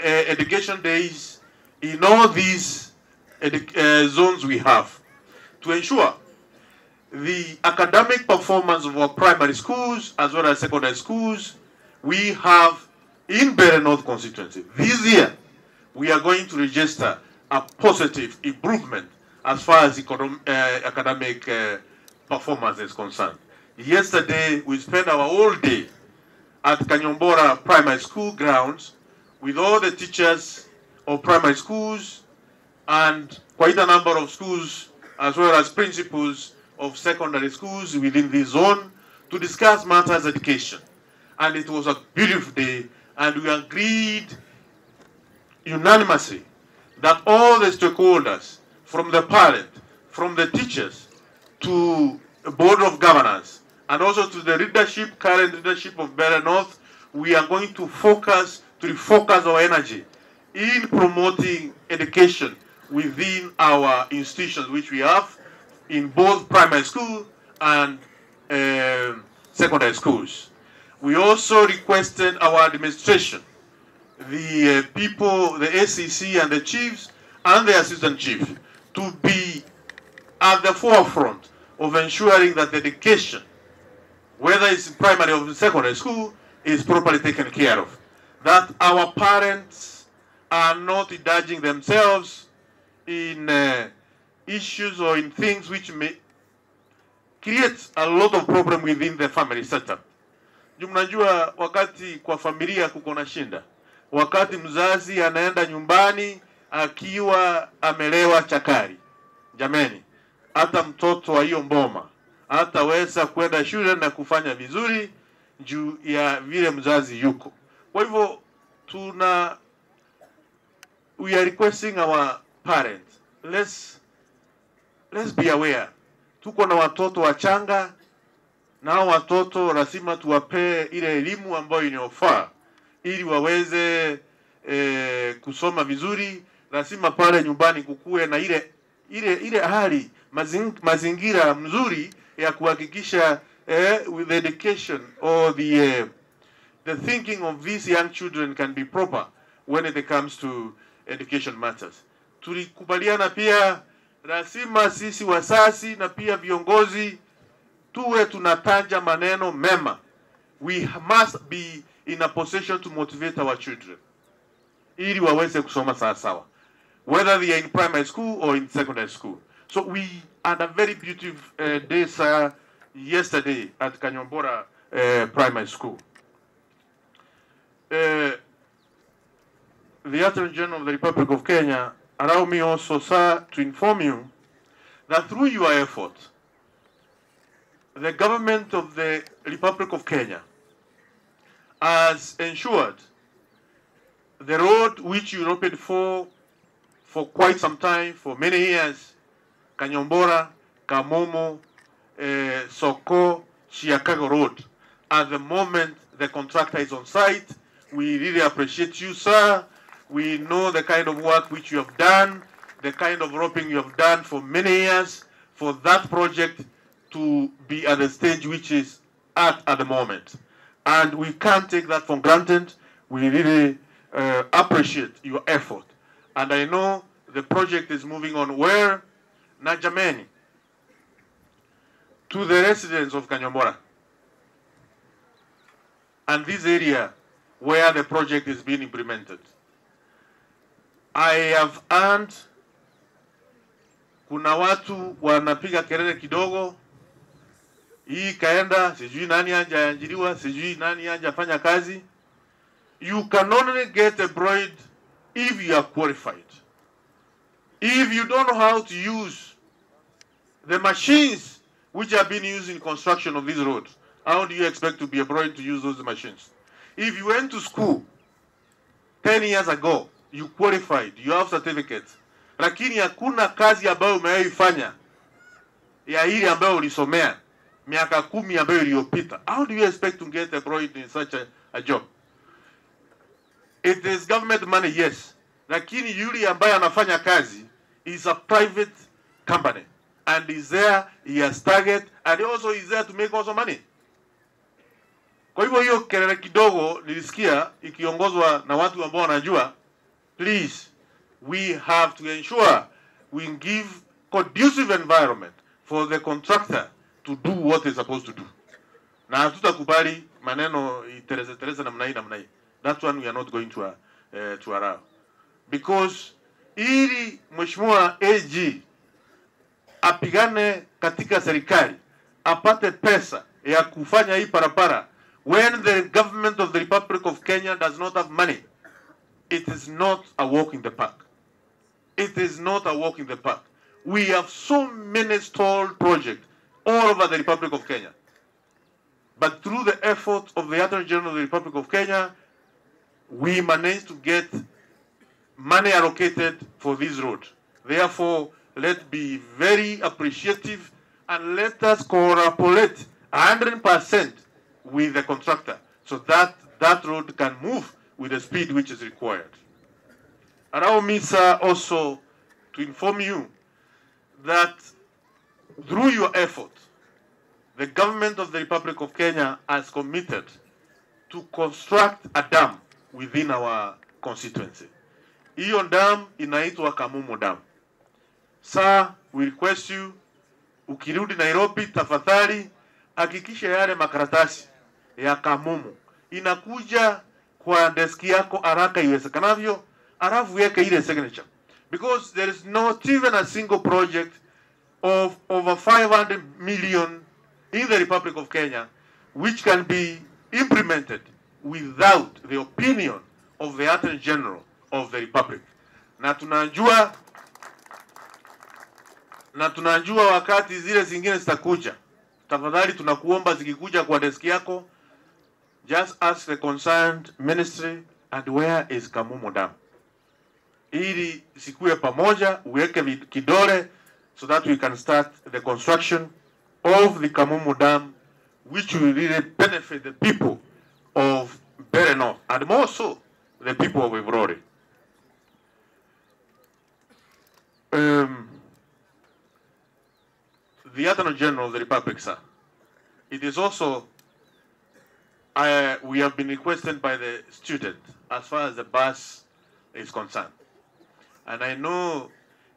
uh, education days in all these uh, zones we have to ensure the academic performance of our primary schools as well as secondary schools we have in Mbeere North constituency. This year, we are going to register a positive improvement as far as econom- uh, academic uh, performance is concerned. Yesterday, we spent our whole day at Kanyuambora Primary School grounds with all the teachers of primary schools and quite a number of schools as well as principals of secondary schools within this zone to discuss matters education. And it was a beautiful day and we agreed unanimously that all the stakeholders from the parent, from the teachers to the board of governors and also to the leadership, current leadership of Mbeere North, we are going to focus, to refocus our energy in promoting education within our institutions which we have in both primary school and um secondary schools. We also requested our administration, the uh, people, the ACC and the chiefs and the assistant chief to be at the forefront of ensuring that education, whether it's in primary or secondary school, is properly taken care of. That our parents are not indulging themselves in uh, issues or in things which may create a lot of problem within the family setup. Mnajua wakati kwa familia kuko na shinda, wakati mzazi anaenda nyumbani akiwa amelewa chakari, jameni, hata mtoto wa hiyo mboma hataweza kwenda shule na kufanya vizuri juu ya vile mzazi yuko. Kwa hivyo tuna we are requesting our parents let's let's be aware, tuko na watoto wachanga na hao watoto lazima tuwapee ile elimu ambayo inayofaa ili waweze e, kusoma vizuri. Lazima pale nyumbani kukuwe na ile ile ile hali mazing, mazingira mzuri ya kuhakikisha eh, with education or the eh, the thinking of these young children can be proper when it comes to education matters. Tulikubaliana pia lazima sisi wasasi na pia viongozi tuwe tunataja maneno mema. We must be in a position to motivate our children ili waweze kusoma sawa sawa, whether they are in primary school or in secondary school. So we had a very beautiful uh, day sir, yesterday at Kanyombora uh, Primary School. Uh, the Attorney General of the Republic of Kenya, allow me also, sir, to inform you that through your effort, the government of the Republic of Kenya has ensured the road which you opened for for quite some time, for many years, Kanyuambora, Kamomo, uh, Soko, Siakago Road. At the moment, the contractor is on site. We really appreciate you, sir. We know the kind of work which you have done, the kind of roping you have done for many years for that project to be at the stage which is at at the moment. And we can't take that for granted. We really uh, appreciate your effort. And I know the project is moving on where Najameni to the residents of Kanyuambora and this area where the project is being implemented. I have earned kuna watu wanapiga kelele kidogo, hii kaenda, sijui nani hajaajiriwa, sijui nani hajafanya kazi. You can only get employed if you are qualified. If you don't know how to use the machines which have been used in construction of these roads, how do you expect to be employed to use those machines? If you went to school 10 years ago, you qualified, you have certificate, lakini hakuna kazi ambayo umewaifanya ya ile ambayo ulisomea miaka kumi ambayo iliyopita. How do you expect to get employed in such a, a job? It is government money, yes, lakini yule ambaye anafanya kazi is a private company and is there, he has target and also is there to make also money. Kwa hivyo hiyo kelele kidogo nilisikia ikiongozwa na watu ambao wanajua, please we have to ensure we give conducive environment for the contractor to do what they're supposed to do, na hatutakubali maneno itereze tereze namna hii namna hii. That one we are not going to, uh, to allow because ili mheshimiwa AG apigane katika serikali apate pesa ya kufanya hii parapara when the government of the Republic of Kenya does not have money it is not a walk in the park. It is not a walk in the park. We have so many stalled projects all over the Republic of Kenya. But through the efforts of the Attorney General of the Republic of Kenya we managed to get money allocated for this road. Therefore, let's be very appreciative and let us cooperate 100% with the contractor so that that road can move with the speed which is required. Allow me, sir, also to inform you that through your effort, the government of the Republic of Kenya has committed to construct a dam within our constituency. Hiyo dam inaitwa Kamumu Dam. Sir, we request you ukirudi Nairobi, tafadhali hakikisha yale makaratasi ya Kamumu inakuja kwa deski yako haraka iwezekanavyo, alafu weke ile signature because there is not even a single project of over 500 million in the Republic of Kenya which can be implemented without the opinion of the Attorney General of the Republic. Na tunajua na tunajua wakati zile zingine zitakuja, tafadhali tunakuomba zikikuja kwa deski yako, just ask the concerned ministry and where is Kamumu Dam, ili zikuwe pamoja, uweke kidole so that we can start the construction of the Kamumu Dam, which will really benefit the people of Mbeere and more so the people of Ivrori. Um, the Attorney General of the Republic, sir. It is also, uh, we have been requested by the student as far as the bus is concerned. And I know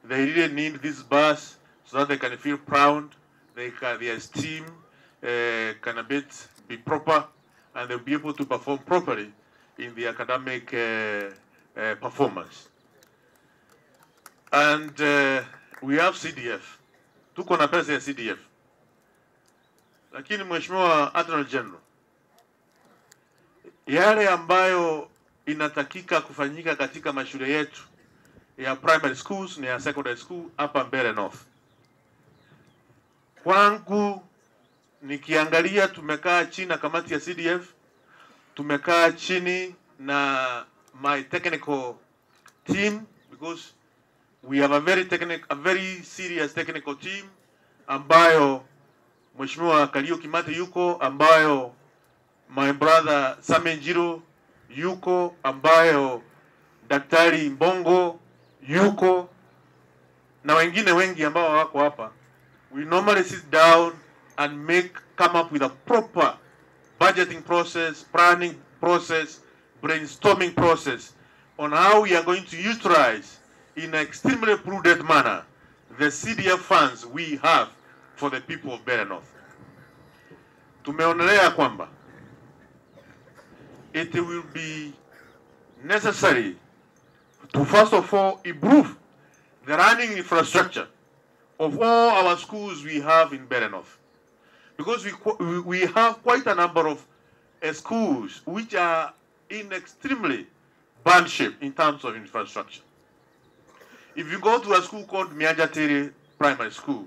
they really need this bus so that they can feel proud, they can, their esteem uh, can a bit be proper, and they'll be able to perform properly in the academic uh, uh, performance. And uh, we have CDF. Tuko na pesa ya CDF. Lakini Mheshimiwa Attorney General, yale ambayo inatakika kufanyika katika mashule yetu ya primary schools na ya secondary school hapa Mbeere North. Kwangu nikiangalia, tumekaa chini na kamati ya CDF, tumekaa chini na my technical team because we have a very technical, a very serious technical team ambayo Mheshimiwa Kalio Kimati yuko, ambayo my brother Samenjiro yuko, ambayo Daktari Mbongo yuko na wengine wengi ambao wako hapa. We normally sit down and make come up with a proper budgeting process, planning process, brainstorming process on how we are going to utilize in an extremely prudent manner the CDF funds we have for the people of North. Tumeonelea kwamba it will be necessary to first of all improve the running infrastructure of all our schools we have in Mbeere Because we, we- have quite a number of uh, schools which are in extremely bad shape in terms of infrastructure. If you go to a school called Miajatiri Primary School,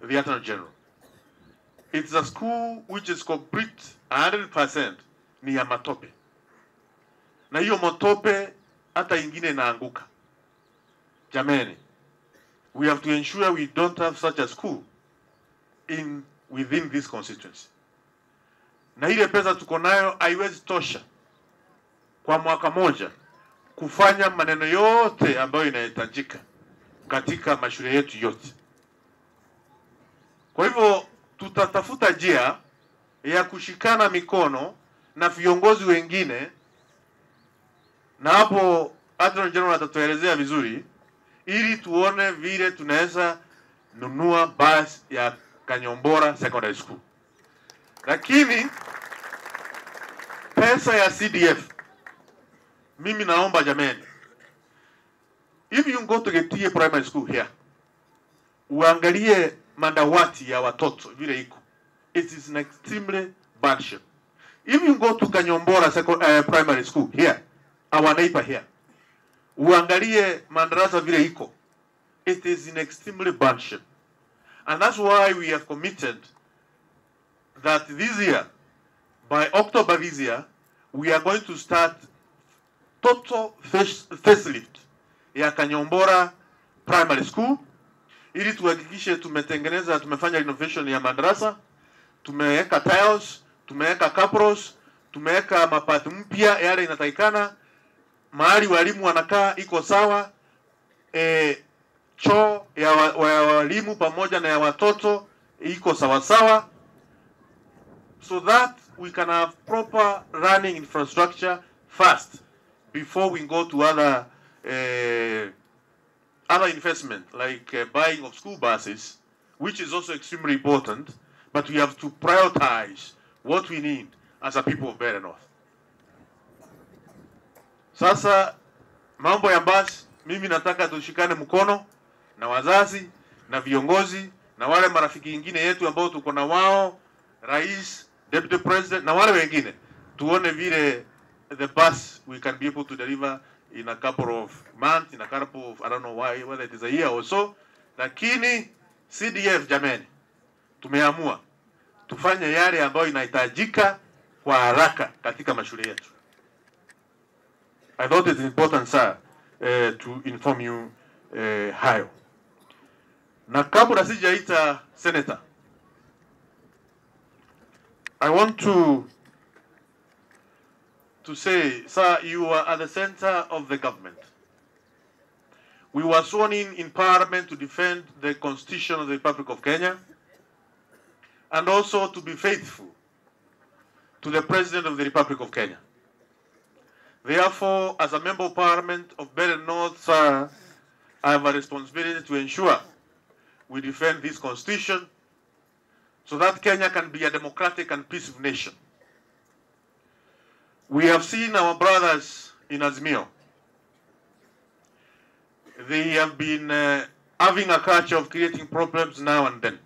the Attorney General, it's a school which is complete 100% ni ya matope, na hiyo matope hata ingine inaanguka. Jameni, we have to ensure we don't have such a school in within this constituency, na ile pesa tuko nayo haiwezi tosha kwa mwaka moja kufanya maneno yote ambayo inahitajika katika mashule yetu yote. Kwa hivyo tutatafuta njia ya kushikana mikono na viongozi wengine, na hapo Attorney General atatuelezea vizuri, ili tuone vile tunaweza nunua bus ya Kanyombora Secondary School, lakini pesa ya CDF mimi naomba jameni, if you go to Getie Primary School here, uangalie madawati ya watoto vile iko, it is an extremely bad shape. If you go to Kanyuambora Seco- uh, Primary School here, our neighbor here, uangalie madarasa vile iko, it is in extremely bad shape. And that's why we have committed that this year, by October this year, we are going to start total face- facelift ya Kanyuambora Primary School ili tuhakikishe tumetengeneza, tumefanya renovation ya madarasa, tumeweka tiles, tumeweka capros, tumeweka mapati mpya yale inatakikana, mahali walimu wanakaa iko sawa. E, choo ya wa- wa- ya walimu pamoja na ya watoto iko sawasawa, so that we can have proper running infrastructure first before we go to other uh, other investment like uh, buying of school buses, which is also extremely important. But we have to prioritize what we need as a people of Mbeere North. Sasa mambo ya basi, mimi nataka tushikane mkono na wazazi na viongozi na wale marafiki wengine yetu ambao tuko na wao, rais, deputy president na wale wengine, tuone vile the bus we can be able to deliver in a couple of months, in a couple of I don't know why whether it is a year or so, lakini CDF jameni, tumeamua tufanye yale ambayo inahitajika kwa haraka katika mashule yetu. I thought it is important sir, uh, to inform you uh, hayo. Na kabla sijaita senator, I want to to say, sir, you are at the center of the government. We were sworn in in Parliament to defend the Constitution of the Republic of Kenya and also to be faithful to the President of the Republic of Kenya. Therefore, as a Member of Parliament of Mbeere North, sir, I have a responsibility to ensure we defend this Constitution so that Kenya can be a democratic and peaceful nation. We have seen our brothers in Azimio. They have been uh, having a culture of creating problems now and then.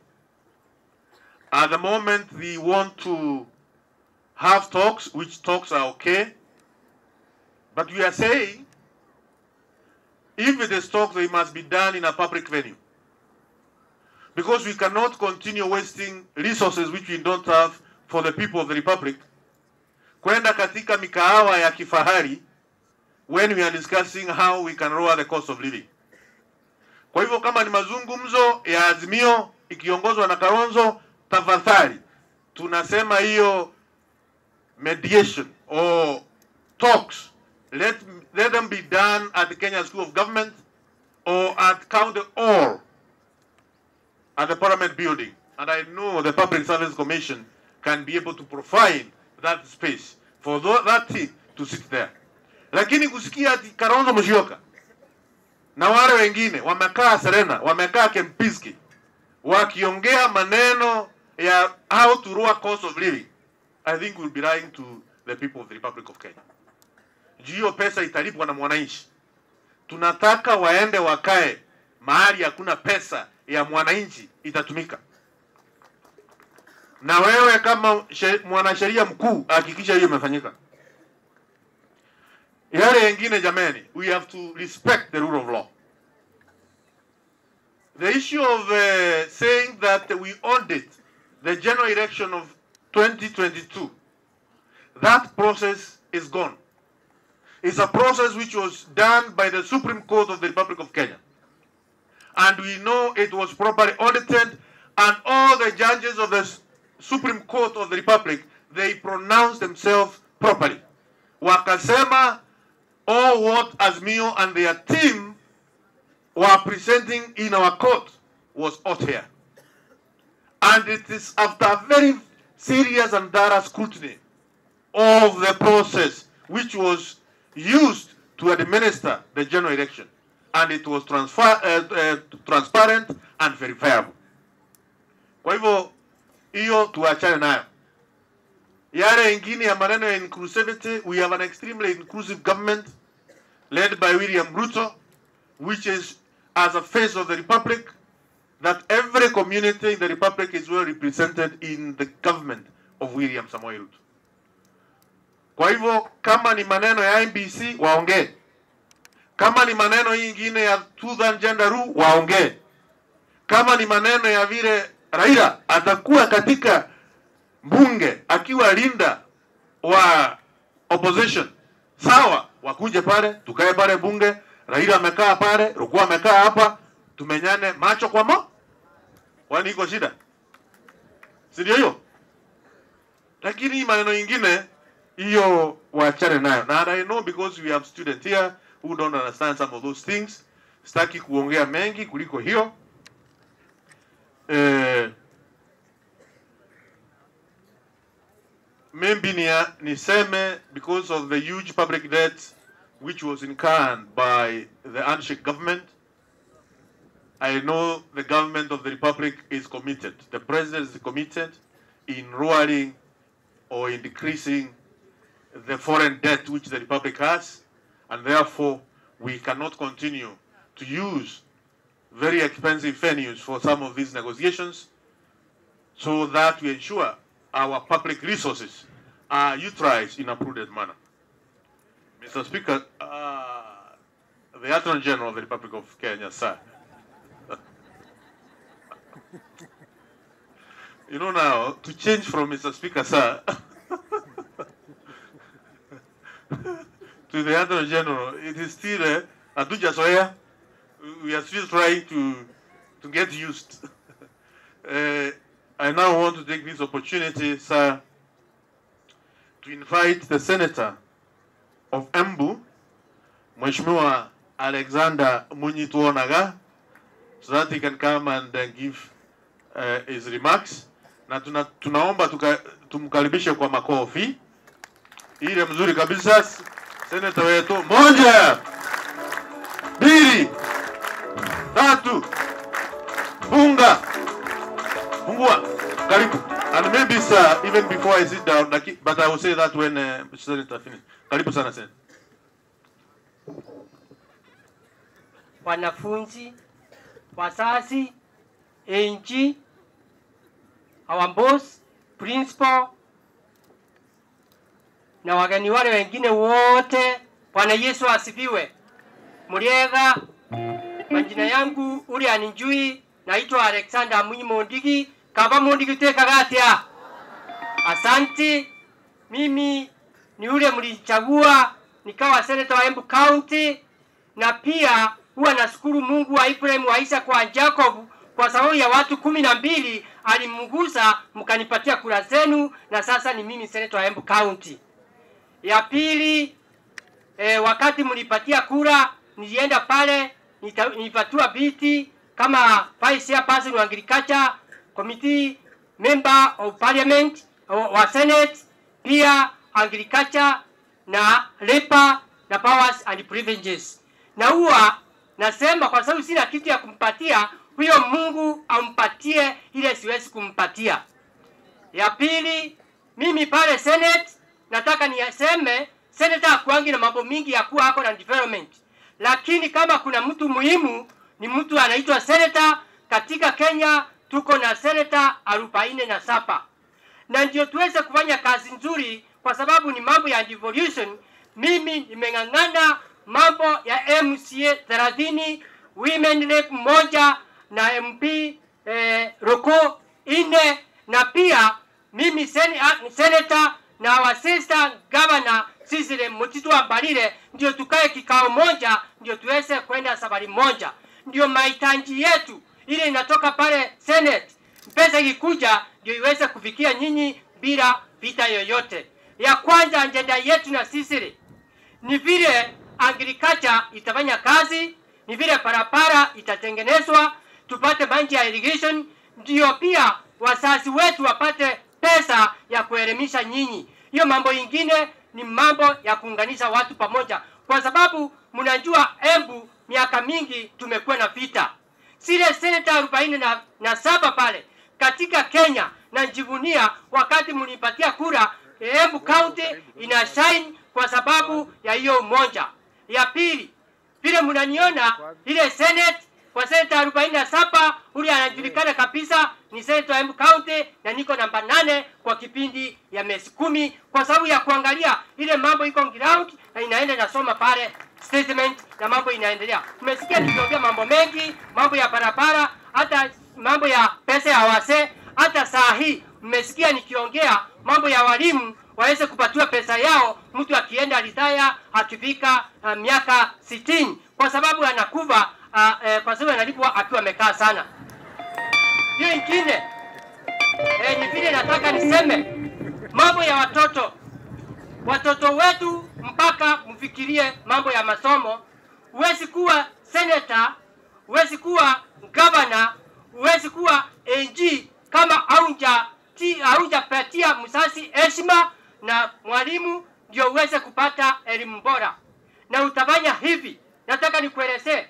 At the moment, we want to have talks, which talks are okay. But we are saying, if it is talks, they must be done in a public venue. Because we cannot continue wasting resources which we don't have for the people of the Republic kwenda katika mikahawa ya kifahari when we are discussing how we can lower the cost of living. Kwa hivyo kama ni mazungumzo ya Azimio ikiongozwa na Kalonzo, tafadhali tunasema hiyo mediation or talks let, let them be done at the Kenya School of Government or at County Hall at the Parliament building. And I know the Public Service Commission can be able to provide that space for that team to sit there. Lakini kusikia ati Kalonzo Musyoka na wale wengine wamekaa Serena, wamekaa Kempiski wakiongea maneno ya how to lower cost of living, I think we'll be lying to the people of the Republic of Kenya. Juu hiyo pesa italipwa na mwananchi. Tunataka waende wakae mahali hakuna pesa ya mwananchi itatumika na wewe kama mwanasheria mkuu hakikisha hiyo imefanyika. Yale yengine jameni, we have to respect the rule of law. The issue of uh, saying that we audit the general election of 2022, that process is gone. It's a process which was done by the Supreme Court of the Republic of Kenya. And we know it was properly audited, and all the judges of the Supreme Court of the Republic, they pronounced themselves properly. Wakasema all what Azimio and their team were presenting in our court was out here. And it is after very serious and thorough scrutiny of the process which was used to administer the general election. And it was transfer, uh, uh, transparent and verifiable. Kwa hivyo hiyo tuachane nayo. Yale ingine ya maneno ya inclusivity, we have an extremely inclusive government led by William Ruto, which is as a face of the republic, that every community in the republic is well represented in the government of William Samoei Ruto. Kwa hivyo kama ni maneno ya IBC waongee, kama ni maneno hii ingine ya gender rule waongee, kama ni maneno ya vile Raila atakuwa katika bunge akiwa linda wa opposition, sawa, wakuje pale, tukae pale bunge. Raila amekaa pale, Rukua amekaa hapa, tumenyane macho kwa mo, kwani iko shida? Si ndio hiyo? Lakini maneno ingine hiyo waachane nayo, na I know because we have student here who don't understand some of those things, Sitaki kuongea mengi kuliko hiyo. Eh, maybe ni niseme because of the huge public debt which was incurred by the handshake government I know the government of the republic is committed the president is committed in lowering or in decreasing the foreign debt which the republic has and therefore we cannot continue to use very expensive venues for some of these negotiations so that we ensure our public resources are utilized in a prudent manner. Mr. Speaker, uh, the Attorney General of the Republic of Kenya, sir. you know now, to change from Mr. Speaker, sir, to the Attorney General, it is still uh, Aduja Soya. We are still trying to, to get used. uh, I now want to take this opportunity, sir, to invite the Senator of Embu, Mheshimiwa Alexander Munyituonaga, so that he can come and uh, give uh, his remarks. Na tuna, tunaomba tuka, tumkaribishe kwa makofi ile mzuri kabisa seneta wetu. Moja, mbili, tatu, funga, fungua, karibu. And maybe sir, even before I sit down, but I will say that when uh, Senator finish. Karibu sana Senator. wanafunzi, wasasi, AG, our boss, principal na wageni wale wengine wote. Bwana Yesu asifiwe. Muriega, majina yangu uli aninjui, naitwa Alexander Mwinyi Mondigi, kaba Mondigi utekaga atia? Asanti, mimi ni ule mlichagua nikawa senator wa Embu County, na pia huwa nashukuru Mungu wa Ibrahim, wa Isaac, wa Jacob kwa sababu ya watu kumi na mbili alimgusa mkanipatia kura zenu, na sasa ni mimi seneta wa Embu County. Ya pili e, wakati mlipatia kura nilienda pale nilipatua viti kama vice chairperson wa agriculture committee member of parliament wa senate pia agriculture na labor na powers and privileges na huwa nasema kwa sababu sina kitu ya kumpatia huyo mungu ampatie ile siwezi kumpatia. Ya pili mimi pale senate nataka niyaseme senator akuangi na mambo mingi ya kuwa hako na development. Lakini kama kuna mtu muhimu ni mtu anaitwa senator katika kenya tuko na senator arobaini na saba. Na ndio tuweze kufanya kazi nzuri kwa sababu ni mambo ya devolution. Mimi nimeng'ang'ana mambo ya mca thelathini women rep moja na mp eh, roko ine na pia mimi sen, a, senator na wa sister governor Cecily Mutitu wa Mbalile ndio tukae kikao moja, ndio tuweze kwenda safari moja, ndio mahitaji yetu ile inatoka pale Senate, pesa ikikuja ndio iweze kufikia nyinyi bila vita yoyote. Ya kwanza ajenda yetu na Cecily ni vile agriculture itafanya kazi, ni vile barabara itatengenezwa, tupate banki ya irrigation, ndio pia wazazi wetu wapate pesa ya kuelimisha nyinyi. Hiyo mambo ingine ni mambo ya kuunganisha watu pamoja, kwa sababu mnajua Embu miaka mingi tumekuwa na vita. Zile seneta arobaini na, na saba pale katika Kenya na najivunia wakati mlipatia kura Embu County ina shine kwa sababu ya hiyo umoja. Ya pili, vile mnaniona ile Senate kwa senta arobaini na saba huli anajulikana kabisa ni senta wa Embu County na niko namba nane kwa kipindi ya miezi kumi kwa sababu ya kuangalia ile mambo iko ground na inaenda nasoma pale statement na mambo inaendelea. Tumesikia tukiongea mambo mengi, mambo ya barabara, hata mambo ya pesa ya wasee. Hata saa hii mmesikia nikiongea mambo ya walimu waweze kupatiwa pesa yao, mtu akienda ritaya akifika uh, miaka sitini kwa sababu anakufa uh, e, kwa sababu analipwa akiwa amekaa sana. Hiyo ingine eh, ni vile nataka niseme mambo ya watoto watoto wetu mpaka mfikirie mambo ya masomo. Huwezi kuwa senator, huwezi kuwa gavana, huwezi kuwa AG kama haujapatia mzazi heshima na mwalimu ndio uweze kupata elimu bora, na utafanya hivi. Nataka nikuelezee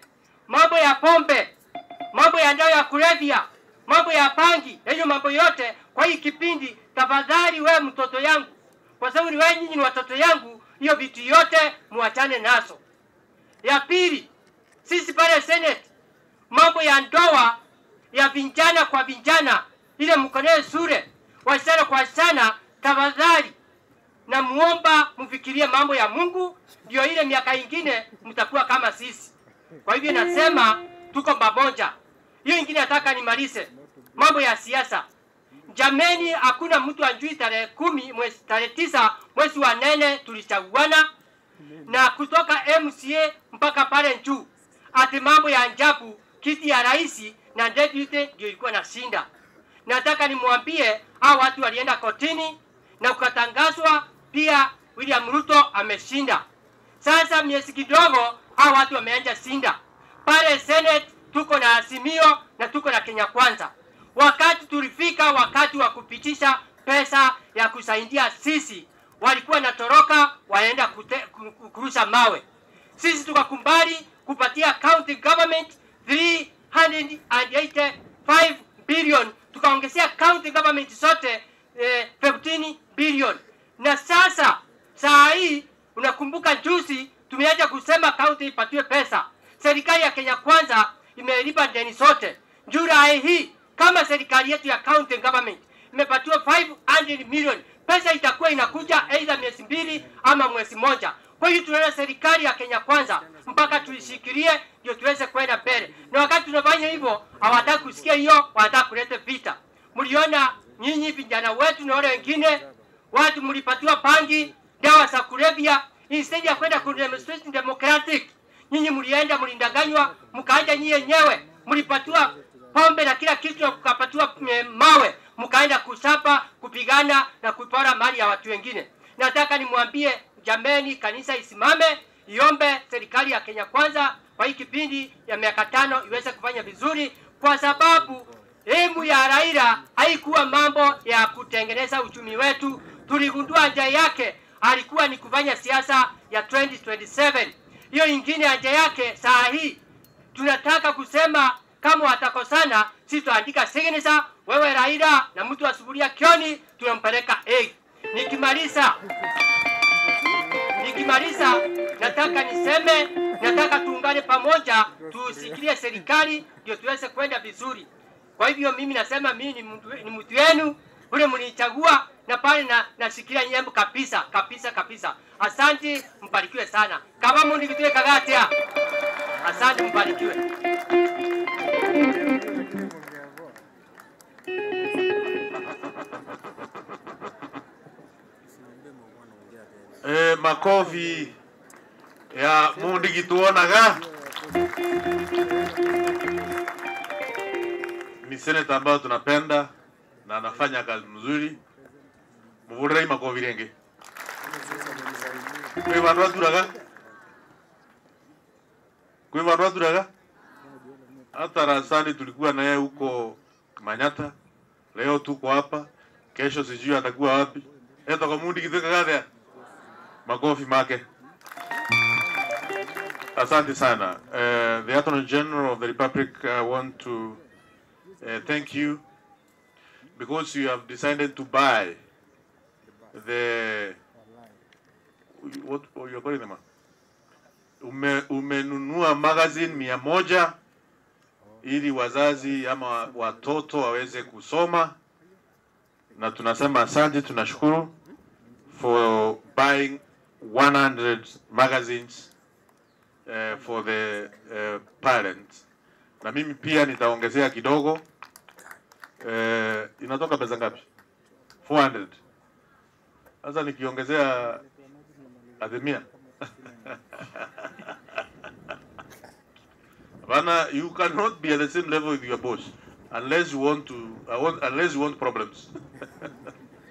mambo ya pombe, mambo ya dawa ya kulevya, mambo ya pangi, na hiyo mambo yote kwa hii kipindi. Tafadhali we mtoto yangu, kwa sababu ni wewe, nyinyi ni watoto yangu, hiyo vitu yote muachane nazo. Ya pili, sisi pale Senate, mambo ya ndoa ya vijana kwa vijana, ile mkonee sure, wasichana kwa wasichana, tafadhali na muomba mfikirie mambo ya Mungu, ndio ile miaka ingine mtakuwa kama sisi. Kwa hivyo nasema tuko pamoja. Hiyo ingine nataka nimalize mambo ya siasa. Jameni, hakuna mtu anjui tarehe kumi mwezi tarehe tisa mwezi wa nene tulichaguana na kutoka MCA mpaka pale juu, ati mambo ya ajabu, kiti ya rais na deputy ndio ilikuwa nashinda. Nataka nimwambie hao watu walienda kotini na kukatangazwa pia William Ruto ameshinda. Sasa miezi kidogo hao watu wameanja sinda pale Senate. Tuko na Azimio na tuko na Kenya Kwanza. Wakati tulifika wakati wa kupitisha pesa ya kusaidia sisi, walikuwa natoroka waenda kurusha mawe. Sisi tukakumbali kupatia county government 385 billion, tukaongezea county government zote eh, 15 billion. Na sasa saa hii unakumbuka juzi tumeacha kusema kaunti ipatiwe pesa. Serikali ya Kenya Kwanza imelipa deni zote. Julai hii kama serikali yetu ya county government imepatiwa 500 million, pesa itakuwa inakuja aidha miezi mbili ama mwezi moja. Kwa hiyo tunaona serikali ya Kenya Kwanza mpaka tuishikilie ndio tuweze kwenda mbele, na wakati tunafanya hivyo hawataka kusikia hiyo, wanataka kuleta vita. Mliona nyinyi vijana wetu na wale wengine watu mlipatiwa pangi, dawa za kulevya, instead ya kwenda ku demonstration democratic, nyinyi mlienda mlindanganywa, mkaenda nyinyi wenyewe mlipatiwa pombe na kila kitu, na mkapatiwa eh, mawe, mkaenda kusapa, kupigana na kupora mali ya watu wengine. Nataka nimwambie jameni, kanisa isimame iombe serikali ya Kenya Kwanza kwa hii kipindi ya miaka tano iweze kufanya vizuri, kwa sababu elimu ya Raila haikuwa mambo ya kutengeneza uchumi wetu. Tuligundua njia yake alikuwa ni kufanya siasa ya 2027. Hiyo ingine haja yake saa hii tunataka kusema kama watakosana, sisi tuandika signature, wewe Raila na mtu wa sufuria Kioni, tunampeleka A. Nikimaliza nikimaliza, nataka niseme, nataka tuungane pamoja, tusikilie serikali ndio tuweze kwenda vizuri. Kwa hivyo mimi nasema mimi ni mtu, wenu ule mnichagua, na pale na nashikilia nyembo kabisa kabisa kabisa. Asante, mbarikiwe sana. kama mundi vitule kagatia. Asante, mbarikiwe. Eh, makofi ya mundi tuonaga miseneta ambayo tunapenda na anafanya kazi mzuri. Muvurei makofi renge. kwe vandu vaturaga kwe vandu vaturaga hata Rasani tulikuwa naye huko Manyata, leo tuko hapa, kesho sijui atakuwa wapi. Eta kwa mundi Mundigi kadha makofi make. Asante sana. Uh, the Attorney General of the Republic uh, want to uh, thank you because you have decided to buy the what, calling them? Ume, umenunua magazine mia moja ili wazazi ama watoto waweze kusoma, na tunasema asante, tunashukuru for buying 100 magazines uh, for the uh, parents. Na mimi pia nitaongezea kidogo. Uh, inatoka pesa ngapi? 400. Sasa nikiongezea adhimia Bana, you cannot be at the same level with your boss unless you want to uh, want, unless you want problems.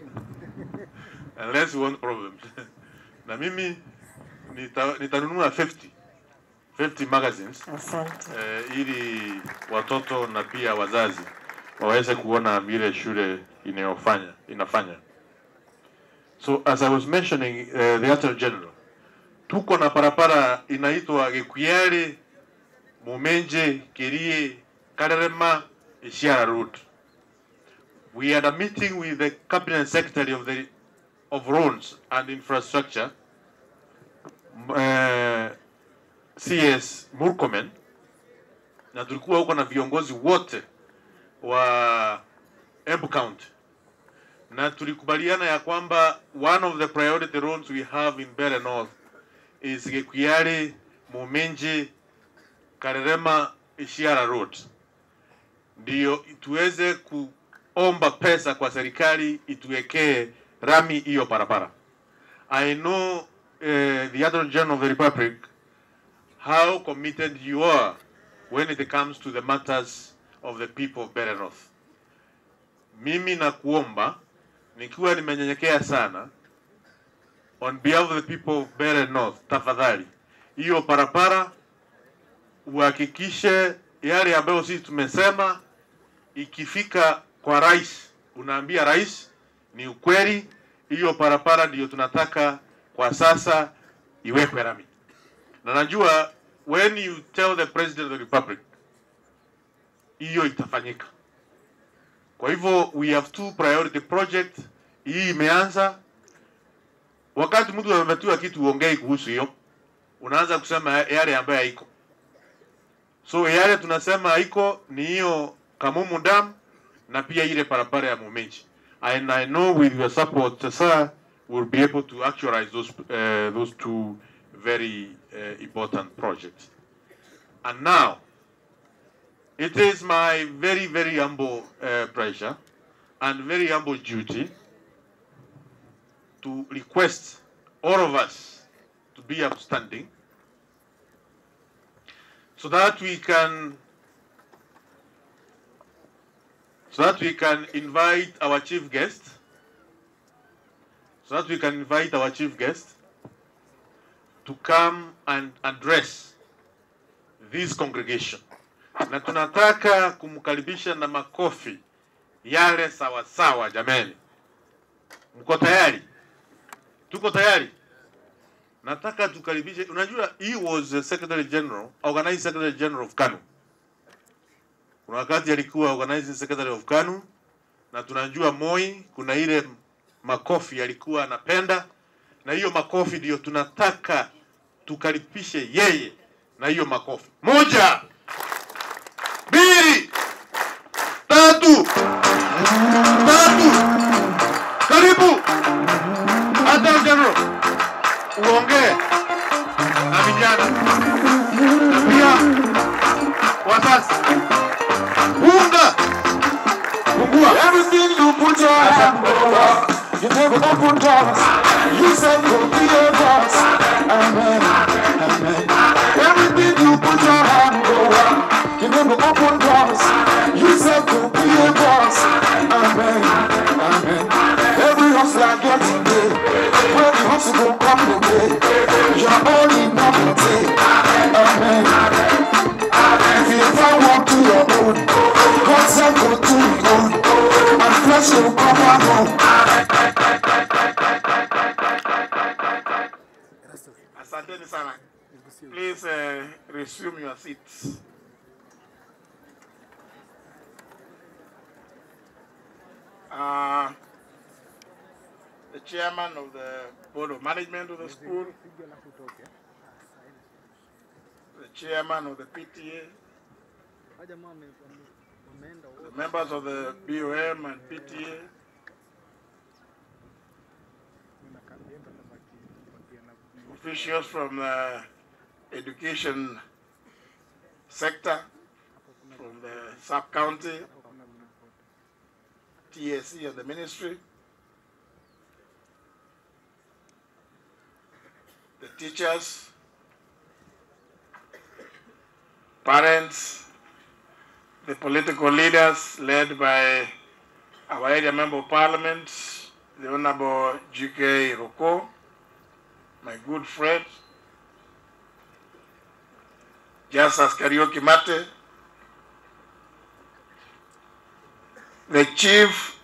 unless you want problems. na mimi nita, nitanunua 50 50 magazines Asante. eh, ili watoto na pia wazazi waweze kuona vile shule inayofanya inafanya. So as I was mentioning uh, the Attorney General, tuko na barabara inaitwa Gikuyari, Mumenje, Kirie Karerema, Isiara Road. We had a meeting with the Cabinet Secretary of the of Roads and Infrastructure, uh, CS Murkomen, na tulikuwa huko na viongozi wote wa Embu County na tulikubaliana ya kwamba one of the priority roads we have in Mbeere North is Gikuyari, Muminji, Karerema, Ishiara Road, ndiyo tuweze kuomba pesa kwa serikali ituwekee rami hiyo barabara. I know uh, the other General of the Republic how committed you are when it comes to the matters of the people of Mbeere North. Mimi nakuomba nikiwa nimenyenyekea sana. On behalf of the people of Mbeere North, tafadhali. Hiyo barabara uhakikishe yale ambayo sisi tumesema, ikifika kwa rais, unaambia rais ni ukweli, hiyo barabara ndiyo tunataka kwa sasa iwekwe rami, na najua when you tell the president of the republic, hiyo itafanyika. Kwa hivyo we have two priority project. Hii imeanza. Wakati mtu amepatiwa kitu uongei kuhusu hiyo, unaanza kusema yale ambayo haiko. So yale tunasema haiko ni hiyo Kamumu Dam na pia ile barabara ya Mumenji. And I know with your support, sir, we'll be able to actualize those uh, those two very uh, important projects. And now, it is my very, very humble uh, pleasure and very humble duty to request all of us to be upstanding so that we can so that we can invite our chief guest so that we can invite our chief guest to come and address this congregation na tunataka kumkaribisha na makofi yale sawa sawa. Jameni, mko tayari? Tuko tayari? Nataka tukaribishe. Unajua, he was the secretary general, organizing secretary general of KANU. Kuna wakati alikuwa organizing secretary of KANU, na tunajua Moi, kuna ile makofi alikuwa anapenda, na hiyo makofi ndio tunataka tukaribishe yeye na hiyo makofi. Moja, tatu, tatu. Karibu general, na vijana pia Everything you put your hand over, you never open doors. You said you'll be a boss. Amen. Amen. Everything you put your never open doors. You said you'll be a boss. Amen. Amen. Every hustler gets paid. When the hustle will come to pay, you're only novelty. Amen. If you ever walk to your own, God said go to your own, and flesh will come along. Asanteni sana. Please uh, resume your seats. Uh, the chairman of the board of management of the school, the chairman of the PTA, the members of the BOM and PTA, officials from the education sector, from the sub-county, TSC and the ministry, the teachers, parents, the political leaders led by our area member of parliament, the Honorable G.K. Ruku, my good friend, Justice Kariuki Mate, the Chief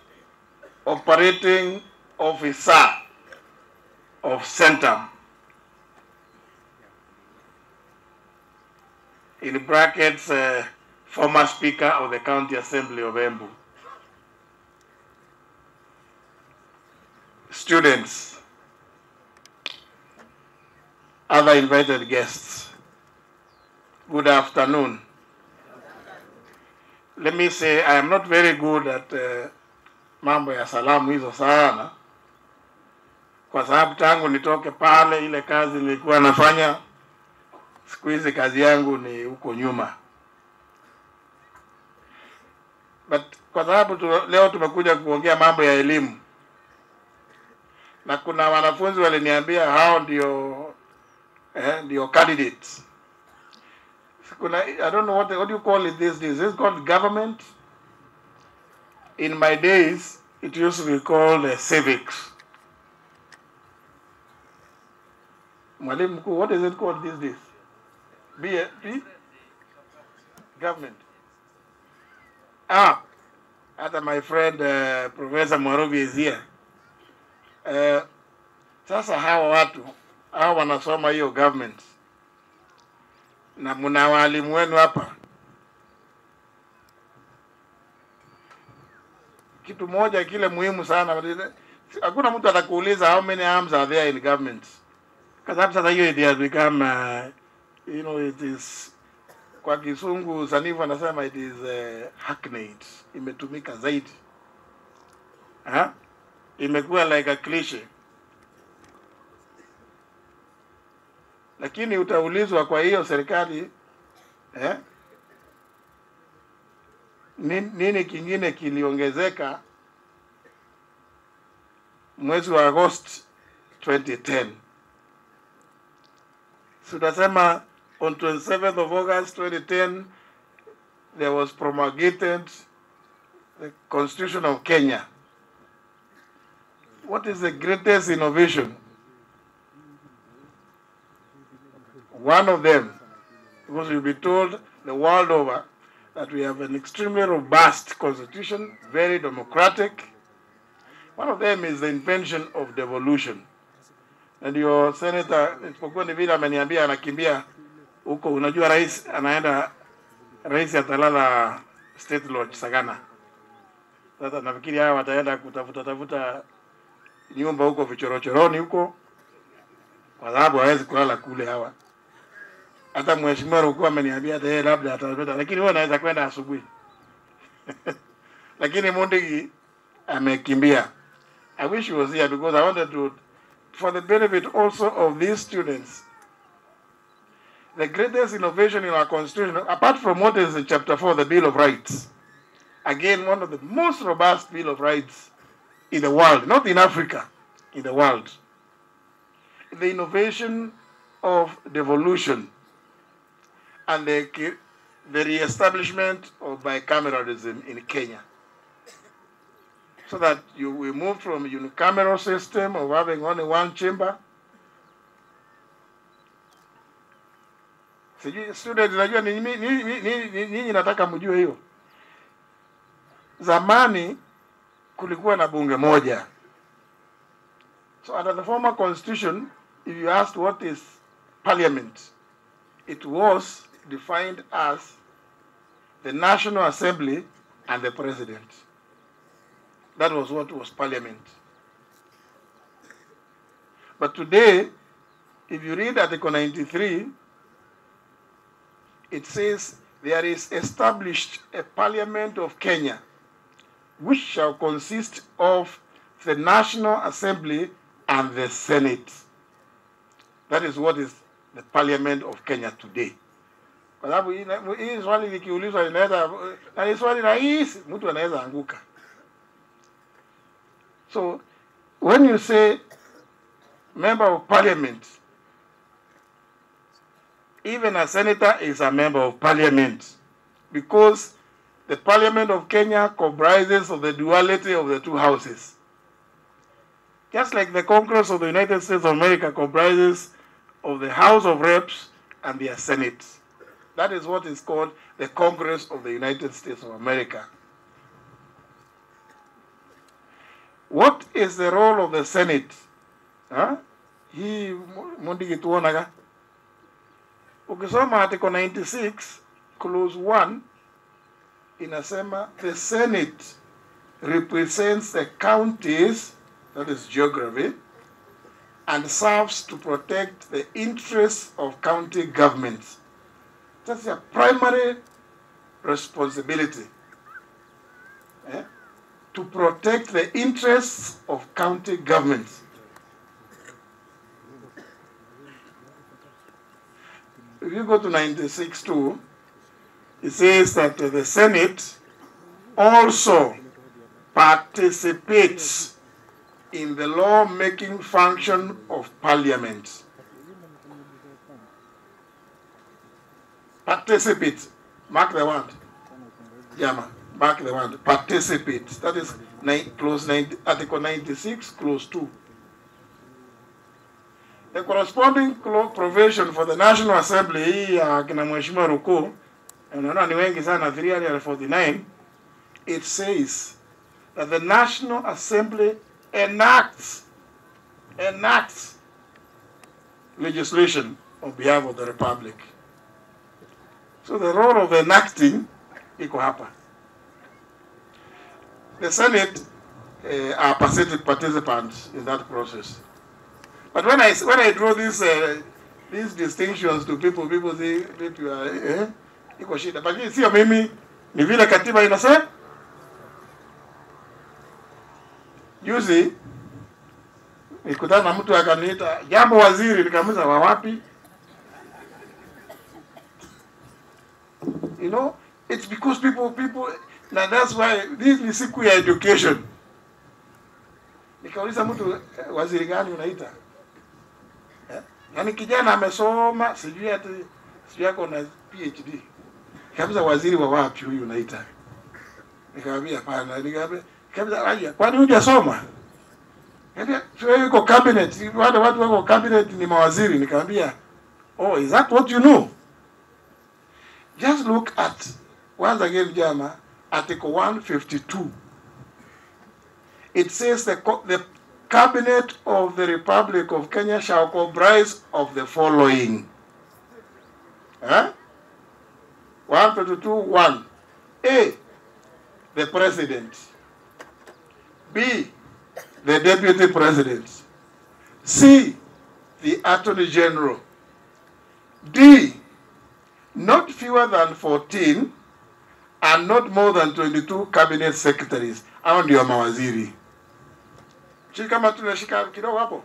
Operating Officer of Centum, in brackets, uh, former Speaker of the County Assembly of Embu. Students, other invited guests, good afternoon. Let me say I am not very good at uh, mambo ya salamu hizo sana, kwa sababu tangu nitoke pale, ile kazi nilikuwa nafanya, siku hizi kazi yangu ni huko nyuma, but kwa sababu tu, leo tumekuja kuongea mambo ya elimu. Na kuna wanafunzi waliniambia hao ndio eh, ndio candidates. I don't know what, what you call it these days. Is it called government? In my days, it used to be called uh, civics. What is it called these days? B, B? Government. Ah, hata my friend uh, Professor Mwarobi is here. Uh, sasa hawa watu hawa wanasoma hiyo government na mna walimu wenu hapa. Kitu moja kile muhimu sana, hakuna mtu atakuuliza how many arms are there in government, kwa sababu sasa hiyo it has become uh, you know it is kwa kisungu sanifu anasema it is uh, hackneyed, imetumika zaidi ha? imekuwa like a cliche lakini utaulizwa kwa hiyo serikali eh, nini, kingine kiliongezeka mwezi wa Agosti 2010. sutasema on 27th of August 2010 there was promulgated the Constitution of Kenya. What is the greatest innovation? One of them, because you'll be told the world over that we have an extremely robust constitution, very democratic. One of them is the invention of devolution. And your senator, isipokuwa ni vile ameniambia anakimbia huko, unajua rais anaenda, rais atalala State Lodge Sagana. Sasa nafikiri hawa wataenda kutafuta tafuta nyumba huko vichorochoroni huko, kwa sababu hawezi kulala kule hawa hata mheshimiwa ameniambia labda atapata, lakini wewe anaweza kwenda asubuhi lakini Mundigi amekimbia. I wish he was here because I wanted to, for the benefit also of these students, the greatest innovation in our constitution, apart from what is in chapter 4, the Bill of Rights, again, one of the most robust Bill of Rights in the world, not in Africa, in the world. The innovation of devolution and the, the re-establishment of bicameralism in Kenya. So that you we move from unicameral system of having only one chamber. Nataka hiyo. Zamani kulikuwa na bunge moja. So under the former constitution, if you asked what is parliament, it was defined as the National Assembly and the President. That was what was Parliament. But today, if you read Article 93, it says there is established a Parliament of Kenya which shall consist of the National Assembly and the Senate. That is what is the Parliament of Kenya today. Kwa sababu hii swali likiulizwa na ni swali rahisi, mtu anaweza anguka. So when you say member of parliament, even a senator is a member of parliament because the parliament of Kenya comprises of the duality of the two houses. Just like the Congress of the United States of America comprises of the House of Reps and their Senate. That is what is called the Congress of the United States of America. What is the role of the Senate? Huh? Hii Mundigi tuonaga. Ukisoma article 96 clause 1 inasema the Senate represents the counties, that is geography, and serves to protect the interests of county governments. That's their primary responsibility. eh, To protect the interests of county governments. If you go to 96 too, it says that the Senate also participates in the law-making function of parliament. Participate. Mark the word. Yeah, man. Mark the word. Participate. That is nine, close 90, Article 96, close 2. The corresponding provision for the National Assembly 349, it says that the National Assembly enacts enacts legislation on behalf of the Republic. So the role of enacting iko hapa. The Senate uh, are passive participants in that process. But when I when I draw these uh, these distinctions to people, people say that you are eh, iko shida. Lakini sio mimi, ni vile katiba inasema. Juzi nikutana na mtu akaniita jambo waziri, nikamuuliza wa wapi? You know, it's because people people na that's why this ni siku ya education. Nikauliza mtu "Eh, waziri gani unaita? Eh? Yaani kijana amesoma sijui ati sijui yako na PhD. Kabisa waziri wa wapi huyu unaita? Nikamwambia hapana, nikamwambia kabisa aje, kwani hujasoma? Yaani yuko cabinet, wale watu wako cabinet ni mawaziri. Nikamwambia, "Oh, is that what you know?" Just look at once again, Jama, Article 152. It says the, the cabinet of the Republic of Kenya shall comprise of the following. Huh? 152 1. A. The president. B. The deputy president. C. The attorney general. D. Not fewer than 14 and not more than 22 cabinet secretaries. Hao ndio mawaziri. Si kama tunashika kidogo hapo.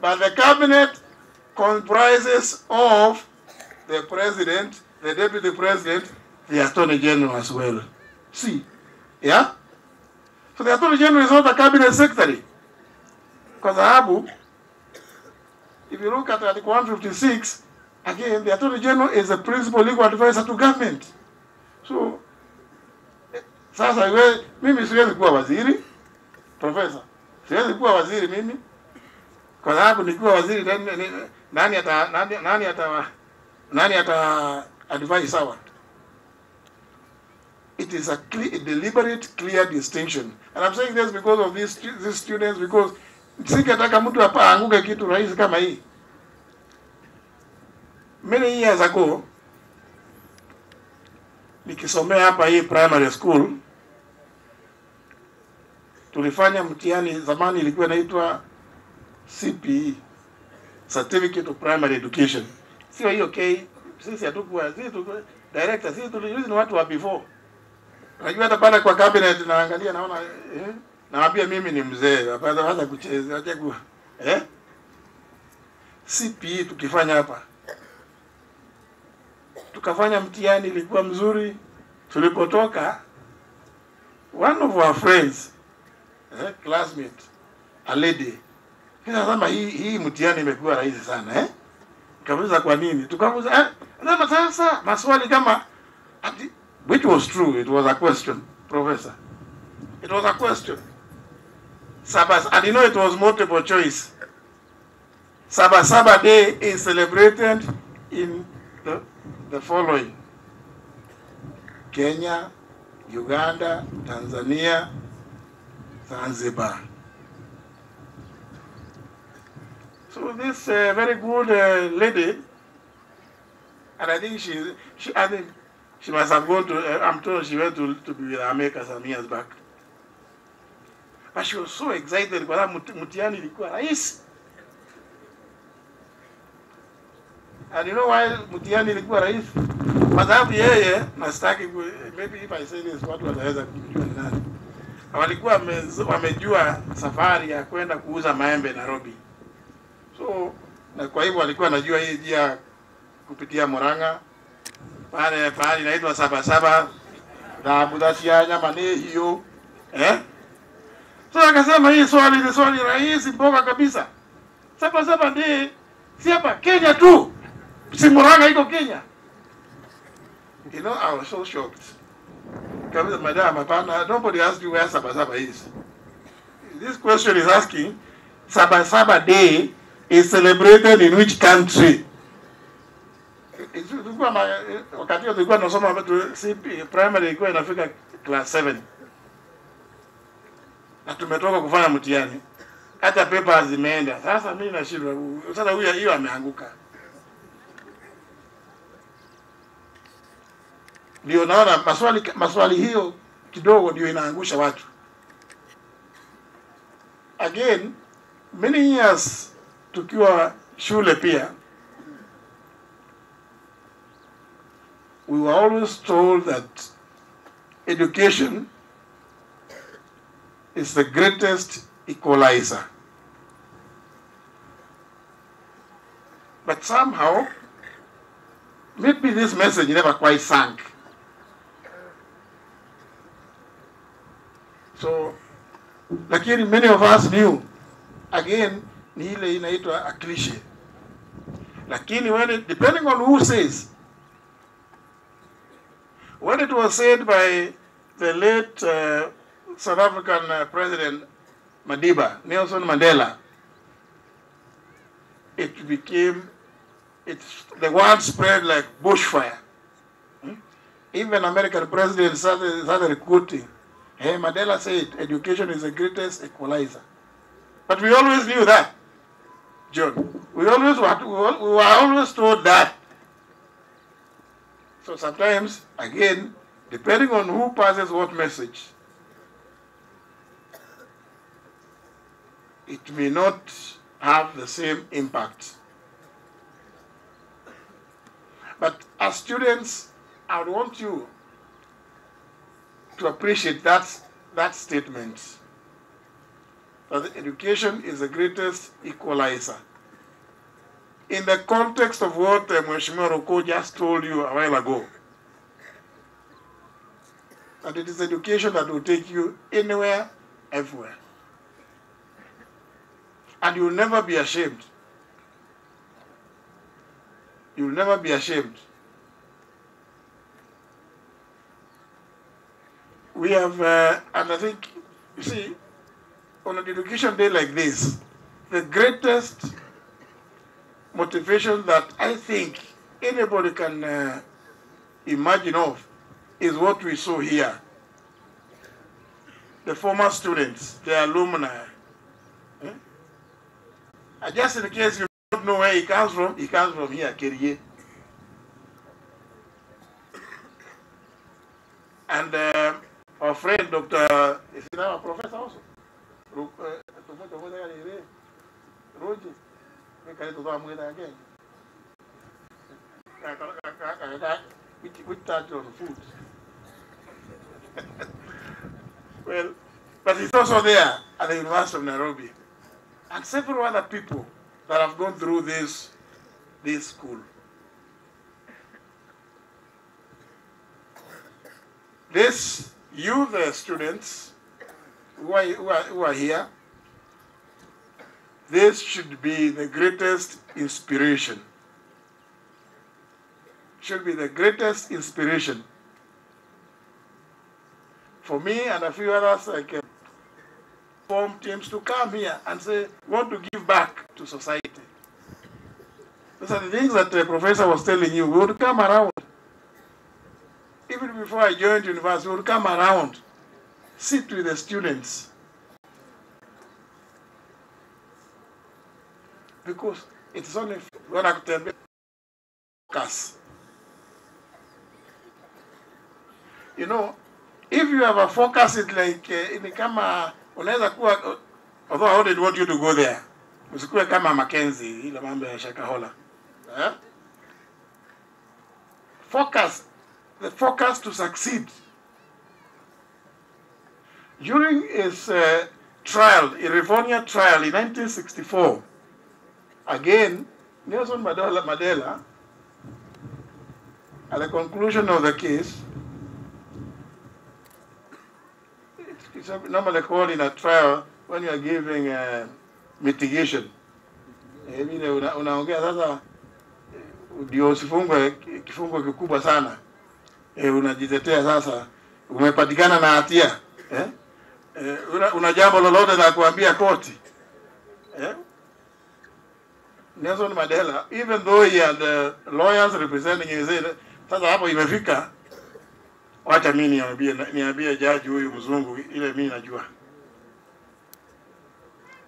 But the cabinet comprises of the president, the deputy president, the attorney general as well. See, yeah? So the attorney general is not a cabinet secretary. Kwa sababu, if you look at Article 156, again, the attorney general is the principal legal advisor to government. So, sasa we, mimi siwezi kuwa waziri, profesa, siwezi kuwa waziri mimi, kwa sababu nikiwa waziri nani- nani ata nani, nani ata nani ata advise sawa? It is a, clear, a deliberate, clear distinction, and I'm saying this because of these these students because singetaka mtu hapa anguke kitu rahisi kama hii. Many years ago nikisomea hapa hii primary school tulifanya mtihani, zamani ilikuwa inaitwa CPE, Certificate of Primary Education. Sio hiyo K, sisi hatukuwa sisi director, sisi tulijuzi ni watu wa before. Najua hata pale kwa cabinet naangalia naona eh, naambia mimi ni mzee, hapana hata kucheza, acha eh CPE tukifanya hapa tukafanya mtihani, ilikuwa mzuri. Tulipotoka, one of our friends eh, classmate a lady Nikasema hii hii mtihani imekuwa rahisi sana eh? Kabisa, kwa nini? Tukamuza eh, nasema sasa maswali kama ati, which was true, it was a question, professor. It was a question. Sabas, and you know it was multiple choice. Sabasaba Day is celebrated in the the following Kenya, Uganda, Tanzania, Zanzibar. So this uh, very good uh, lady, and I think she, she, I think she must have gone to, uh, I'm told she went to, to be with America some years back. But she was so excited kwa mtihani ilikuwa rahisi. And you know why mtihani ilikuwa rahisi? Kwa sababu yeye, na maybe if I say this watu wataweza kujua ni nani. Walikuwa wame- wamejua safari ya kwenda kuuza maembe Nairobi. So na kwa hivyo walikuwa wanajua hii njia kupitia Murang'a pale pale inaitwa Sabasaba na Mudhasia nyama ni hiyo eh? So akasema hii swali ni swali rahisi mboga kabisa. Sabasaba ndi si hapa Kenya tu, si Murang'a iko Kenya. You know, I was so shocked. Kabisa, madam, hapana, nobody asked you where Sabasaba is. This question is asking, Sabasaba Day is celebrated in which country? Wakati tulikuwa tunasoma primary ilikuwa inafika class 7 na tumetoka kufanya mtihani, hata papers zimeenda. Sasa mimi nashindwa, sasa huyo hiyo ameanguka. Ndio naona maswali maswali hiyo kidogo ndio inaangusha watu. Again, many years tukiwa shule pia we were always told that education is the greatest equalizer. But somehow, maybe this message never quite sank. So, lakini many of us knew, again, ni ile inaitwa a cliche. Lakini when it, depending on who says, when it was said by the late uh, South African uh, President Madiba, Nelson Mandela, it became, it's, the word spread like bushfire. Hmm? Even American presidents started, started recruiting. Hey, Mandela said education is the greatest equalizer. But we always knew that, John. We always were, we were always told that. So sometimes, again, depending on who passes what message, it may not have the same impact. But as students, I want you to appreciate that, that statement that education is the greatest equalizer. In the context of what uh, Mheshimiwa Ruku just told you a while ago, that it is education that will take you anywhere, everywhere. And you will never be ashamed. You will never be ashamed. We have, uh, and I think, you see, on an education day like this, the greatest motivation that I think anybody can uh, imagine of is what we saw here. The former students, the alumni. Eh? Just in case you don't know where he comes from, he comes from here, Kerie. And uh, our friend, Dr. Is he now a professor also? Ru- uh, Tomo- Tomo Roji. Me kare to Tomo again. Well, but he's also there at the University of Nairobi. And several other people that have gone through this, this school. This, you, the students who are, who are, who are here, this should be the greatest inspiration. Should be the greatest inspiration for me and a few others like uh, form teams to come here and say, want to give back to society. Those are the things that the professor was telling you. We would come around even before I joined university, would come around, sit with the students. Because it's only when I could focus. You know, if you have a focus, it like uh, ni kama unaweza kuwa although I wouldn't want you to go there. Usikuwe kama Mackenzie ile mambo ya Shakahola. Eh? Focus, the focus to succeed. During his uh, trial, Irivonia trial in 1964, again, Nelson Mandela, at the conclusion of the case, it's normally called in a trial when you are giving uh, mitigation. Vile una- unaongea sasa ndio usifungwe kifungo kikubwa sana eh, unajitetea sasa, umepatikana na hatia eh? E, una, una jambo lolote la kuambia koti eh? Nelson Mandela even though he had uh, lawyers representing said sasa hapo imefika, wacha mimi niambie niambie jaji huyu mzungu ile mimi najua.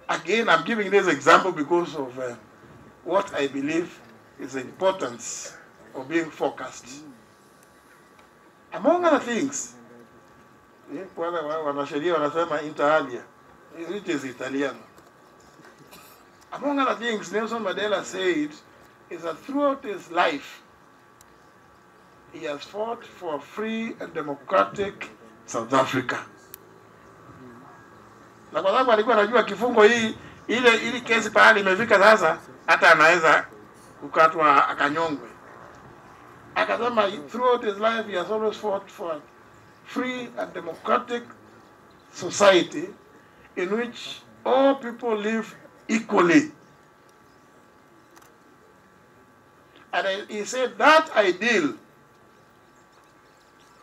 Again, I'm giving this example because of uh, what I believe is the importance of being focused. Among other things, eh, wale wa- wanasheria wanasema inter alia, which is Italiano. Among other things, Nelson Mandela said is that throughout his life, he has fought for a free and democratic South Africa. Na kwa sababu alikuwa anajua kifungo hii ile ili kesi pahali imefika sasa, hata anaweza kukatwa akanyongwe. Akasema throughout his life he has always fought for a free and democratic society in which all people live equally. And he said that ideal,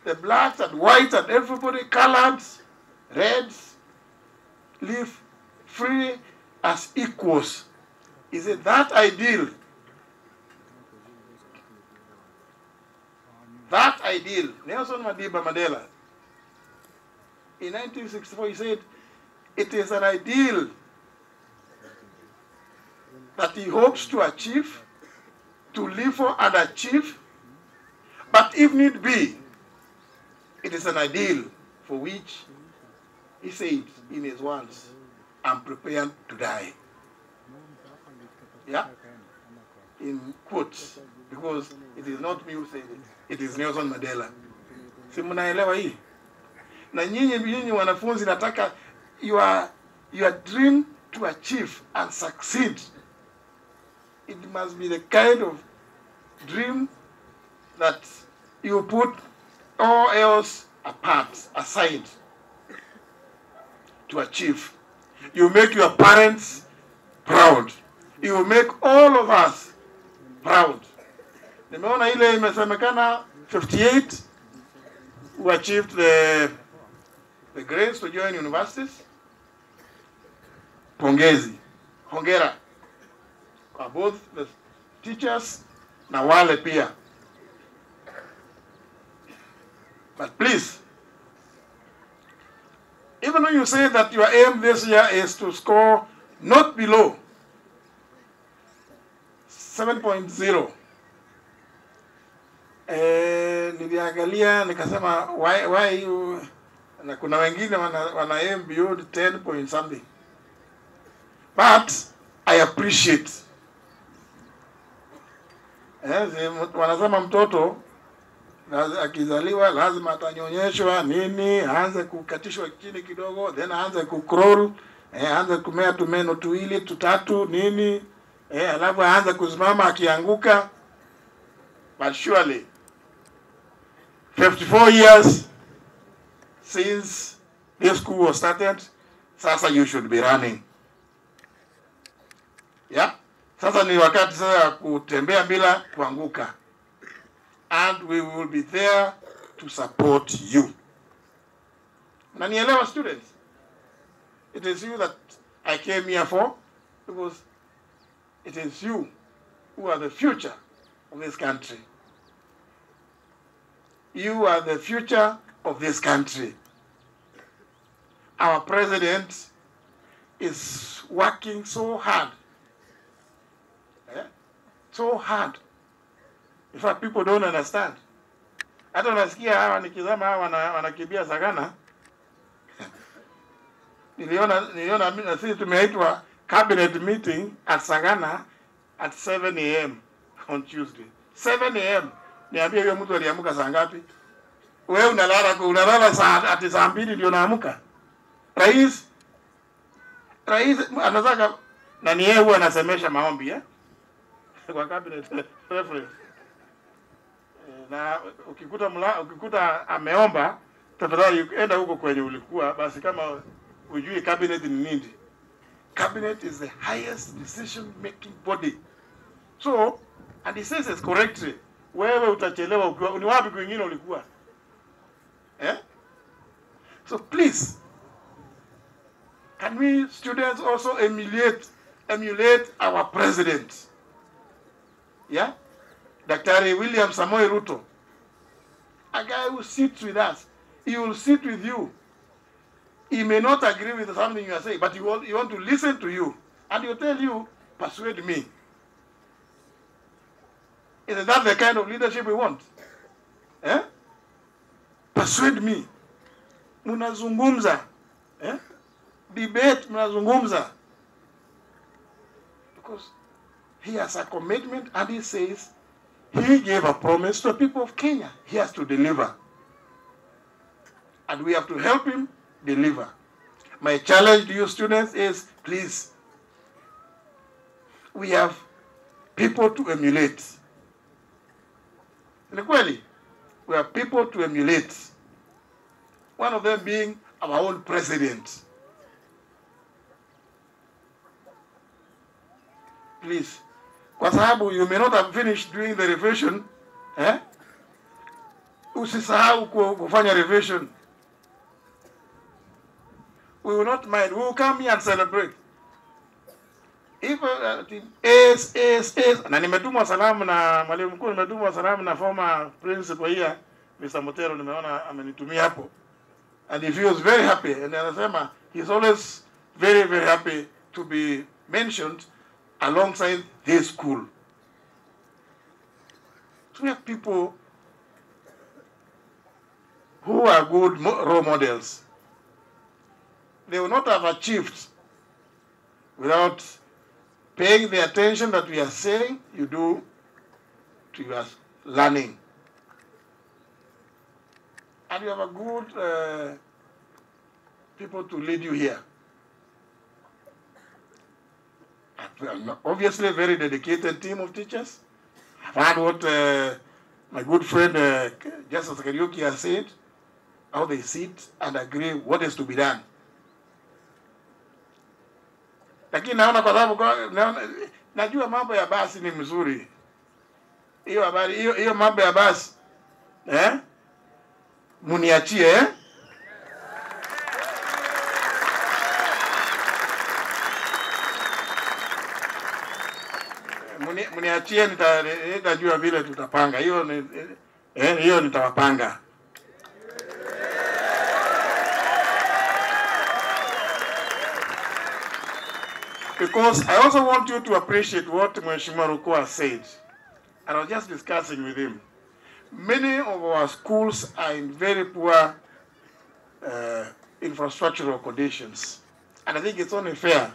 the blacks and whites and everybody, coloreds, reds, live free as equals. He said that ideal, that ideal, Nelson Madiba Mandela, in 1964, he said, it is an ideal that he hopes to achieve, to live for and achieve, but if need be, it is an ideal for which he said in his words, I'm prepared to die. Yeah? In quotes, because it is not me who said it, it is Nelson Mandela. Si mnaelewa hii? Na nyinyi nyinyi wanafunzi nataka your, your dream to achieve and succeed. It must be the kind of dream that you put all else apart, aside to achieve. You make your parents proud. You make all of us proud. Nimeona ile imesemekana 58 who achieved the, the grades to join universities. Pongezi, hongera kwa both the teachers na wale pia. But please, even when you say that your aim this year is to score not below 7.0, eh, niliangalia nikasema why, why you, na kuna wengine wana, wana beyond 10 point something, but I appreciate eh, wanasema mtoto Laz- akizaliwa lazima atanyonyeshwa nini, aanze kukatishwa chini kidogo, then aanze kucrawl, eh, aanze kumea tumeno tuwili tutatu nini, eh, alafu aanze kusimama akianguka. But surely 54 years since this school was started, sasa you should be running. Yeah? Sasa ni wakati sasa ya kutembea bila kuanguka and we will be there to support you. Na Nanielewa students? It is you that I came here for because it is you who are the future of this country. You are the future of this country. Our president is working so hard. Eh? So hard. In fact, people don't understand. Hata unasikia hawa nikizama hawa wana- wanakimbia Sagana. niliona niliona na sisi tumeitwa cabinet meeting at Sagana at 7 a.m. on Tuesday. 7 a.m. Niambie huyo mtu aliamka saa ngapi? Wewe unalala unalala saa ati saa mbili ndio naamka. Rais rais anataka na ni yeye huwa anasemesha maombi eh? kwa cabinet reference. Eh, Na ukikuta mla, ukikuta ameomba tafadhali enda huko kwenye ulikuwa basi kama ujui cabinet ni nini. Cabinet is the highest decision making body. So, and he says it correctly. Wewe utachelewa ukiwa ni wapi kwingine ulikuwa? Eh? So please can we students also emulate emulate our president? Yeah? Daktari William Samoei Ruto. A guy who sits with us. He will sit with you. He may not agree with something you are saying, but he want, he want to listen to you. And he'll tell you, persuade me. Is that the kind of leadership we want? Eh? Persuade me. Mnazungumza. Eh? Debate, mnazungumza. Because he has a commitment and he says he gave a promise to the people of Kenya. He has to deliver. And we have to help him deliver. My challenge to you students is please, we have people to emulate. Ni kweli, we are people to emulate. One of them being our own president. Please, kwa sababu you may not have finished doing the revision, eh? Usisahau ku- kufanya revision. We will not mind. We will come here and celebrate. Uh, is is is na nimetumwa salamu na mwalimu mkuu, nimetumwa salamu na former principal here Mr. Motero, nimeona amenitumia hapo, and he feels very happy, and anasema he's always very very happy to be mentioned alongside this school. So we have people who are good role models. They will not have achieved without paying the attention that we are saying you do to your learning. And you have a good uh, people to lead you here. Obviously, a very dedicated team of teachers. I've heard what uh, my good friend uh, Justice Kariuki has said, how they sit and agree what is to be done. Lakini naona kwa sababu najua mambo ya basi ni mzuri, hiyo habari hiyo hiyo mambo ya basi eh, muniachie eh? Mniachie, nita- nitajua vile tutapanga hiyo. eh, Hiyo nitawapanga. Because I also want you to appreciate what Mheshimiwa Ruku has said. And I was just discussing with him. Many of our schools are in very poor uh, infrastructural conditions. And I think it's only fair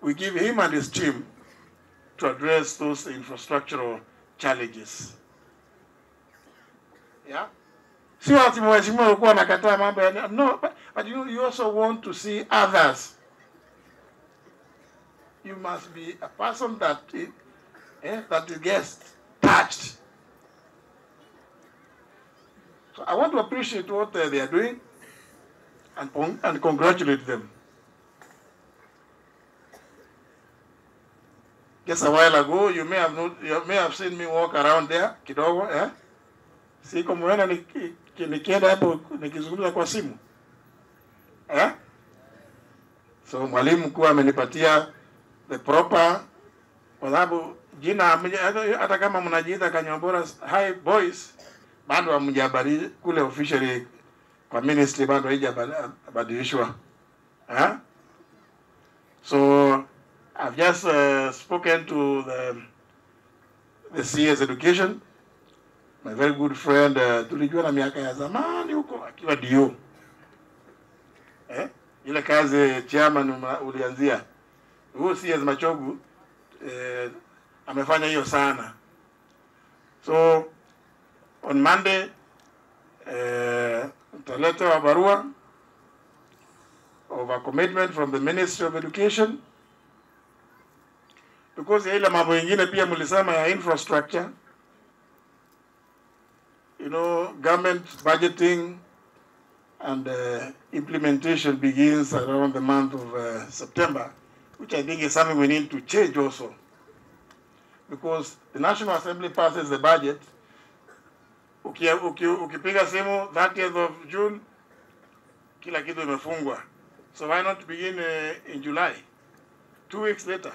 we give him and his team to address those infrastructural challenges. Yeah? Ruku anakataa no, but, but you, you also want to see others you must be a person that i- eh, that you get touched. So I want to appreciate what uh, they are doing and and congratulate them. Just a while ago, you may have not, you may have seen me walk around there kidogo, eh? Siko muona niki- nikienda hapo nikizungumza kwa simu eh? So mwalimu mkuu amenipatia the proper kwa sababu jina hata- kama mnajiita Kanyambora High Boys bado hamjabadili kule officially kwa ministry bado haijabadilishwa ha? so I've just uh, spoken to the the CS education my very good friend uh, tulijua na miaka ya zamani huko akiwa dio eh? ile kazi chairman ulianzia CS Machogu eh, amefanya hiyo sana. So on Monday eh, utaletewa barua of a commitment from the Ministry of Education. Because ya ile mambo ingine pia mlisema ya infrastructure. You know government budgeting and uh, implementation begins around the month of uh, September which I think is something we need to change also. Because the National Assembly passes the budget. Uki, uki, ukipiga simu 30th of June kila kitu imefungwa. So why not begin uh, in July? Two weeks later.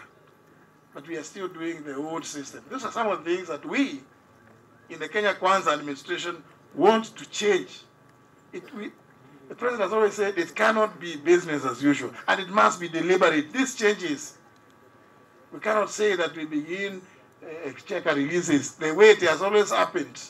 But we are still doing the old system. These are some of the things that we in the Kenya Kwanza administration want to change. It we, the president has always said it cannot be business as usual and it must be deliberate. These changes. We cannot say that we begin uh, exchequer releases. The way it has always happened